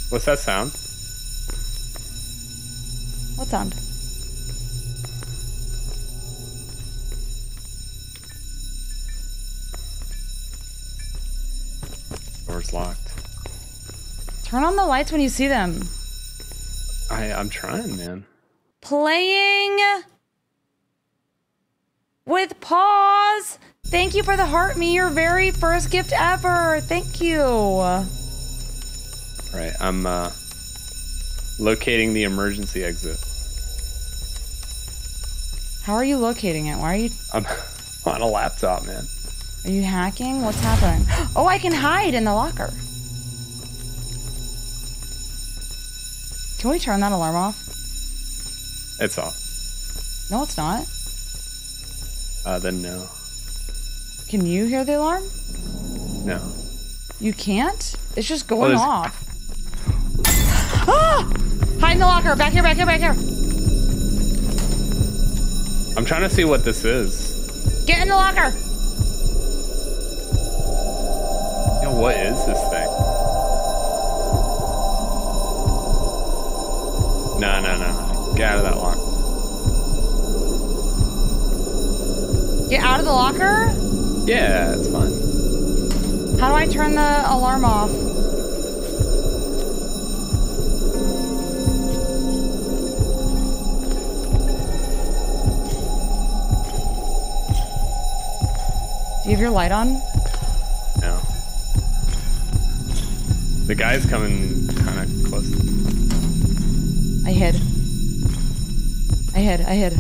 What's that sound? What sound? Door's locked. Turn on the lights when you see them. I I'm trying, man. Playing with pause. Thank you for the heart me, your very first gift ever. Thank you. All right, I'm uh, locating the emergency exit. How are you locating it? Why are you I'm [laughs] on a laptop, man. are you hacking? What's happening? [gasps] Oh, I can hide in the locker. Can we turn that alarm off? It's off. No, it's not. Uh, then no, Can you hear the alarm? no. You can't? It's just going there's- off. [gasps] ah! Hide in the locker. Back here, back here, back here. I'm trying to see what this is. Get in the locker. Yo, what is this thing? No, no, no, no. Get out of that lock. Get out of the locker? Yeah, it's fine. How do I turn the alarm off? Do you have your light on? No. The guy's coming kind of close. I hid. I hid. I hid.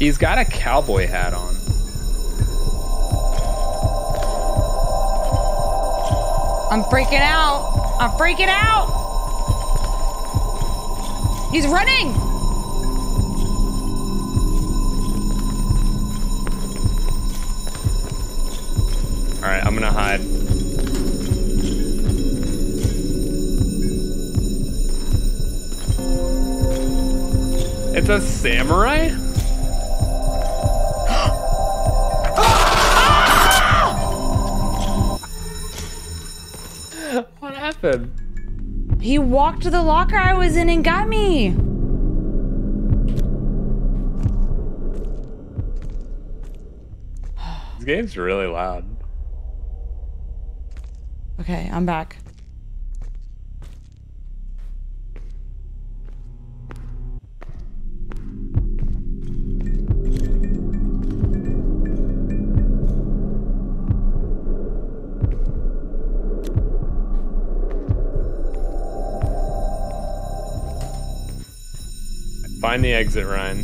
He's got a cowboy hat on. I'm freaking out. I'm freaking out. He's running. All right, I'm gonna hide. It's a samurai? [gasps] what happened? He walked to the locker I was in and got me. This game's really loud. Okay, I'm back. Find the exit, Ryan.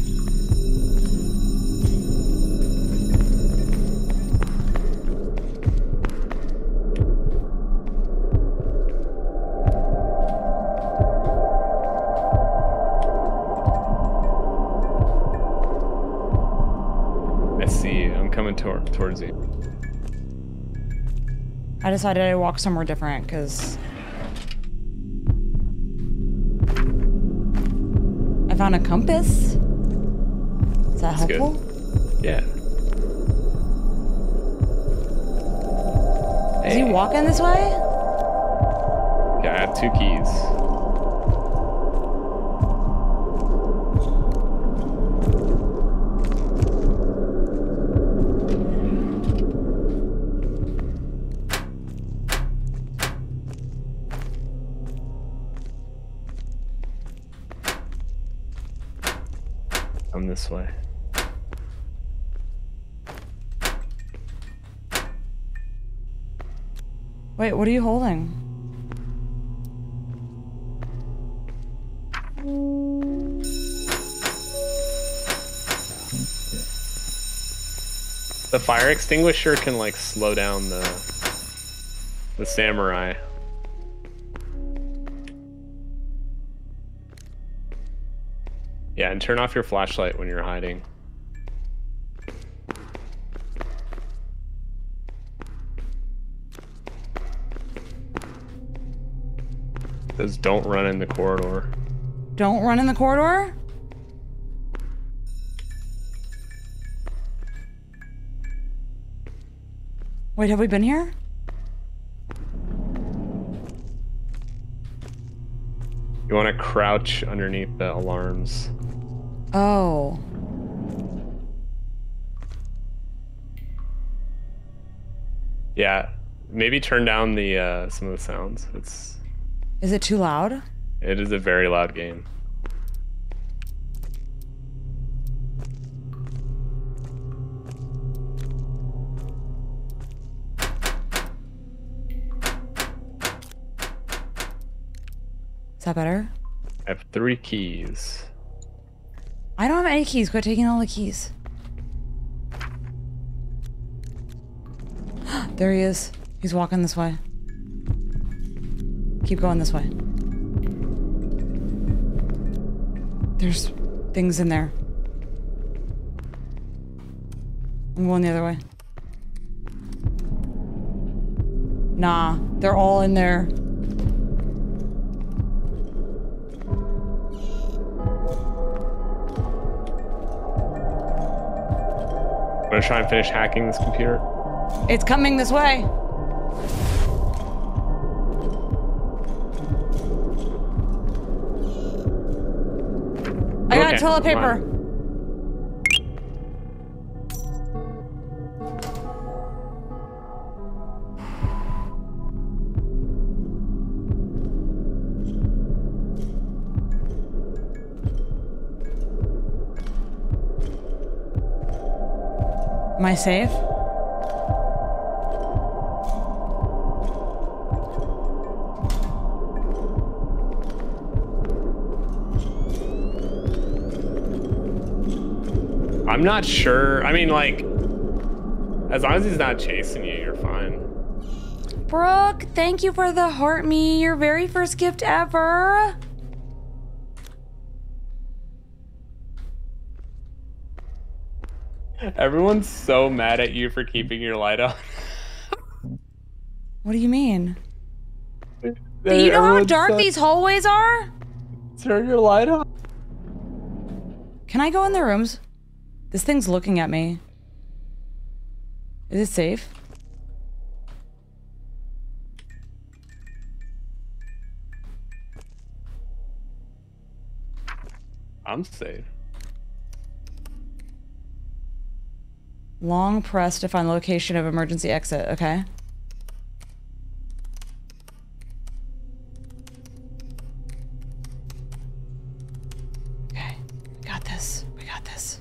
I see. I'm coming towards you. I decided I'd walk somewhere different because Found a compass. Is that That's good. helpful? Yeah. Is he walking this way? Yeah, I have two keys. What are you holding? The fire extinguisher can like slow down the the samurai. Yeah, and turn off your flashlight when you're hiding. Says don't run in the corridor. Don't run in the corridor? Wait, have we been here? You want to crouch underneath the alarms. Oh. Yeah, maybe turn down the uh, some of the sounds. It's Is it too loud? it is a very loud game. Is that better? I have three keys. I don't have any keys. Quit taking all the keys. [gasps] there he is. He's walking this way. Keep going this way. There's things in there. I'm going the other way. Nah, they're all in there. I'm gonna try and finish hacking this computer. It's coming this way. Toilet paper. fine. Am I safe? I'm not sure. I mean, like, as long as he's not chasing you, you're fine. Brooke, thank you for the heart me, your very first gift ever. Everyone's so mad at you for keeping your light on. What do you mean? [laughs] Do you know how dark these hallways are? Turn your light on. Can I go in the rooms? This thing's looking at me. Is it safe? I'm safe. Long press to find location of emergency exit. Okay. Okay. We got this. We got this.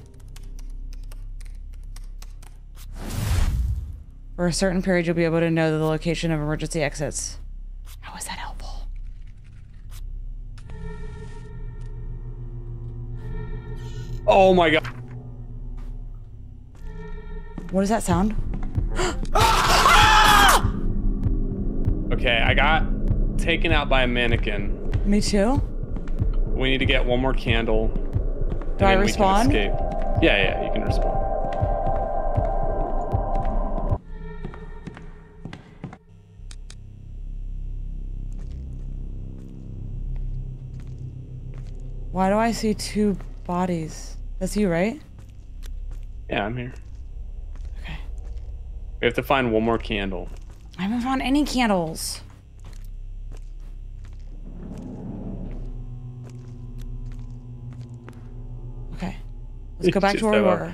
For a certain period, you'll be able to know the location of emergency exits. How is that helpful? Oh my god. What does that sound? [gasps] Okay, I got taken out by a mannequin. Me too. We need to get one more candle. Do I and then we can respawn? Yeah, yeah, you can respawn. Why do I see two bodies? That's you, right? Yeah, I'm here. Okay. We have to find one more candle. I haven't found any candles. Okay. Let's go back to where we were.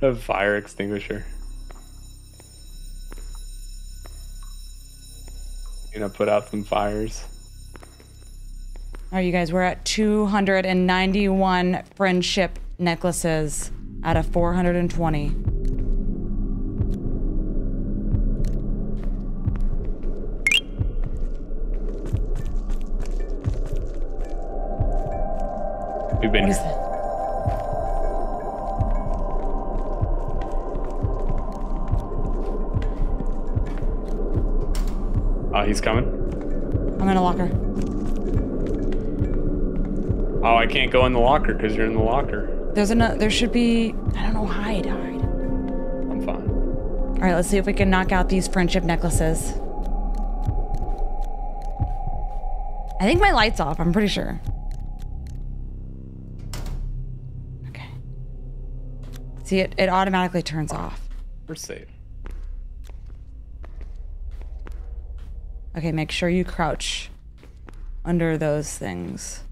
A, a fire extinguisher. You know, put out some fires. All right, you guys, we're at 291 friendship necklaces out of 420. We've been What here. Oh, he's coming. I'm in a locker. Oh, I can't go in the locker because you're in the locker. There's a there should be I don't know hide hide. I'm fine. All right, let's see if we can knock out these friendship necklaces. I think my light's off. I'm pretty sure. Okay. See, it, it automatically turns off. We're safe. Okay, make sure you crouch under those things.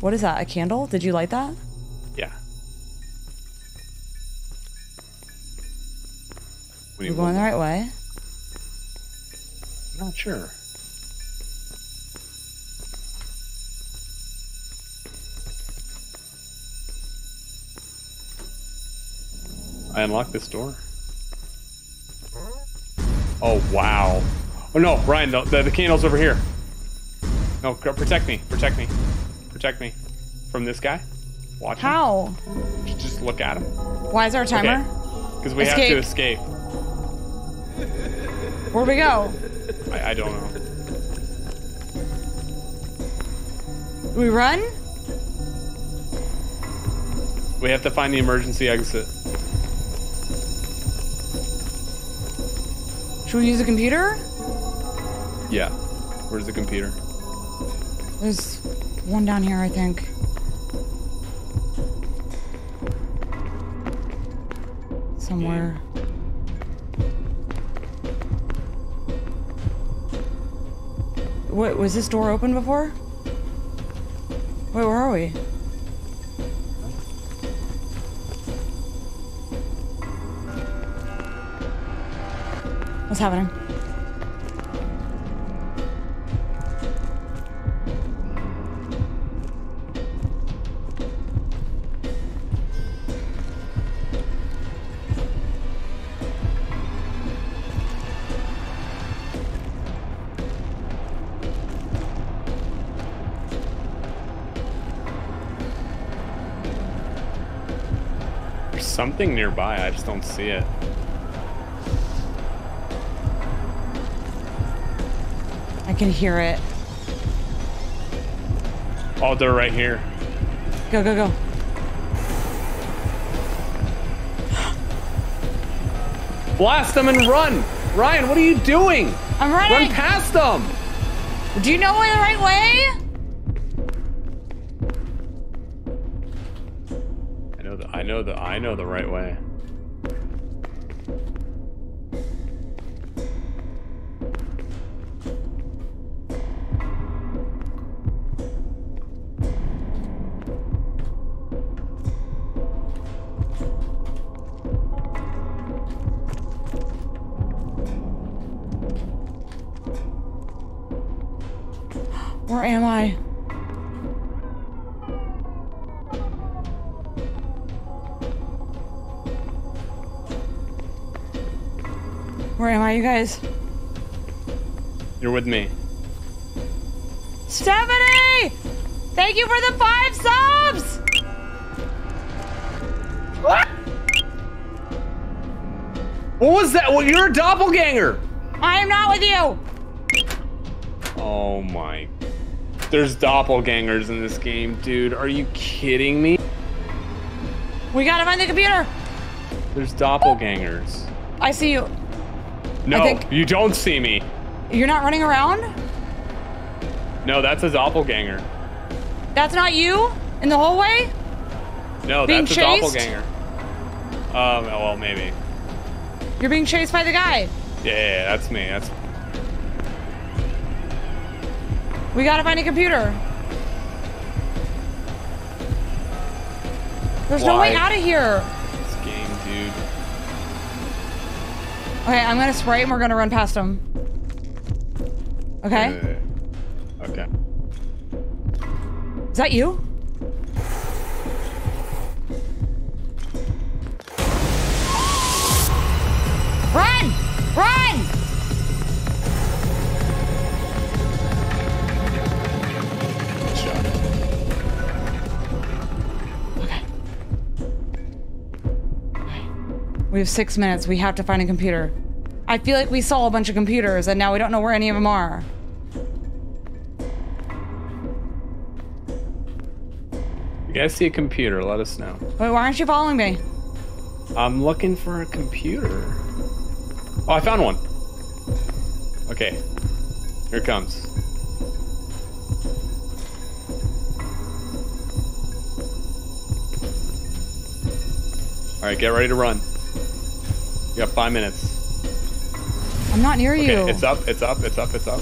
What is that? A candle? Did you light that? Yeah. We We're going the right way. I'm not sure. I unlocked this door. Oh wow! Oh no, Ryan, the, the, the candle's over here. No, protect me, protect me, protect me from this guy. Watch. How? Just- Just look at him. Why is there a timer? Because we have to Escape. escape. Where'd we go? I, I don't know. We run? We have to find the emergency exit. Should we use a computer? Yeah. Where's the computer? There's one down here, I think. Somewhere. What was this door open before? Wait, where are we? What's happening? Something nearby. I just don't see it. I can hear it. Oh, they're right here. Go, go, go. Blast them and run! Ryan, what are you doing? I'm running! Run past them! Do you know the right way? I know the right way. You guys? You're with me. Stephanie! Thank you for the five subs! What? What was that? Well, you're a doppelganger. I am not with you! Oh my. There's doppelgangers in this game, dude. Are you kidding me? We gotta find the computer! There's doppelgangers. I see you. No, think- you don't see me. You're not running around? No, that's a doppelganger. That's not you? In the hallway? No, Being that's a chased? doppelganger. Um, oh, well, maybe. You're being chased by the guy. Yeah, yeah, yeah, that's me. That's We gotta find a computer. There's no way out of here. Okay, I'm gonna spray and we're gonna run past him. Okay? Uh, okay. Is that you? We have six minutes. We have to find a computer. I feel like we saw a bunch of computers and now we don't know where any of them are. You guys see a computer? Let us know. Wait, why aren't you following me? I'm looking for a computer. Oh, I found one. Okay. Here it comes. All right, get ready to run. You got five minutes. I'm not near Okay, you. it's up, it's up, it's up, it's up.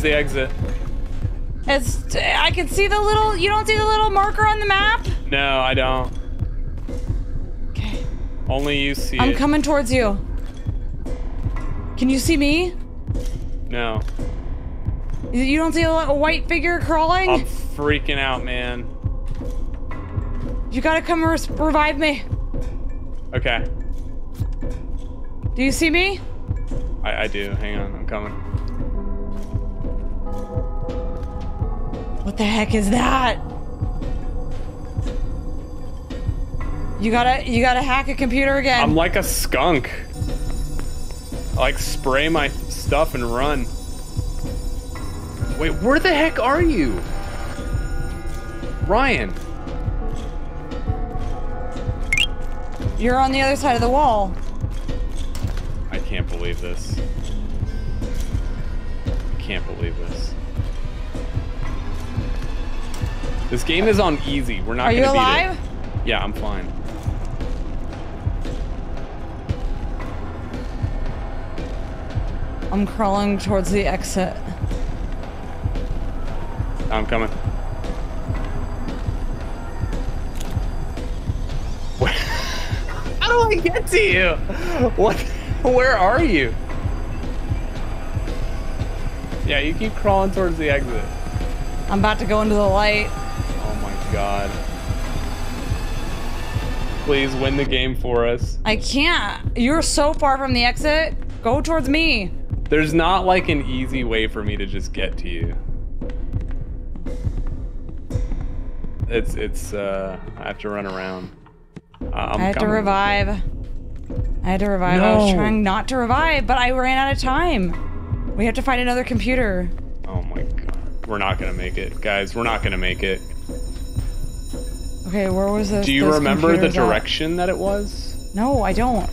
Where's the exit? It's. I can see the little. You don't see the little marker on the map? No, I don't. Okay. Only you see I'm it. coming towards you. Can you see me? No. You- don't see a, a white figure crawling? I'm freaking out, man. you gotta come revive me. Okay. Do you see me? I, I do. Hang on, the heck is that? You gotta, you gotta hack a computer again. I'm like a skunk. I like spray my stuff and run. Wait, where the heck are you? Ryan. You're on the other side of the wall. This game is on easy. We're not Are gonna you beat alive? it. Yeah, I'm fine. I'm crawling towards the exit. I'm coming. Where- [laughs] How do I get to you? What? Where are you? Yeah, you keep crawling towards the exit. I'm about to go into the light. Please win the game for us. I can't. You're so far from the exit. Go towards me. There's not like an easy way for me to just get to you. It's it's. uh I have to run around. Uh, I'm I had to revive. I had to revive. I was trying not to revive, but I ran out of time. We have to find another computer. Oh my god. We're not gonna make it, guys. We're not gonna make it. Okay, where was this? Do you remember the computers at? direction that it was? No, I don't.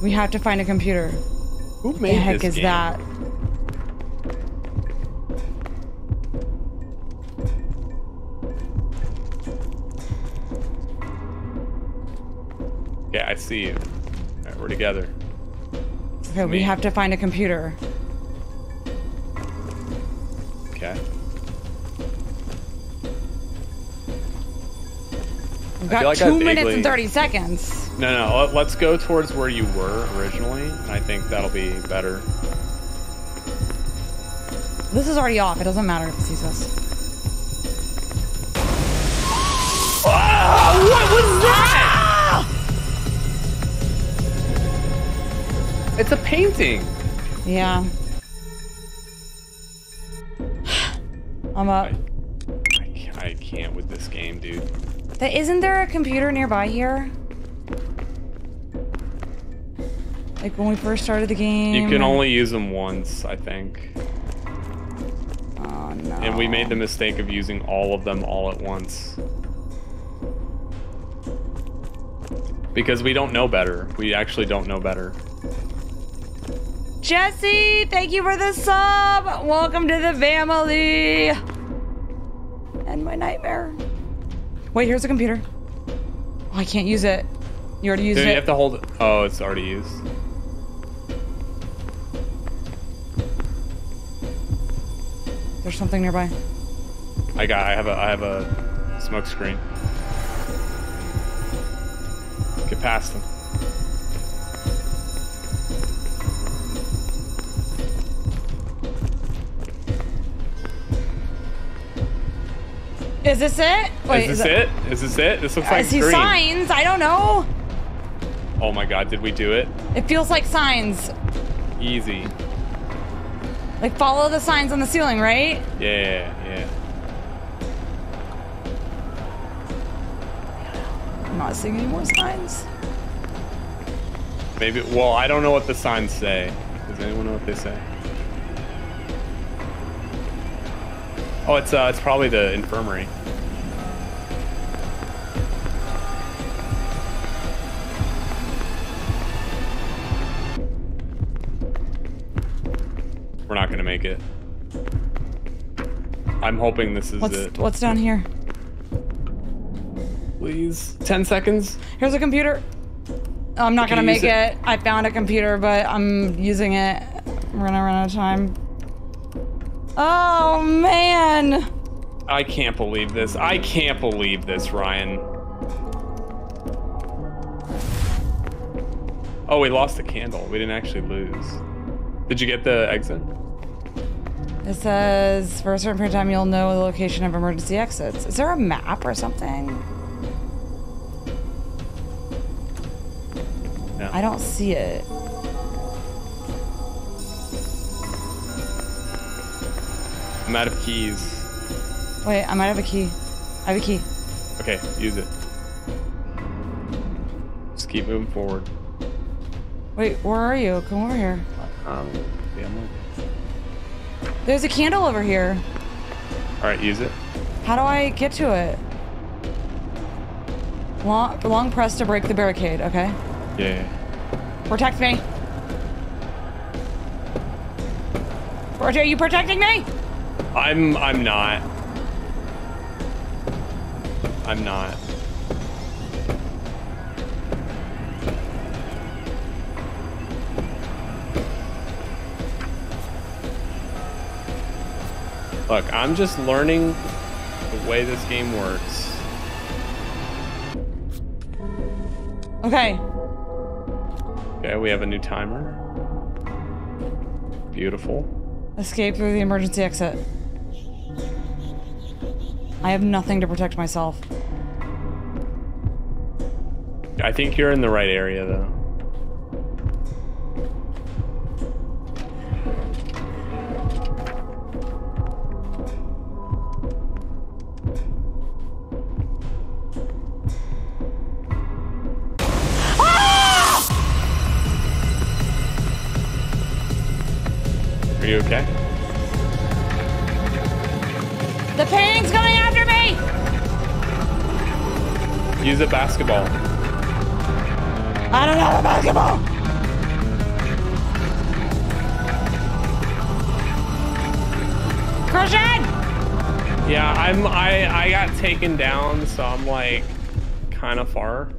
We have to find a computer. Who made The heck this is game? that? Yeah, I see you. Alright, we're together. Okay, we have to find a computer. We've got like two minutes vaguely- and 30 seconds. No, no. Let, let's go towards where you were originally. I think that'll be better. This is already off. It doesn't matter if it sees us. Oh, what was that? It's a painting. Yeah. [sighs] I'm up. I can't, I can't with this game, dude. Th- Isn't there a computer nearby here? Like when we first started the game. You can only use them once, I think. Oh no. And we made the mistake of using all of them all at once. Because we don't know better. We actually don't know better. Jesse, thank you for the sub. Welcome to the family. And my nightmare. Wait, here's a computer. Oh, I can't use it. You already used Dude, you have to hold it. Oh, it's already used. There's something nearby. I got. I have a. I have a smoke screen. Get past them. Is this it? Wait, is this it? Is this it? This looks I like see green. signs. I don't know. Oh my god, did we do it? It feels like signs. Easy. Like follow the signs on the ceiling, right? Yeah, yeah. I'm not seeing any more signs. Maybe. Well, I don't know what the signs say. Does anyone know what they say? Oh, it's uh, it's probably the infirmary. We're not gonna make it. I'm hoping this is What's it. what's down here? Please, ten seconds. Here's a computer. I'm not Can gonna make it. it? I found a computer, but I'm using it. We're gonna run out of time. Oh man! I can't believe this. I can't believe this, Ryan. Oh, we lost the candle. We didn't actually lose. Did you get the exit? It says for a certain period of time you'll know the location of emergency exits. Is there a map or something? No. I don't see it. I'm out of keys. Wait, I might have a key. I have a key. Okay, use it. Just keep moving forward. Wait, where are you? Come over here. Um, yeah, There's a candle over here. All right, use it. How do I get to it? Long, long press to break the barricade, okay? Yeah. Protect me. Roger, are you protecting me? I'm. I'm not. I'm not. Look, I'm just learning the way this game works. Okay. Okay, we have a new timer. Beautiful. Escape through the emergency exit. I have nothing to protect myself. I think you're in the right area, though. Are you okay? The painting's coming after me! Use a basketball. I don't have a basketball! Christian! Yeah, I'm. I I got taken down, so I'm like kind of far.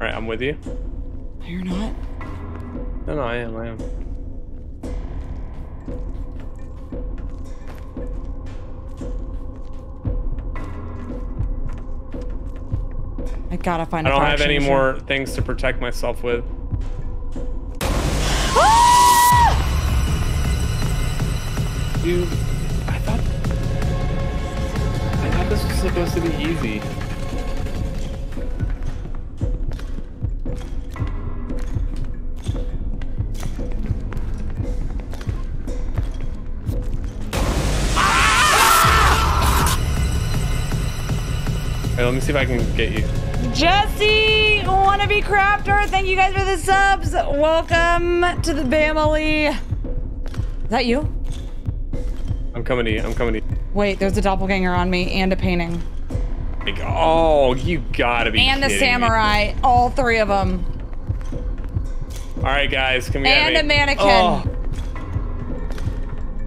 All right, I'm with you. You're not. No, no, I am. I am. I gotta find I don't have any more things to protect myself with. Ah! Dude, I thought I thought this was supposed to be easy. Hey, let me see if I can get you. Jesse, wanna wannabe crafter, thank you guys for the subs. Welcome to the family. Is that you? I'm coming to you. I'm coming to you. Wait, there's a doppelganger on me and a painting. Like, oh, you gotta be And the kidding me. samurai. All three of them. All right, guys, come get And a mannequin. Oh.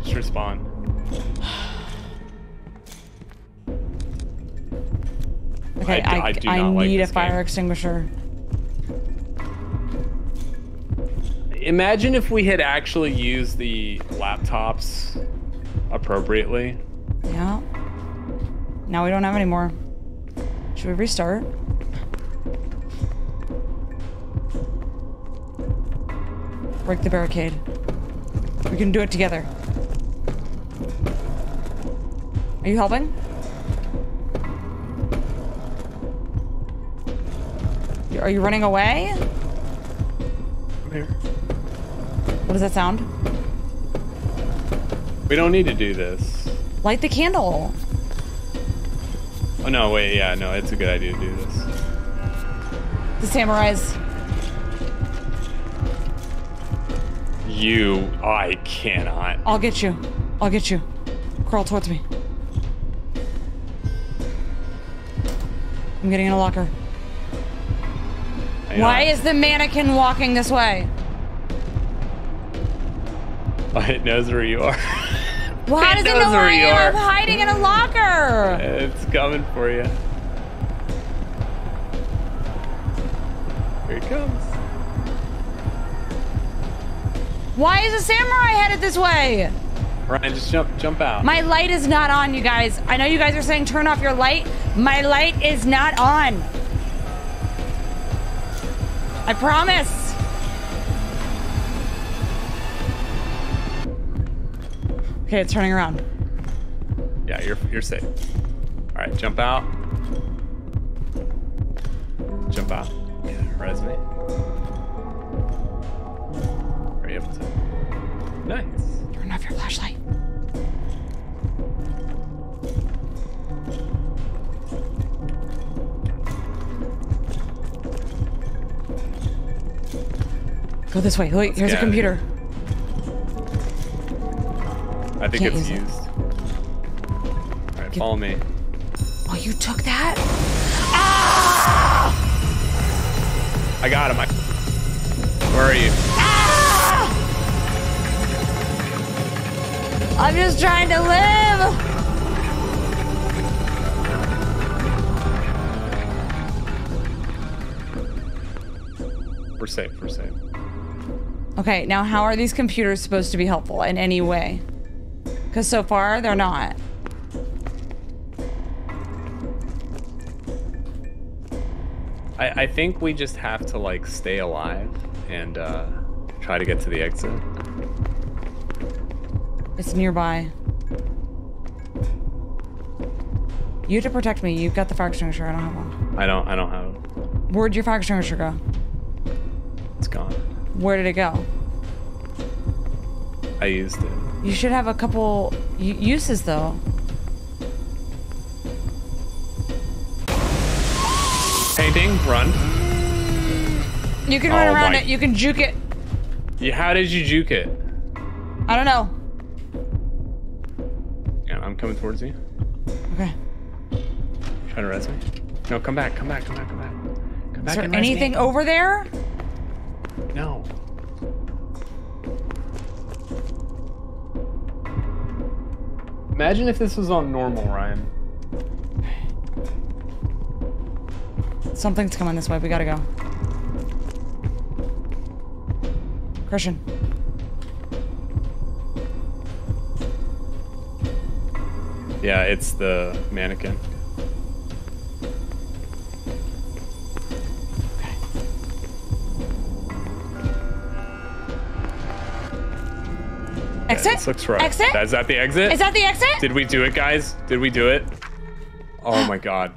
Just respawn. Okay, I- I, I do I not like need a fire game. extinguisher. Imagine if we had actually used the laptops appropriately. Yeah. Now we don't have any more. Should we restart? Break the barricade. We can do it together. Are you helping? Are you running away? Come here. What does that sound? We don't need to do this. Light the candle. Oh no, wait, yeah, no, it's a good idea to do this. The samurais. You, I cannot. I'll get you. I'll get you. Crawl towards me. I'm getting in a locker. Hang Why on. is the mannequin walking this way? [laughs] it knows where you are. [laughs] Why It does it know where I you am? are. I'm hiding in a locker. it's coming for you. Here it comes. Why is a samurai headed this way? Ryan, just jump, jump out. My light is not on, you guys. I know you guys are saying turn off your light. My light is not on. I promise. Okay, it's turning around. Yeah, you're you're safe. All right, jump out. Jump out. This way. Wait, here's a computer. I think Can't it's use it. used. All right, follow me. Oh, you took that? I got him. I... Where are you? I'm just trying to live. We're safe. We're safe. Okay, now how are these computers supposed to be helpful in any way? Because so far, they're not. I, I think we just have to like stay alive and uh, try to get to the exit. It's nearby. You have to protect me. You've got the fire extinguisher. I don't have one. I don't. I don't have. Where'd your fire extinguisher go? It's gone. Where did it go? I used it. You should have a couple uses, though. Painting. Run. You can run Oh around my- it. You can juke it. Yeah, how did you juke it? I don't know. Yeah, I'm coming towards you. Okay. Trying to res me. No, come back, come back, come back, come back. Come back Is there and res me. anything over there? No. Imagine if this was on normal, Ryan. Something's coming this way. We gotta go. Christian. Yeah, it's the mannequin. Exit? This looks right. Exit? Is that the exit? Is that the exit? Did we do it, guys? Did we do it? Oh my god.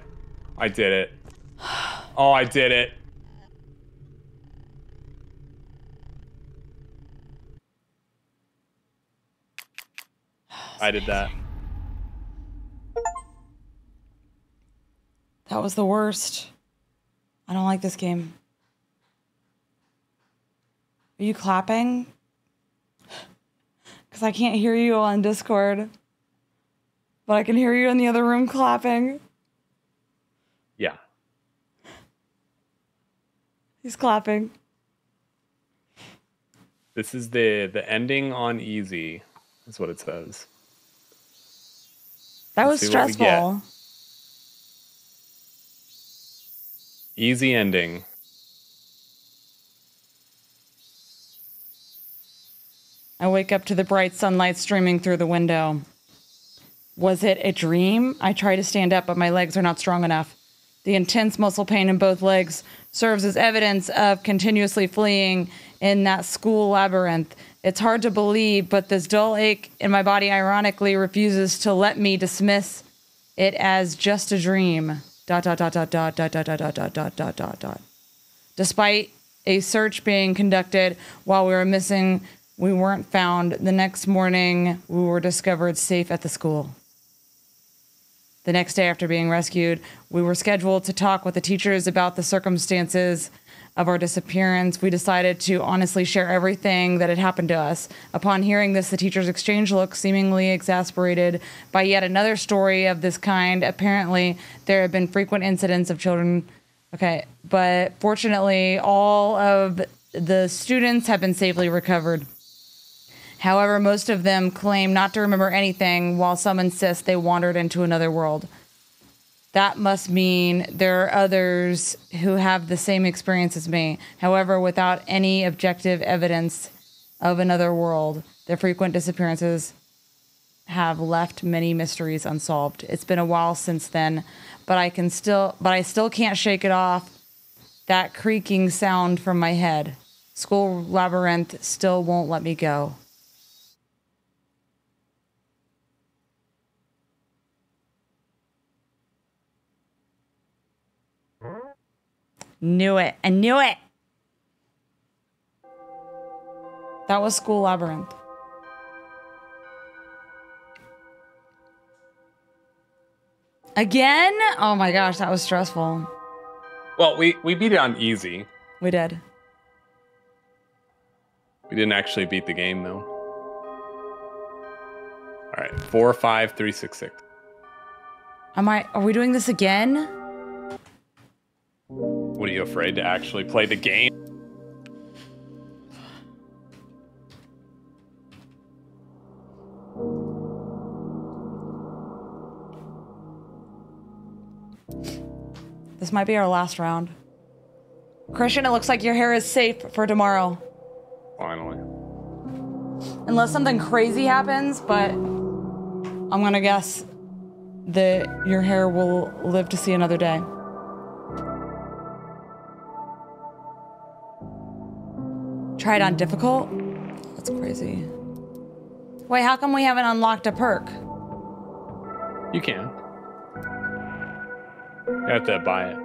I did it. Oh, I did it. I did that. That was the worst. I don't like this game. Are you clapping? Because I can't hear you on Discord. But I can hear you in the other room clapping. Yeah. He's clapping. This is the the ending on easy. Is what it says. That Let's was see what we get. stressful. Easy ending. I wake up to the bright sunlight streaming through the window. Was it a dream? I try to stand up, but my legs are not strong enough. The intense muscle pain in both legs serves as evidence of continuously fleeing in that school labyrinth. It's hard to believe, but this dull ache in my body ironically refuses to let me dismiss it as just a dream. Dot dot dot dot dot dot dot dot dot dot dot dot dot. Despite a search being conducted while we were missing, we weren't found. The next morning, we were discovered safe at the school. The next day, after being rescued, we were scheduled to talk with the teachers about the circumstances of our disappearance. We decided to honestly share everything that had happened to us. Upon hearing this, the teachers exchanged looks, seemingly exasperated by yet another story of this kind. Apparently, there have been frequent incidents of children. Okay, but fortunately, all of the students have been safely recovered. However, most of them claim not to remember anything, while some insist they wandered into another world. That must mean there are others who have the same experience as me. However, without any objective evidence of another world, the frequent disappearances have left many mysteries unsolved. It's been a while since then, but I can still but I still can't shake it off. That creaking sound from my head. School labyrinth still won't let me go. Knew it. I knew it. That was School Labyrinth. Again? Oh my gosh, that was stressful. Well, we we beat it on easy. We did. We didn't actually beat the game though. All right, four, five, three, six, six. Am I are we doing this again? What are you afraid to actually play the game? This might be our last round. Christian, it looks like your hair is safe for tomorrow. Finally. Unless something crazy happens, but I'm gonna guess that your hair will live to see another day. It on difficult? That's crazy. Wait, how come we haven't unlocked a perk? You can. You have to buy it.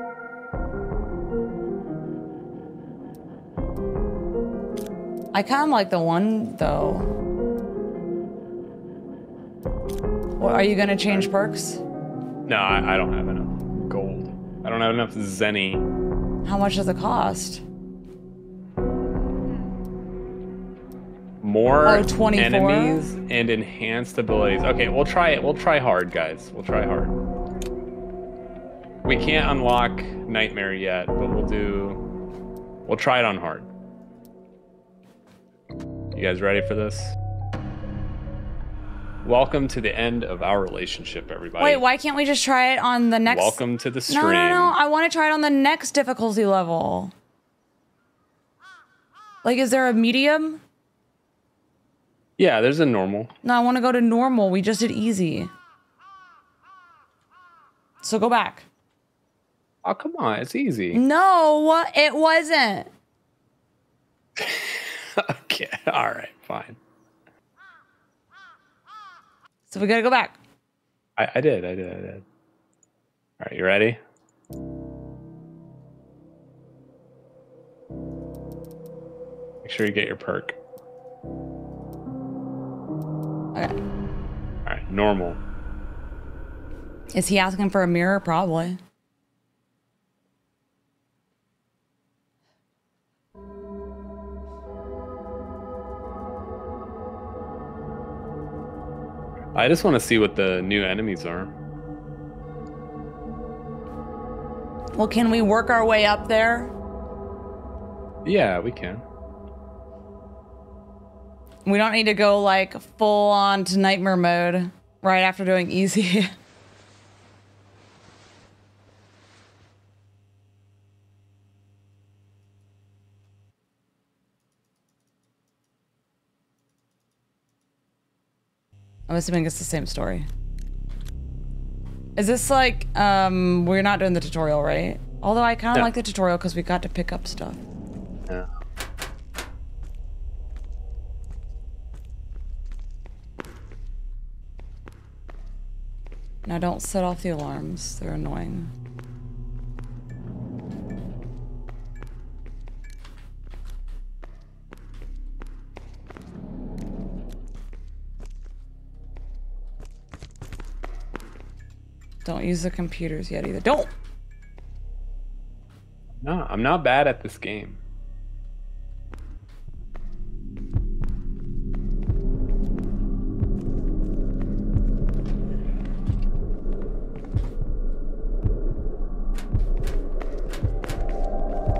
I kind of like the one though. Well, are you gonna change perks? No, I, I don't have enough gold. I don't have enough zenny. How much does it cost? More Oh, 24? enemies and enhanced abilities. Okay, we'll try it. We'll try hard, guys. We'll try hard. We can't unlock Nightmare yet, but we'll do. We'll try it on hard. You guys ready for this? Welcome to the end of our relationship, everybody. Wait, why can't we just try it on the next? Welcome to the stream. No, no, no. I want to try it on the next difficulty level. Like, is there a medium? Yeah, there's a normal. No, I want to go to normal. We just did easy. So go back. Oh, come on, it's easy. No, it wasn't. [laughs] okay, all right, fine. So we gotta go back. I, I did, I did, I did. All right, you ready? Make sure you get your perk. Okay. All right, normal. Is he asking for a mirror? Probably. I just want to see what the new enemies are. Well, can we work our way up there? Yeah, we can. We don't need to go like full on to nightmare mode right after doing easy. [laughs] I'm assuming it's the same story. Is this like, um, we're not doing the tutorial, right? Although I kind of No. like the tutorial because we got to pick up stuff. Yeah. Now don't set off the alarms. They're annoying. Don't use the computers yet either. Don't! No, I'm not bad at this game.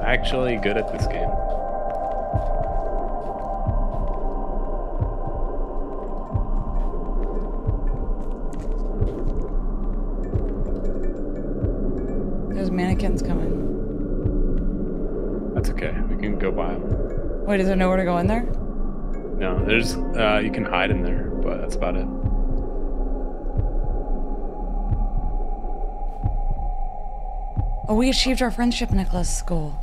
Actually good at this game. There's mannequins coming. That's okay. We can go by them. Wait, is there nowhere to go in there? No, there's uh you can hide in there, but that's about it. Oh, we achieved our friendship necklace goal.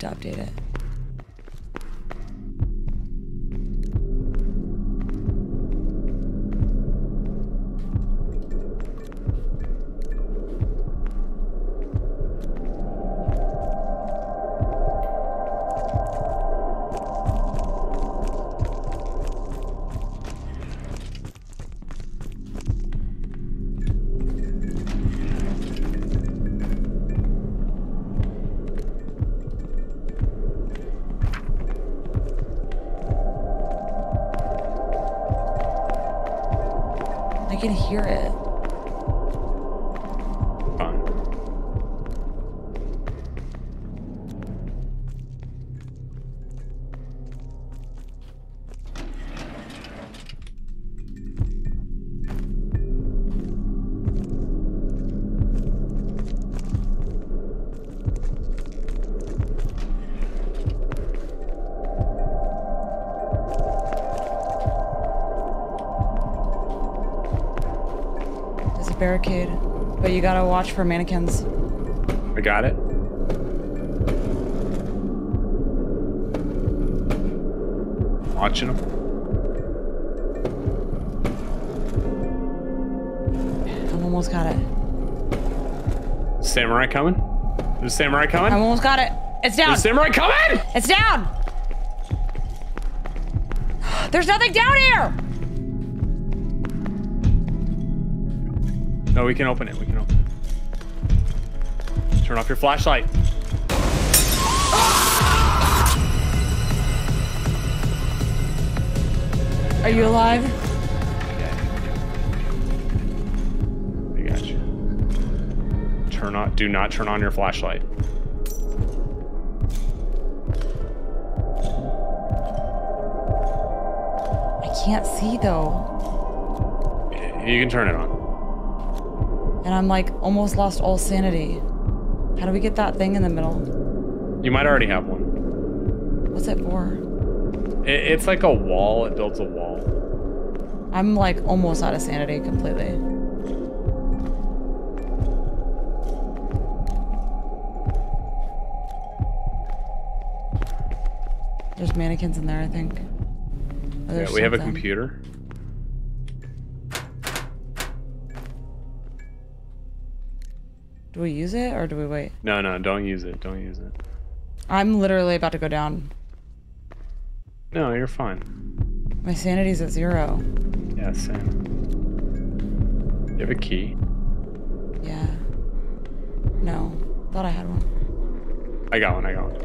To update it. Barricade. But you gotta watch for mannequins. I got it. Watching them. I almost got it. Samurai coming? There's samurai coming? I almost got it. It's down. There's samurai coming! It's down. [gasps] There's nothing down here. No, we can open it. We can open it. Turn off your flashlight. Are you alive? Yeah. I got you. Turn on. Do not turn on your flashlight. I can't see though. You can turn it on. And I'm like almost lost all sanity. How do we get that thing in the middle? You might already have one. What's it for? It, it's like a wall. It builds a wall. I'm like almost out of sanity completely. There's mannequins in there, I think. Yeah, we have a computer. Do we use it or do we wait? No, no, don't use it. Don't use it. I'm literally about to go down. No, you're fine. My sanity's at zero. Yeah, same. You have a key. Yeah. No. Thought I had one. I got one. I got one.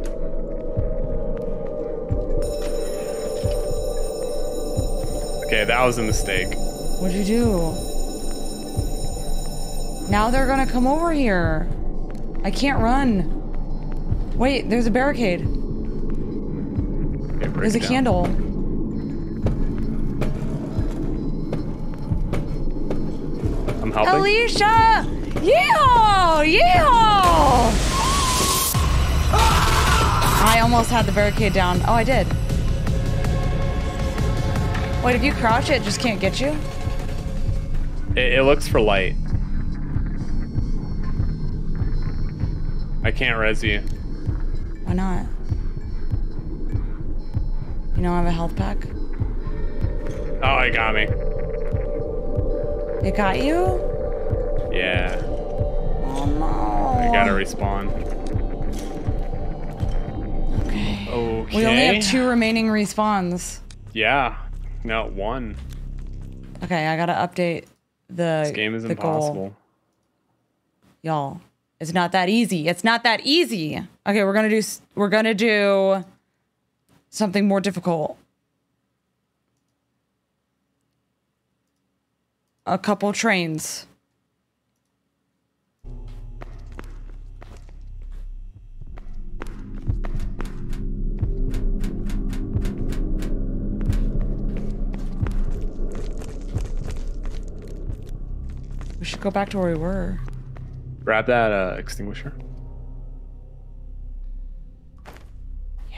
Okay, that was a mistake. What'd you do? Now they're gonna come over here. I can't run. Wait, there's a barricade. Okay, There's a down. candle. I'm helping. Alicia! Yeehaw! Yeehaw! I almost had the barricade down. Oh, I did. Wait, if you crouch, it just can't get you? It, it looks for light. Can't res you. Why not? You know I have a health pack? Oh, it got me. It got you? Yeah, Oh no. I gotta respawn. Okay. Okay. We only have two remaining respawns. Yeah. No, one. Okay, I gotta update the This game is the impossible. y'all. It's not that easy. It's not that easy. Okay, we're gonna do we're gonna do something more difficult. A couple trains. We should go back to where we were. Grab that uh, extinguisher. Yeah.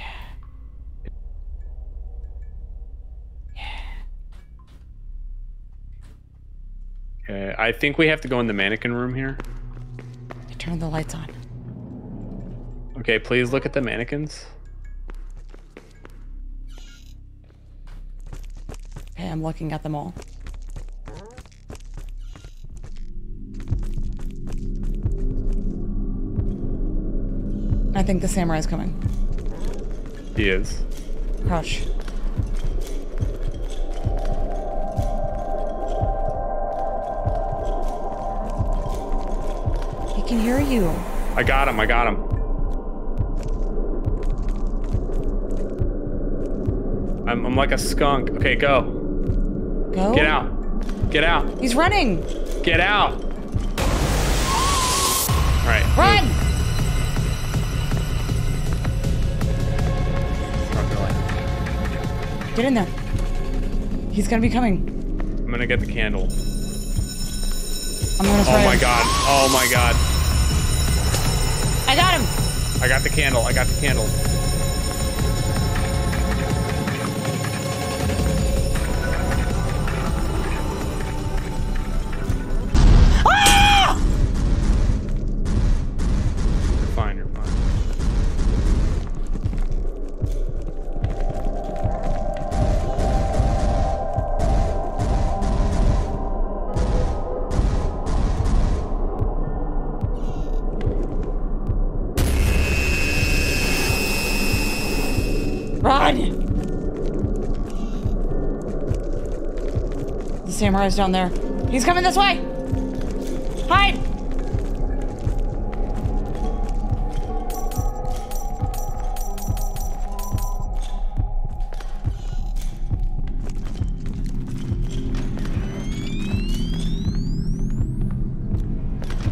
Yeah. Okay, I think we have to go in the mannequin room here. I turned the lights on. Okay, please look at the mannequins. Okay, I'm looking at them all. I think the samurai's coming. He is. Crouch. He can hear you. I got him, I got him. I'm, I'm like a skunk. Okay, go. Go. Get out. Get out. He's running. Get out. All right. Run! Get in there. He's gonna be coming. I'm gonna get the candle. I'm gonna try. Oh my him. god. Oh my god. I got him. I got the candle. I got the candle. camera is down there. He's coming this way! Hide!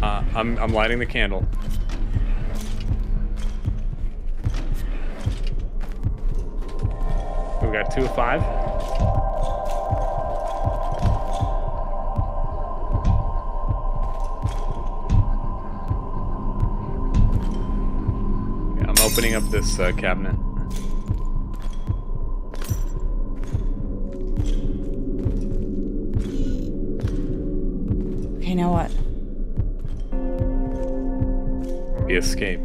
Uh, I'm, I'm lighting the candle. We got two of five. Opening up this uh, cabinet. Okay, now what? We escape.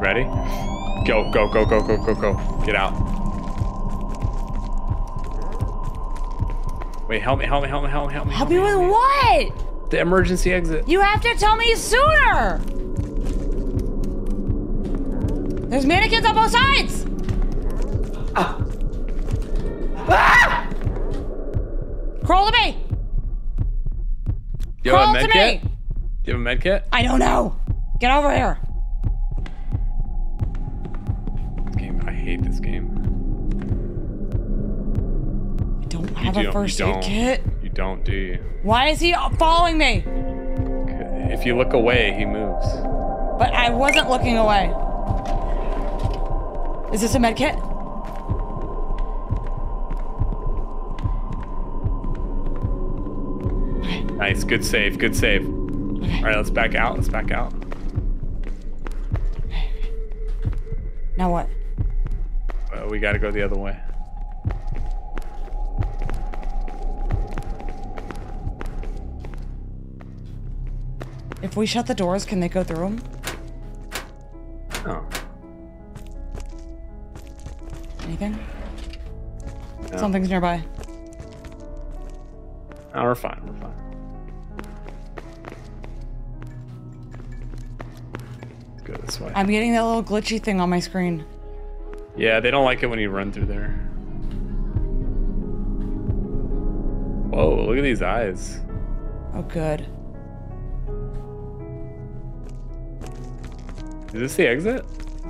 Ready? Go, go, go, go, go, go, go. Get out. Wait, help me, help me, help me, help me, help me. Help you with what? The emergency exit. You have to tell me sooner! There's mannequins on both sides! Ah! ah! Crawl to me! Do you have Crawl a to med kit? me! Do you have a med kit? I don't know! Get over here! This game, I hate this game. I don't You have do- a you first aid don't. kit. Don't, do you? Why is he following me? If you look away, he moves. But I wasn't looking away. Is this a med kit? Nice, good save, good save. All right, let's back out. Let's back out. Now what? Uh, we got to go the other way. We shut the doors, can they go through them? Oh, Anything? no. Something's nearby. No, we're fine. We're fine. Let's go this way. I'm getting that little glitchy thing on my screen. Yeah, they don't like it when you run through there. Whoa, look at these eyes. Oh, good. Is this the exit?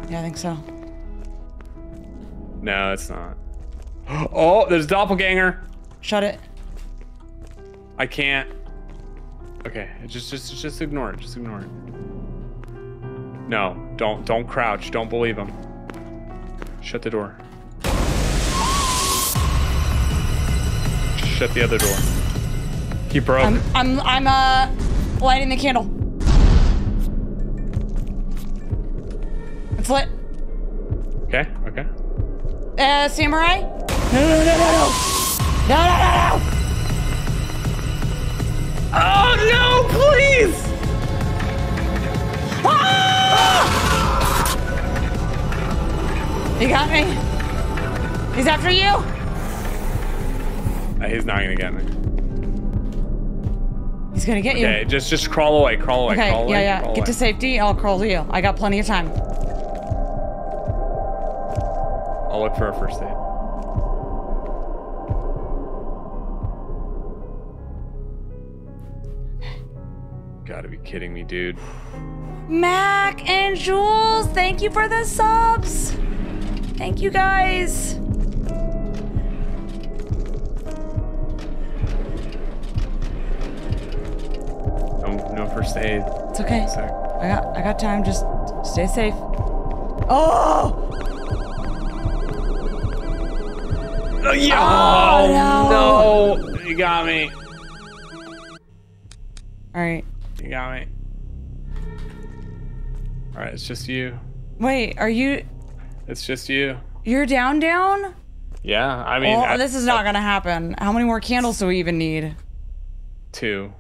Yeah, I think so. No, it's not. Oh, there's doppelganger. Shut it. I can't. Okay, just just just ignore it. Just ignore it. No, don't don't crouch. Don't believe him. Shut the door. Shut the other door. He broke. I'm I'm I'm uh lighting the candle. It's. Okay, okay. Uh, samurai? No, no, no, no, no! No, no, no, no! Oh no, please! He got me. He's after you. Uh, he's not gonna get me. He's gonna get Okay, you. just just crawl away, crawl away, Okay, crawl away. yeah, yeah. crawl Get to safety. I'll crawl to you. I got plenty of time. I'll look for a first aid. Gotta be kidding me, dude. Mac and Jules, thank you for the subs. Thank you guys. No, no first aid. It's okay. Sec. I got I got time. Just stay safe. Oh! Oh, yeah. Oh, no. You got me. All right. You got me. All right, it's just you. Wait, are you It's just you. you're down down? Yeah, I mean, Oh, I- this is not gonna happen. How many more candles do we even need? two.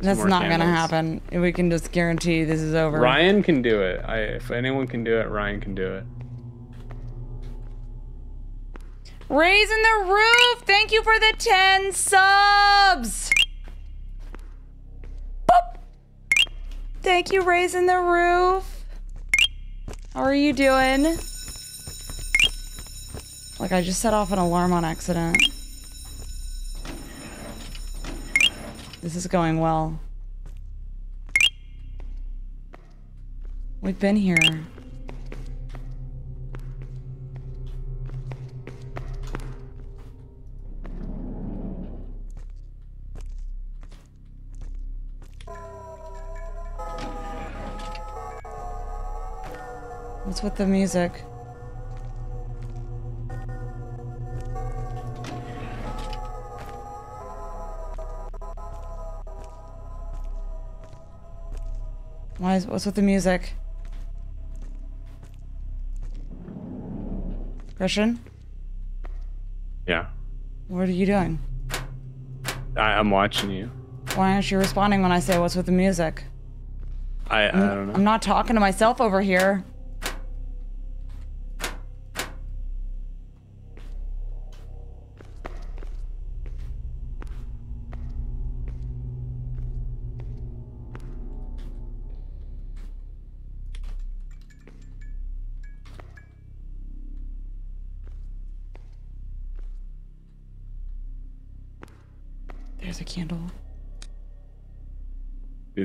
That's not gonna happen. We can just guarantee this is over. Ryan can do it. I, if anyone can do it, Ryan can do it. Raising the roof. Thank you for the 10 subs. Boop. Thank you, Raising the Roof. How are you doing? Like, I just set off an alarm on accident. This is going well. We've been here. What's with the music? Why is, what's with the music? Christian, Yeah. what are you doing? I, I'm watching you. Why aren't you responding when I say what's with the music? I, I don't know. I'm not talking to myself over here.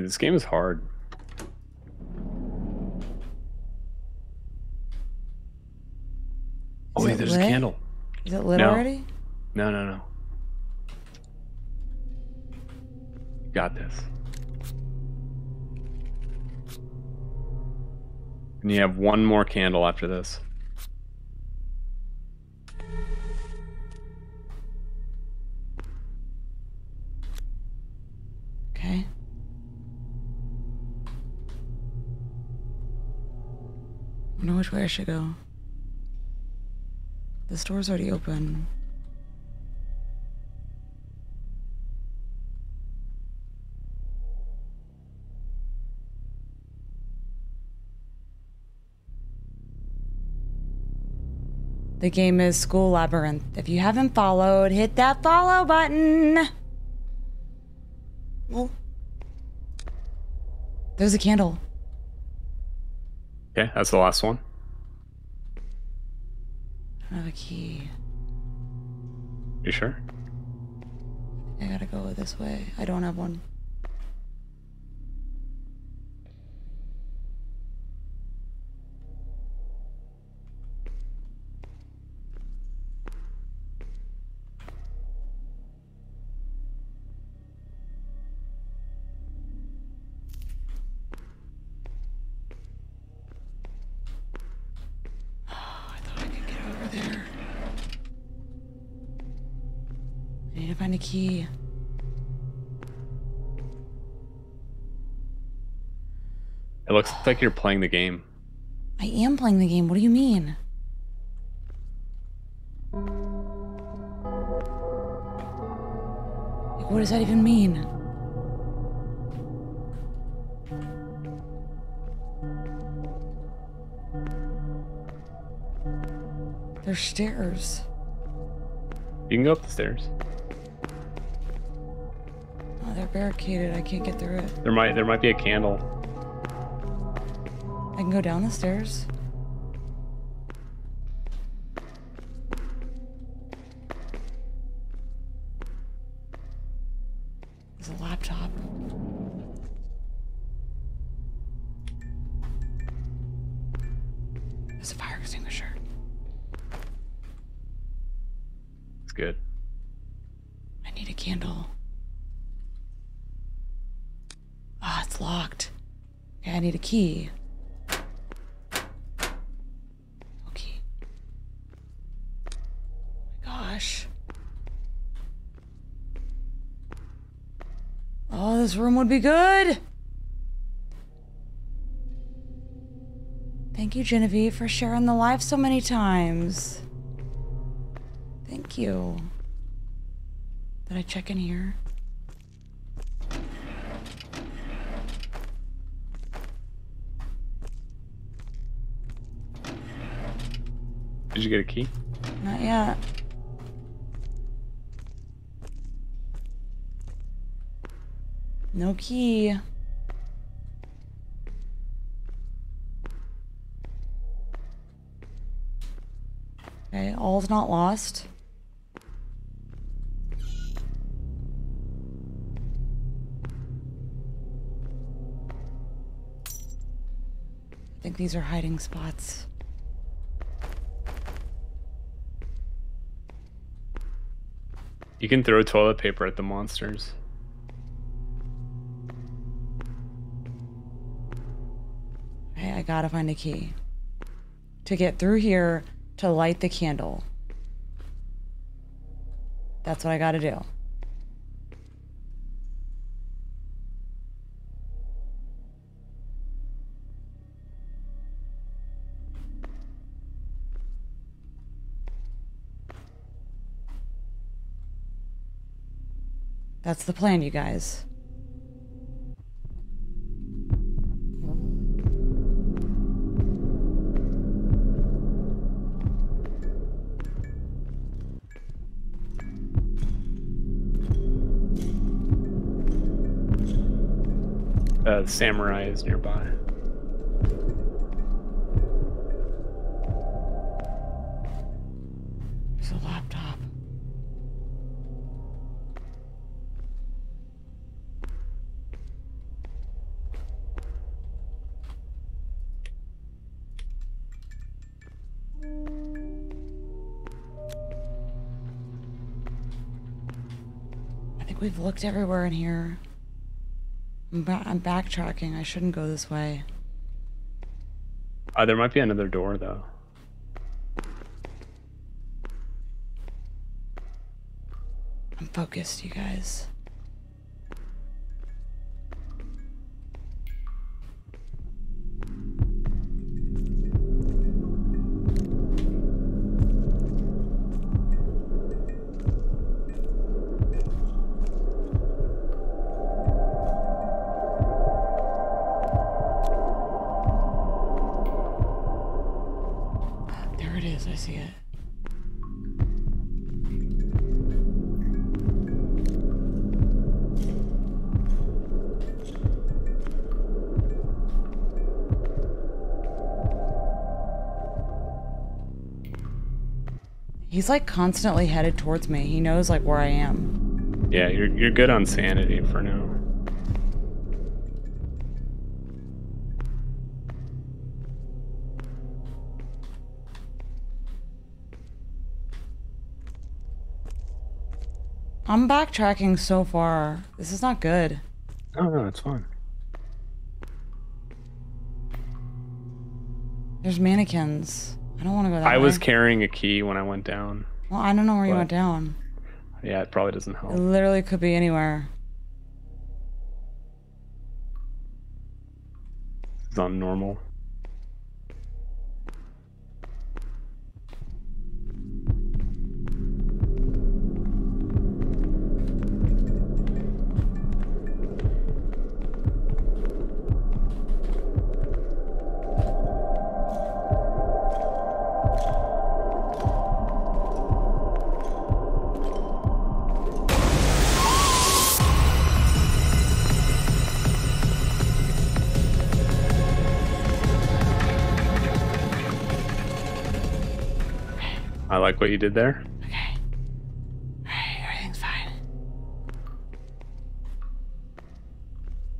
This game is hard. Oh wait, it there's a candle. Is it lit No. already? No, no, no. You got this. And you have one more candle after this. Know which way I should go. The store's already open. The game is School Labyrinth. If you haven't followed, hit that follow button. Well, there's a candle. Okay, that's the last one. I don't have a key. You sure? I gotta go this way. I don't have one. Like you're playing the game. I am playing the game. What do you mean? Like, what does that even mean? There's stairs. You can go up the stairs. Oh, they're barricaded. I can't get through it. There might there might be a candle. Can go down the stairs. Gosh. Oh, this room would be good. Thank you, Genevieve, for sharing the live so many times. Thank you. Did I check in here? Did you get a key? Not yet. No key. Okay, all's not lost. I think these are hiding spots. You can throw toilet paper at the monsters. Gotta find a key. to get through here to light the candle. That's what I gotta do. That's the plan, you guys. Samurai is nearby. There's a laptop. I think we've looked everywhere in here. I'm, ba- I'm backtracking. I shouldn't go this way. Uh, there might be another door though. I'm focused, you guys. He's like constantly headed towards me. He knows like where I am. Yeah, you're you're good on sanity for now. I'm backtracking so far. This is not good. Oh no, it's fine. There's mannequins. I don't want to go that I was carrying a key when I went down. Well, I don't know where you went down. Yeah, it probably doesn't help. It literally could be anywhere. It's on normal. What you did there. Okay. Alright, everything's fine.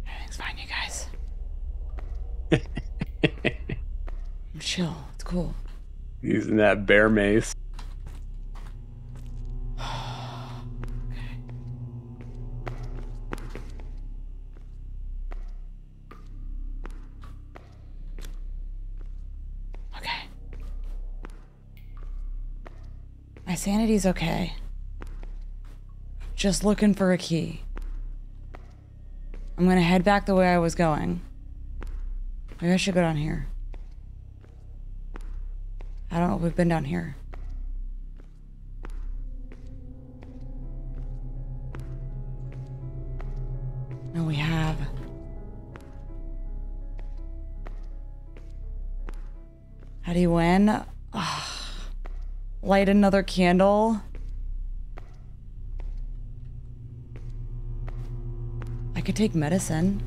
Everything's fine, you guys. I'm [laughs] chill. It's cool. Using that bear mace. Sanity's okay. Just looking for a key. I'm gonna head back the way I was going. Maybe I should go down here. I don't know if we've been down here. Light another candle. I could take medicine.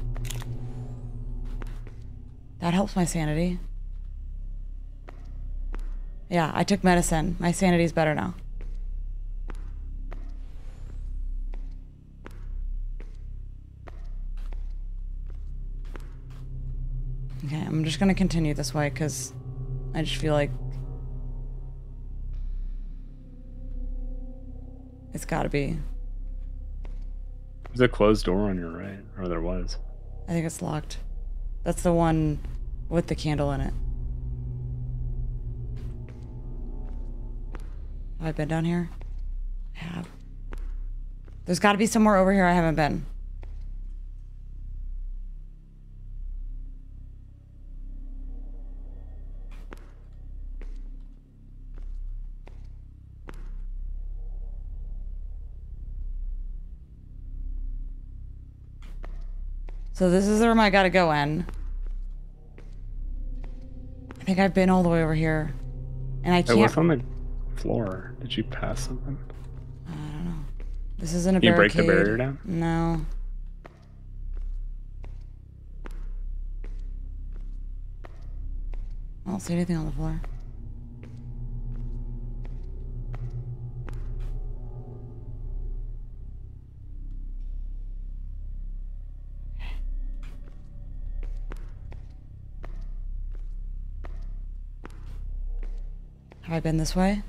That helps my sanity. Yeah, I took medicine. My sanity's better now. Okay, I'm just gonna continue this way because I just feel like It's got to be. There's a closed door on your right, or there was. I think it's locked. That's the one with the candle in it. Have I been down here? I have. There's got to be somewhere over here I haven't been. So this is the room I gotta go in. I think I've been all the way over here. And I can't. what's on the floor? Did you pass something? I don't know. This isn't a You break the barrier down? No. I don't see anything on the floor. Have I been this way?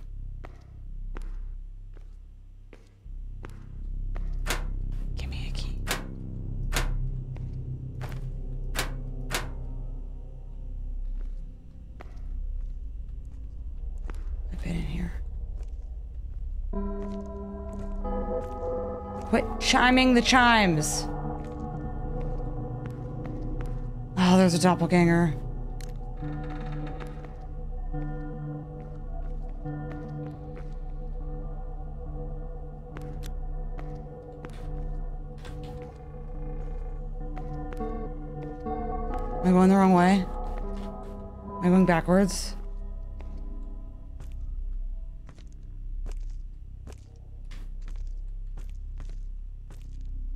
Give me a key. I've been in here. Quit chiming the chimes. Oh, there's a doppelganger. Going backwards?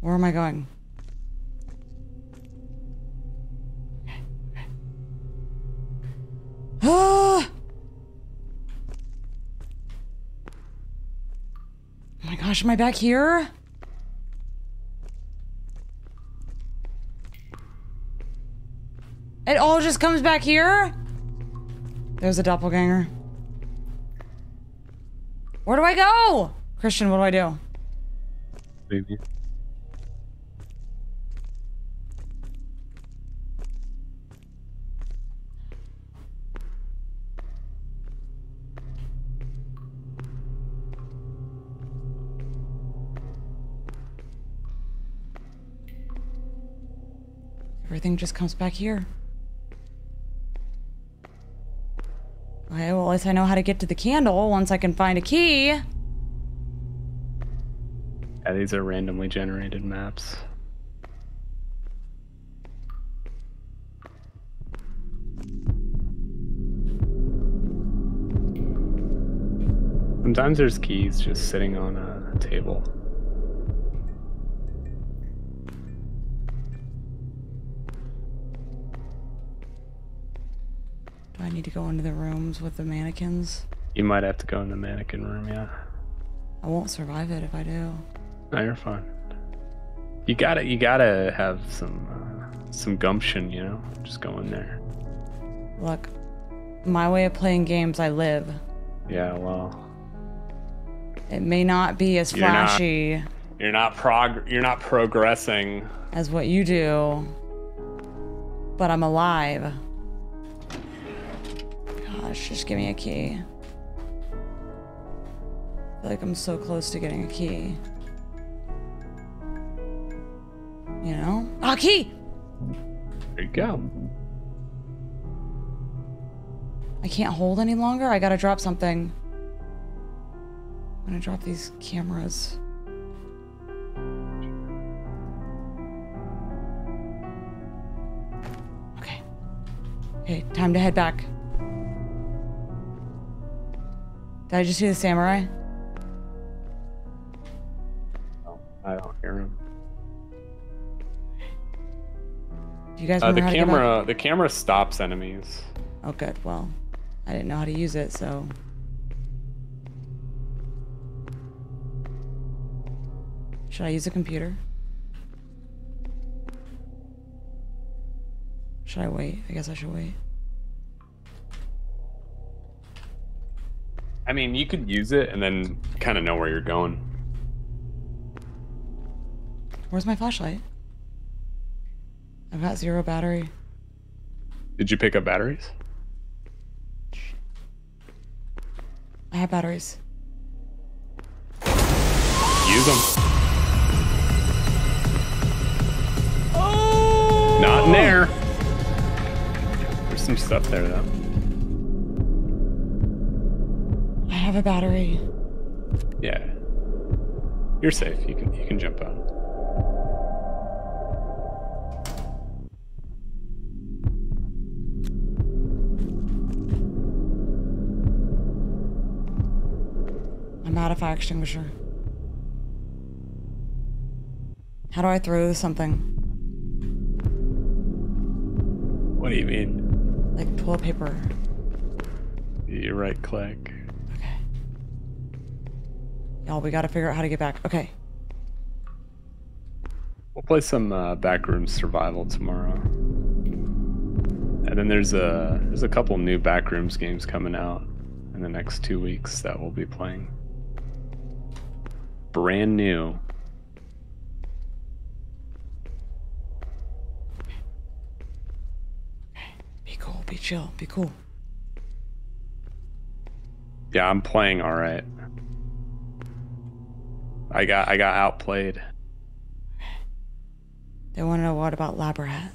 Where am I going? Ah! Oh my gosh, am I back here? It all just comes back here? There's a doppelganger. Where do I go? Christian, what do I do? Maybe. Everything just comes back here. I know how to get to the candle once I can find a key. Yeah, these are randomly generated maps. Sometimes there's keys just sitting on a table. To go into the rooms with the mannequins? You might have to go in the mannequin room, yeah. I won't survive it if I do. No, you're fine. You gotta, you gotta have some, uh, some gumption, you know. Just go in there. Look, my way of playing games, I live. Yeah, well, It may not be as You're not- flashy you're not prog, you're not progressing. as what you do, but I'm alive. Gosh, just give me a key. I feel like I'm so close to getting a key. You know? Ah, key! There you go. I can't hold any longer. I gotta drop something. I'm gonna drop these cameras. Okay. Okay, time to head back. Did I just see the samurai? Oh, I don't hear him. Do you guys Uh, the how to get back? camera, the camera stops enemies. Oh, good. Well, I didn't know how to use it, so. Should I use a computer? Should I wait? I guess I should wait. I mean, you could use it and then kind of know where you're going. Where's my flashlight? I've got zero battery. Did you pick up batteries? I have batteries. Use them. Oh! Not in there. There's some stuff there though. I have a battery. Yeah. You're safe. You can you can jump out. I'm out of fire extinguisher. How do I throw something? What do you mean? Like toilet paper. You right click. Y'all, we gotta figure out how to get back. Okay. We'll play some uh, backroom survival tomorrow. And then there's a there's a couple new backrooms games coming out in the next two weeks that we'll be playing. Brand new. Be cool, be chill, be cool. Yeah, I'm playing all right. I got I got outplayed. They wanna know what about Lab Rat?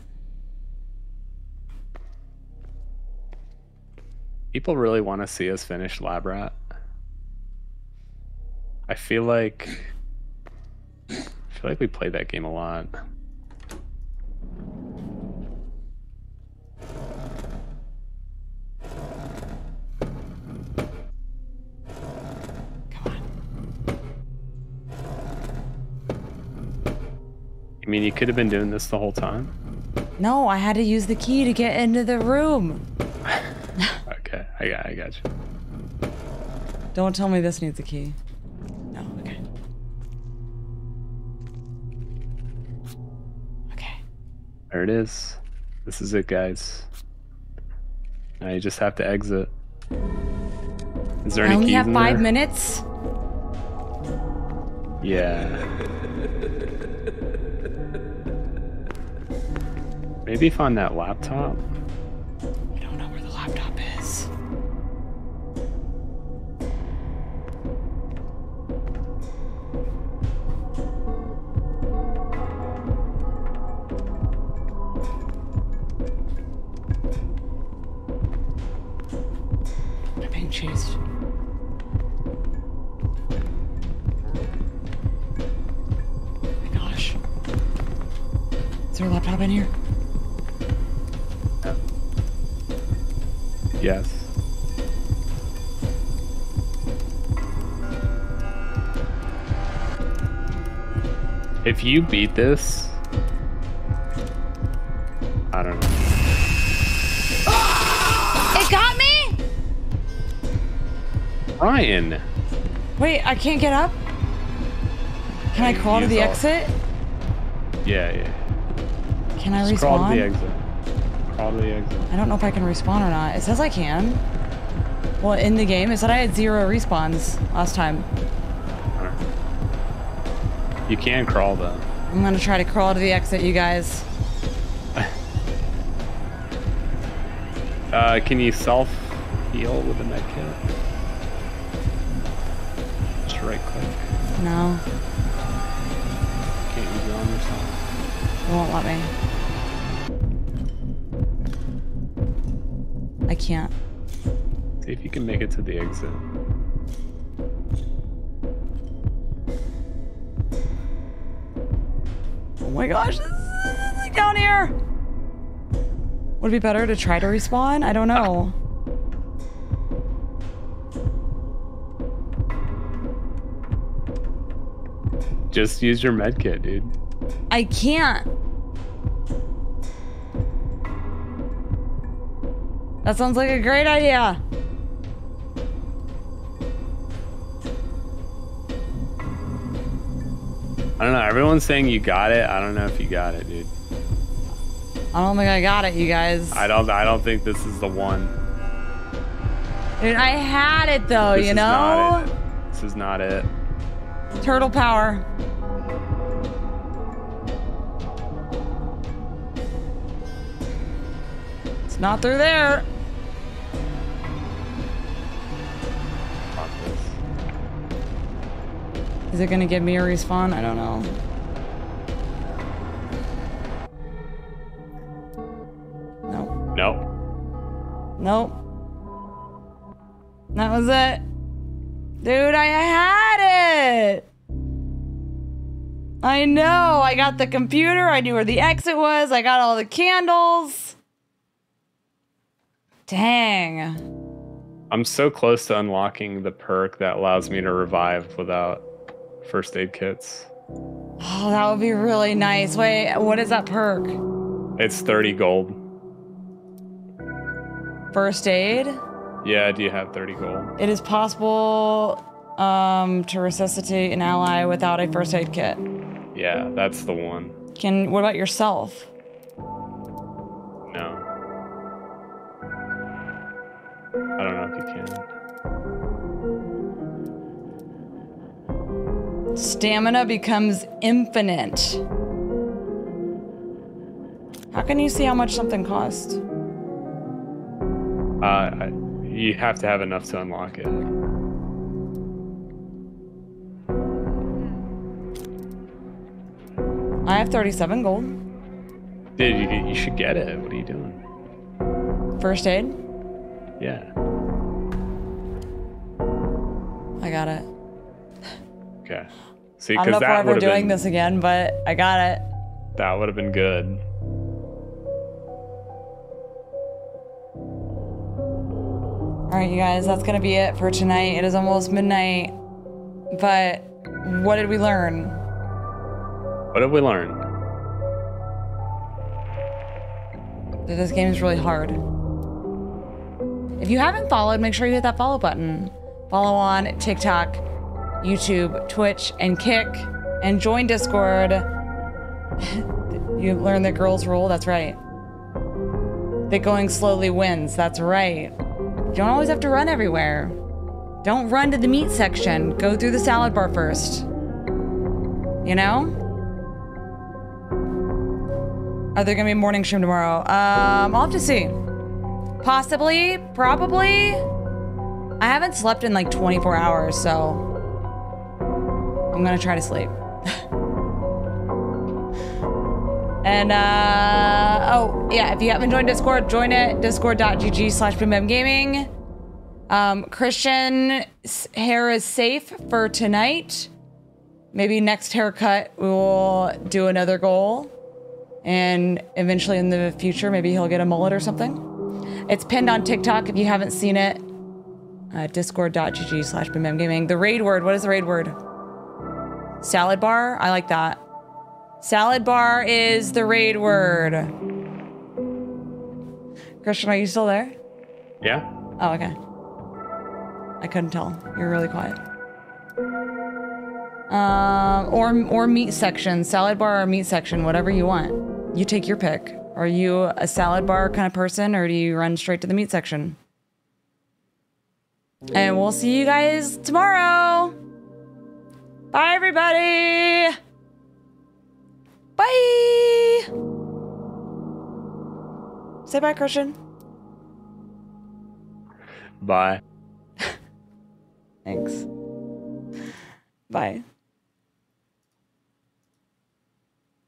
People really want to see us finish Labrat. I feel like I feel like we played that game a lot. I mean, you could have been doing this the whole time. No, I had to use the key to get into the room. [laughs] Okay, I got, I got you. Don't tell me this needs a key. No, okay. Okay. There it is. This is it, guys. Now you just have to exit. Is there I any only keys have five there? minutes. Yeah. Maybe find that laptop. I don't know where the laptop you beat this, I don't know. It got me? Ryan, Wait, I can't get up? Can I crawl to the exit? yeah, yeah. Can I Just crawl to the exit. Crawl to the exit. I don't know if I can respawn or not. It says I can. Well, in the game, it said I had zero respawns last time. You can crawl though. I'm gonna try to crawl to the exit, you guys. [laughs] Uh, can you self heal with a med kit? Just right click. No, Can't use it on yourself. it won't let me. I can't. See if you can make it to the exit. My gosh, this is like down here. Would it be better to try to respawn? I don't know. Just use your med kit, dude. I can't. That sounds like a great idea. I. Everyone's saying you got it. I don't know if you got it, dude. I don't think I got it, you guys. I don't. I don't think this is the one. Dude, I had it though, This you know? This is not it. Turtle power. It's not through there. Is it gonna give me a respawn? I don't know. Nope. That was it. Dude, I had it! I know. I got the computer. I knew where the exit was. I got all the candles. Dang. I'm so close to unlocking the perk that allows me to revive without first aid kits. Oh, that would be really nice. Wait, what is that perk? It's 30 gold. First aid? Yeah, do you have 30 gold? It is possible um, to resuscitate an ally without a first aid kit. Yeah, that's the one. Can what about yourself? No. I don't know if you can. Stamina becomes infinite. How can you see how much something costs? Uh, you have to have enough to unlock it. I have 37 gold. Dude, you, you should get it. What are you doing? First aid? Yeah. I got it. Okay. See, I don't know if we're ever doing been this again, but I got it. that would have been good. All right, you guys, that's gonna be it for tonight. It is almost midnight, but what did we learn? What have we learned? That this game is really hard. If you haven't followed, make sure you hit that follow button. Follow on TikTok, YouTube, Twitch, and Kick, and join Discord. [laughs] you learn the girls rule. That's right. That going slowly wins. That's right. You don't always have to run everywhere. Don't run to the meat section. Go through the salad bar first. You know? Are there gonna be morning stream tomorrow? Um, I'll have to see. Possibly, probably. I haven't slept in like 24 hours, so I'm gonna try to sleep. [laughs] and uh oh yeah, if you haven't joined Discord, join it. Discord.gg slash gaming. Um, Christian hair is safe for tonight. Maybe next haircut we will do another goal. And eventually in the future, maybe he'll get a mullet or something. It's pinned on TikTok if you haven't seen it. Uh, Discord.gg slash gaming. The raid word, what is the raid word? Salad bar? I like that. Salad bar is the raid word. Christian, are you still there? Yeah. Oh, okay. I couldn't tell. You're really quiet. Um, or or meat section, salad bar or meat section, whatever you want. You take your pick. Are you a salad bar kind of person, or do you run straight to the meat section? And we'll see you guys tomorrow. Bye, everybody. Bye. Say bye, Christian. Bye. [laughs] Thanks. Bye.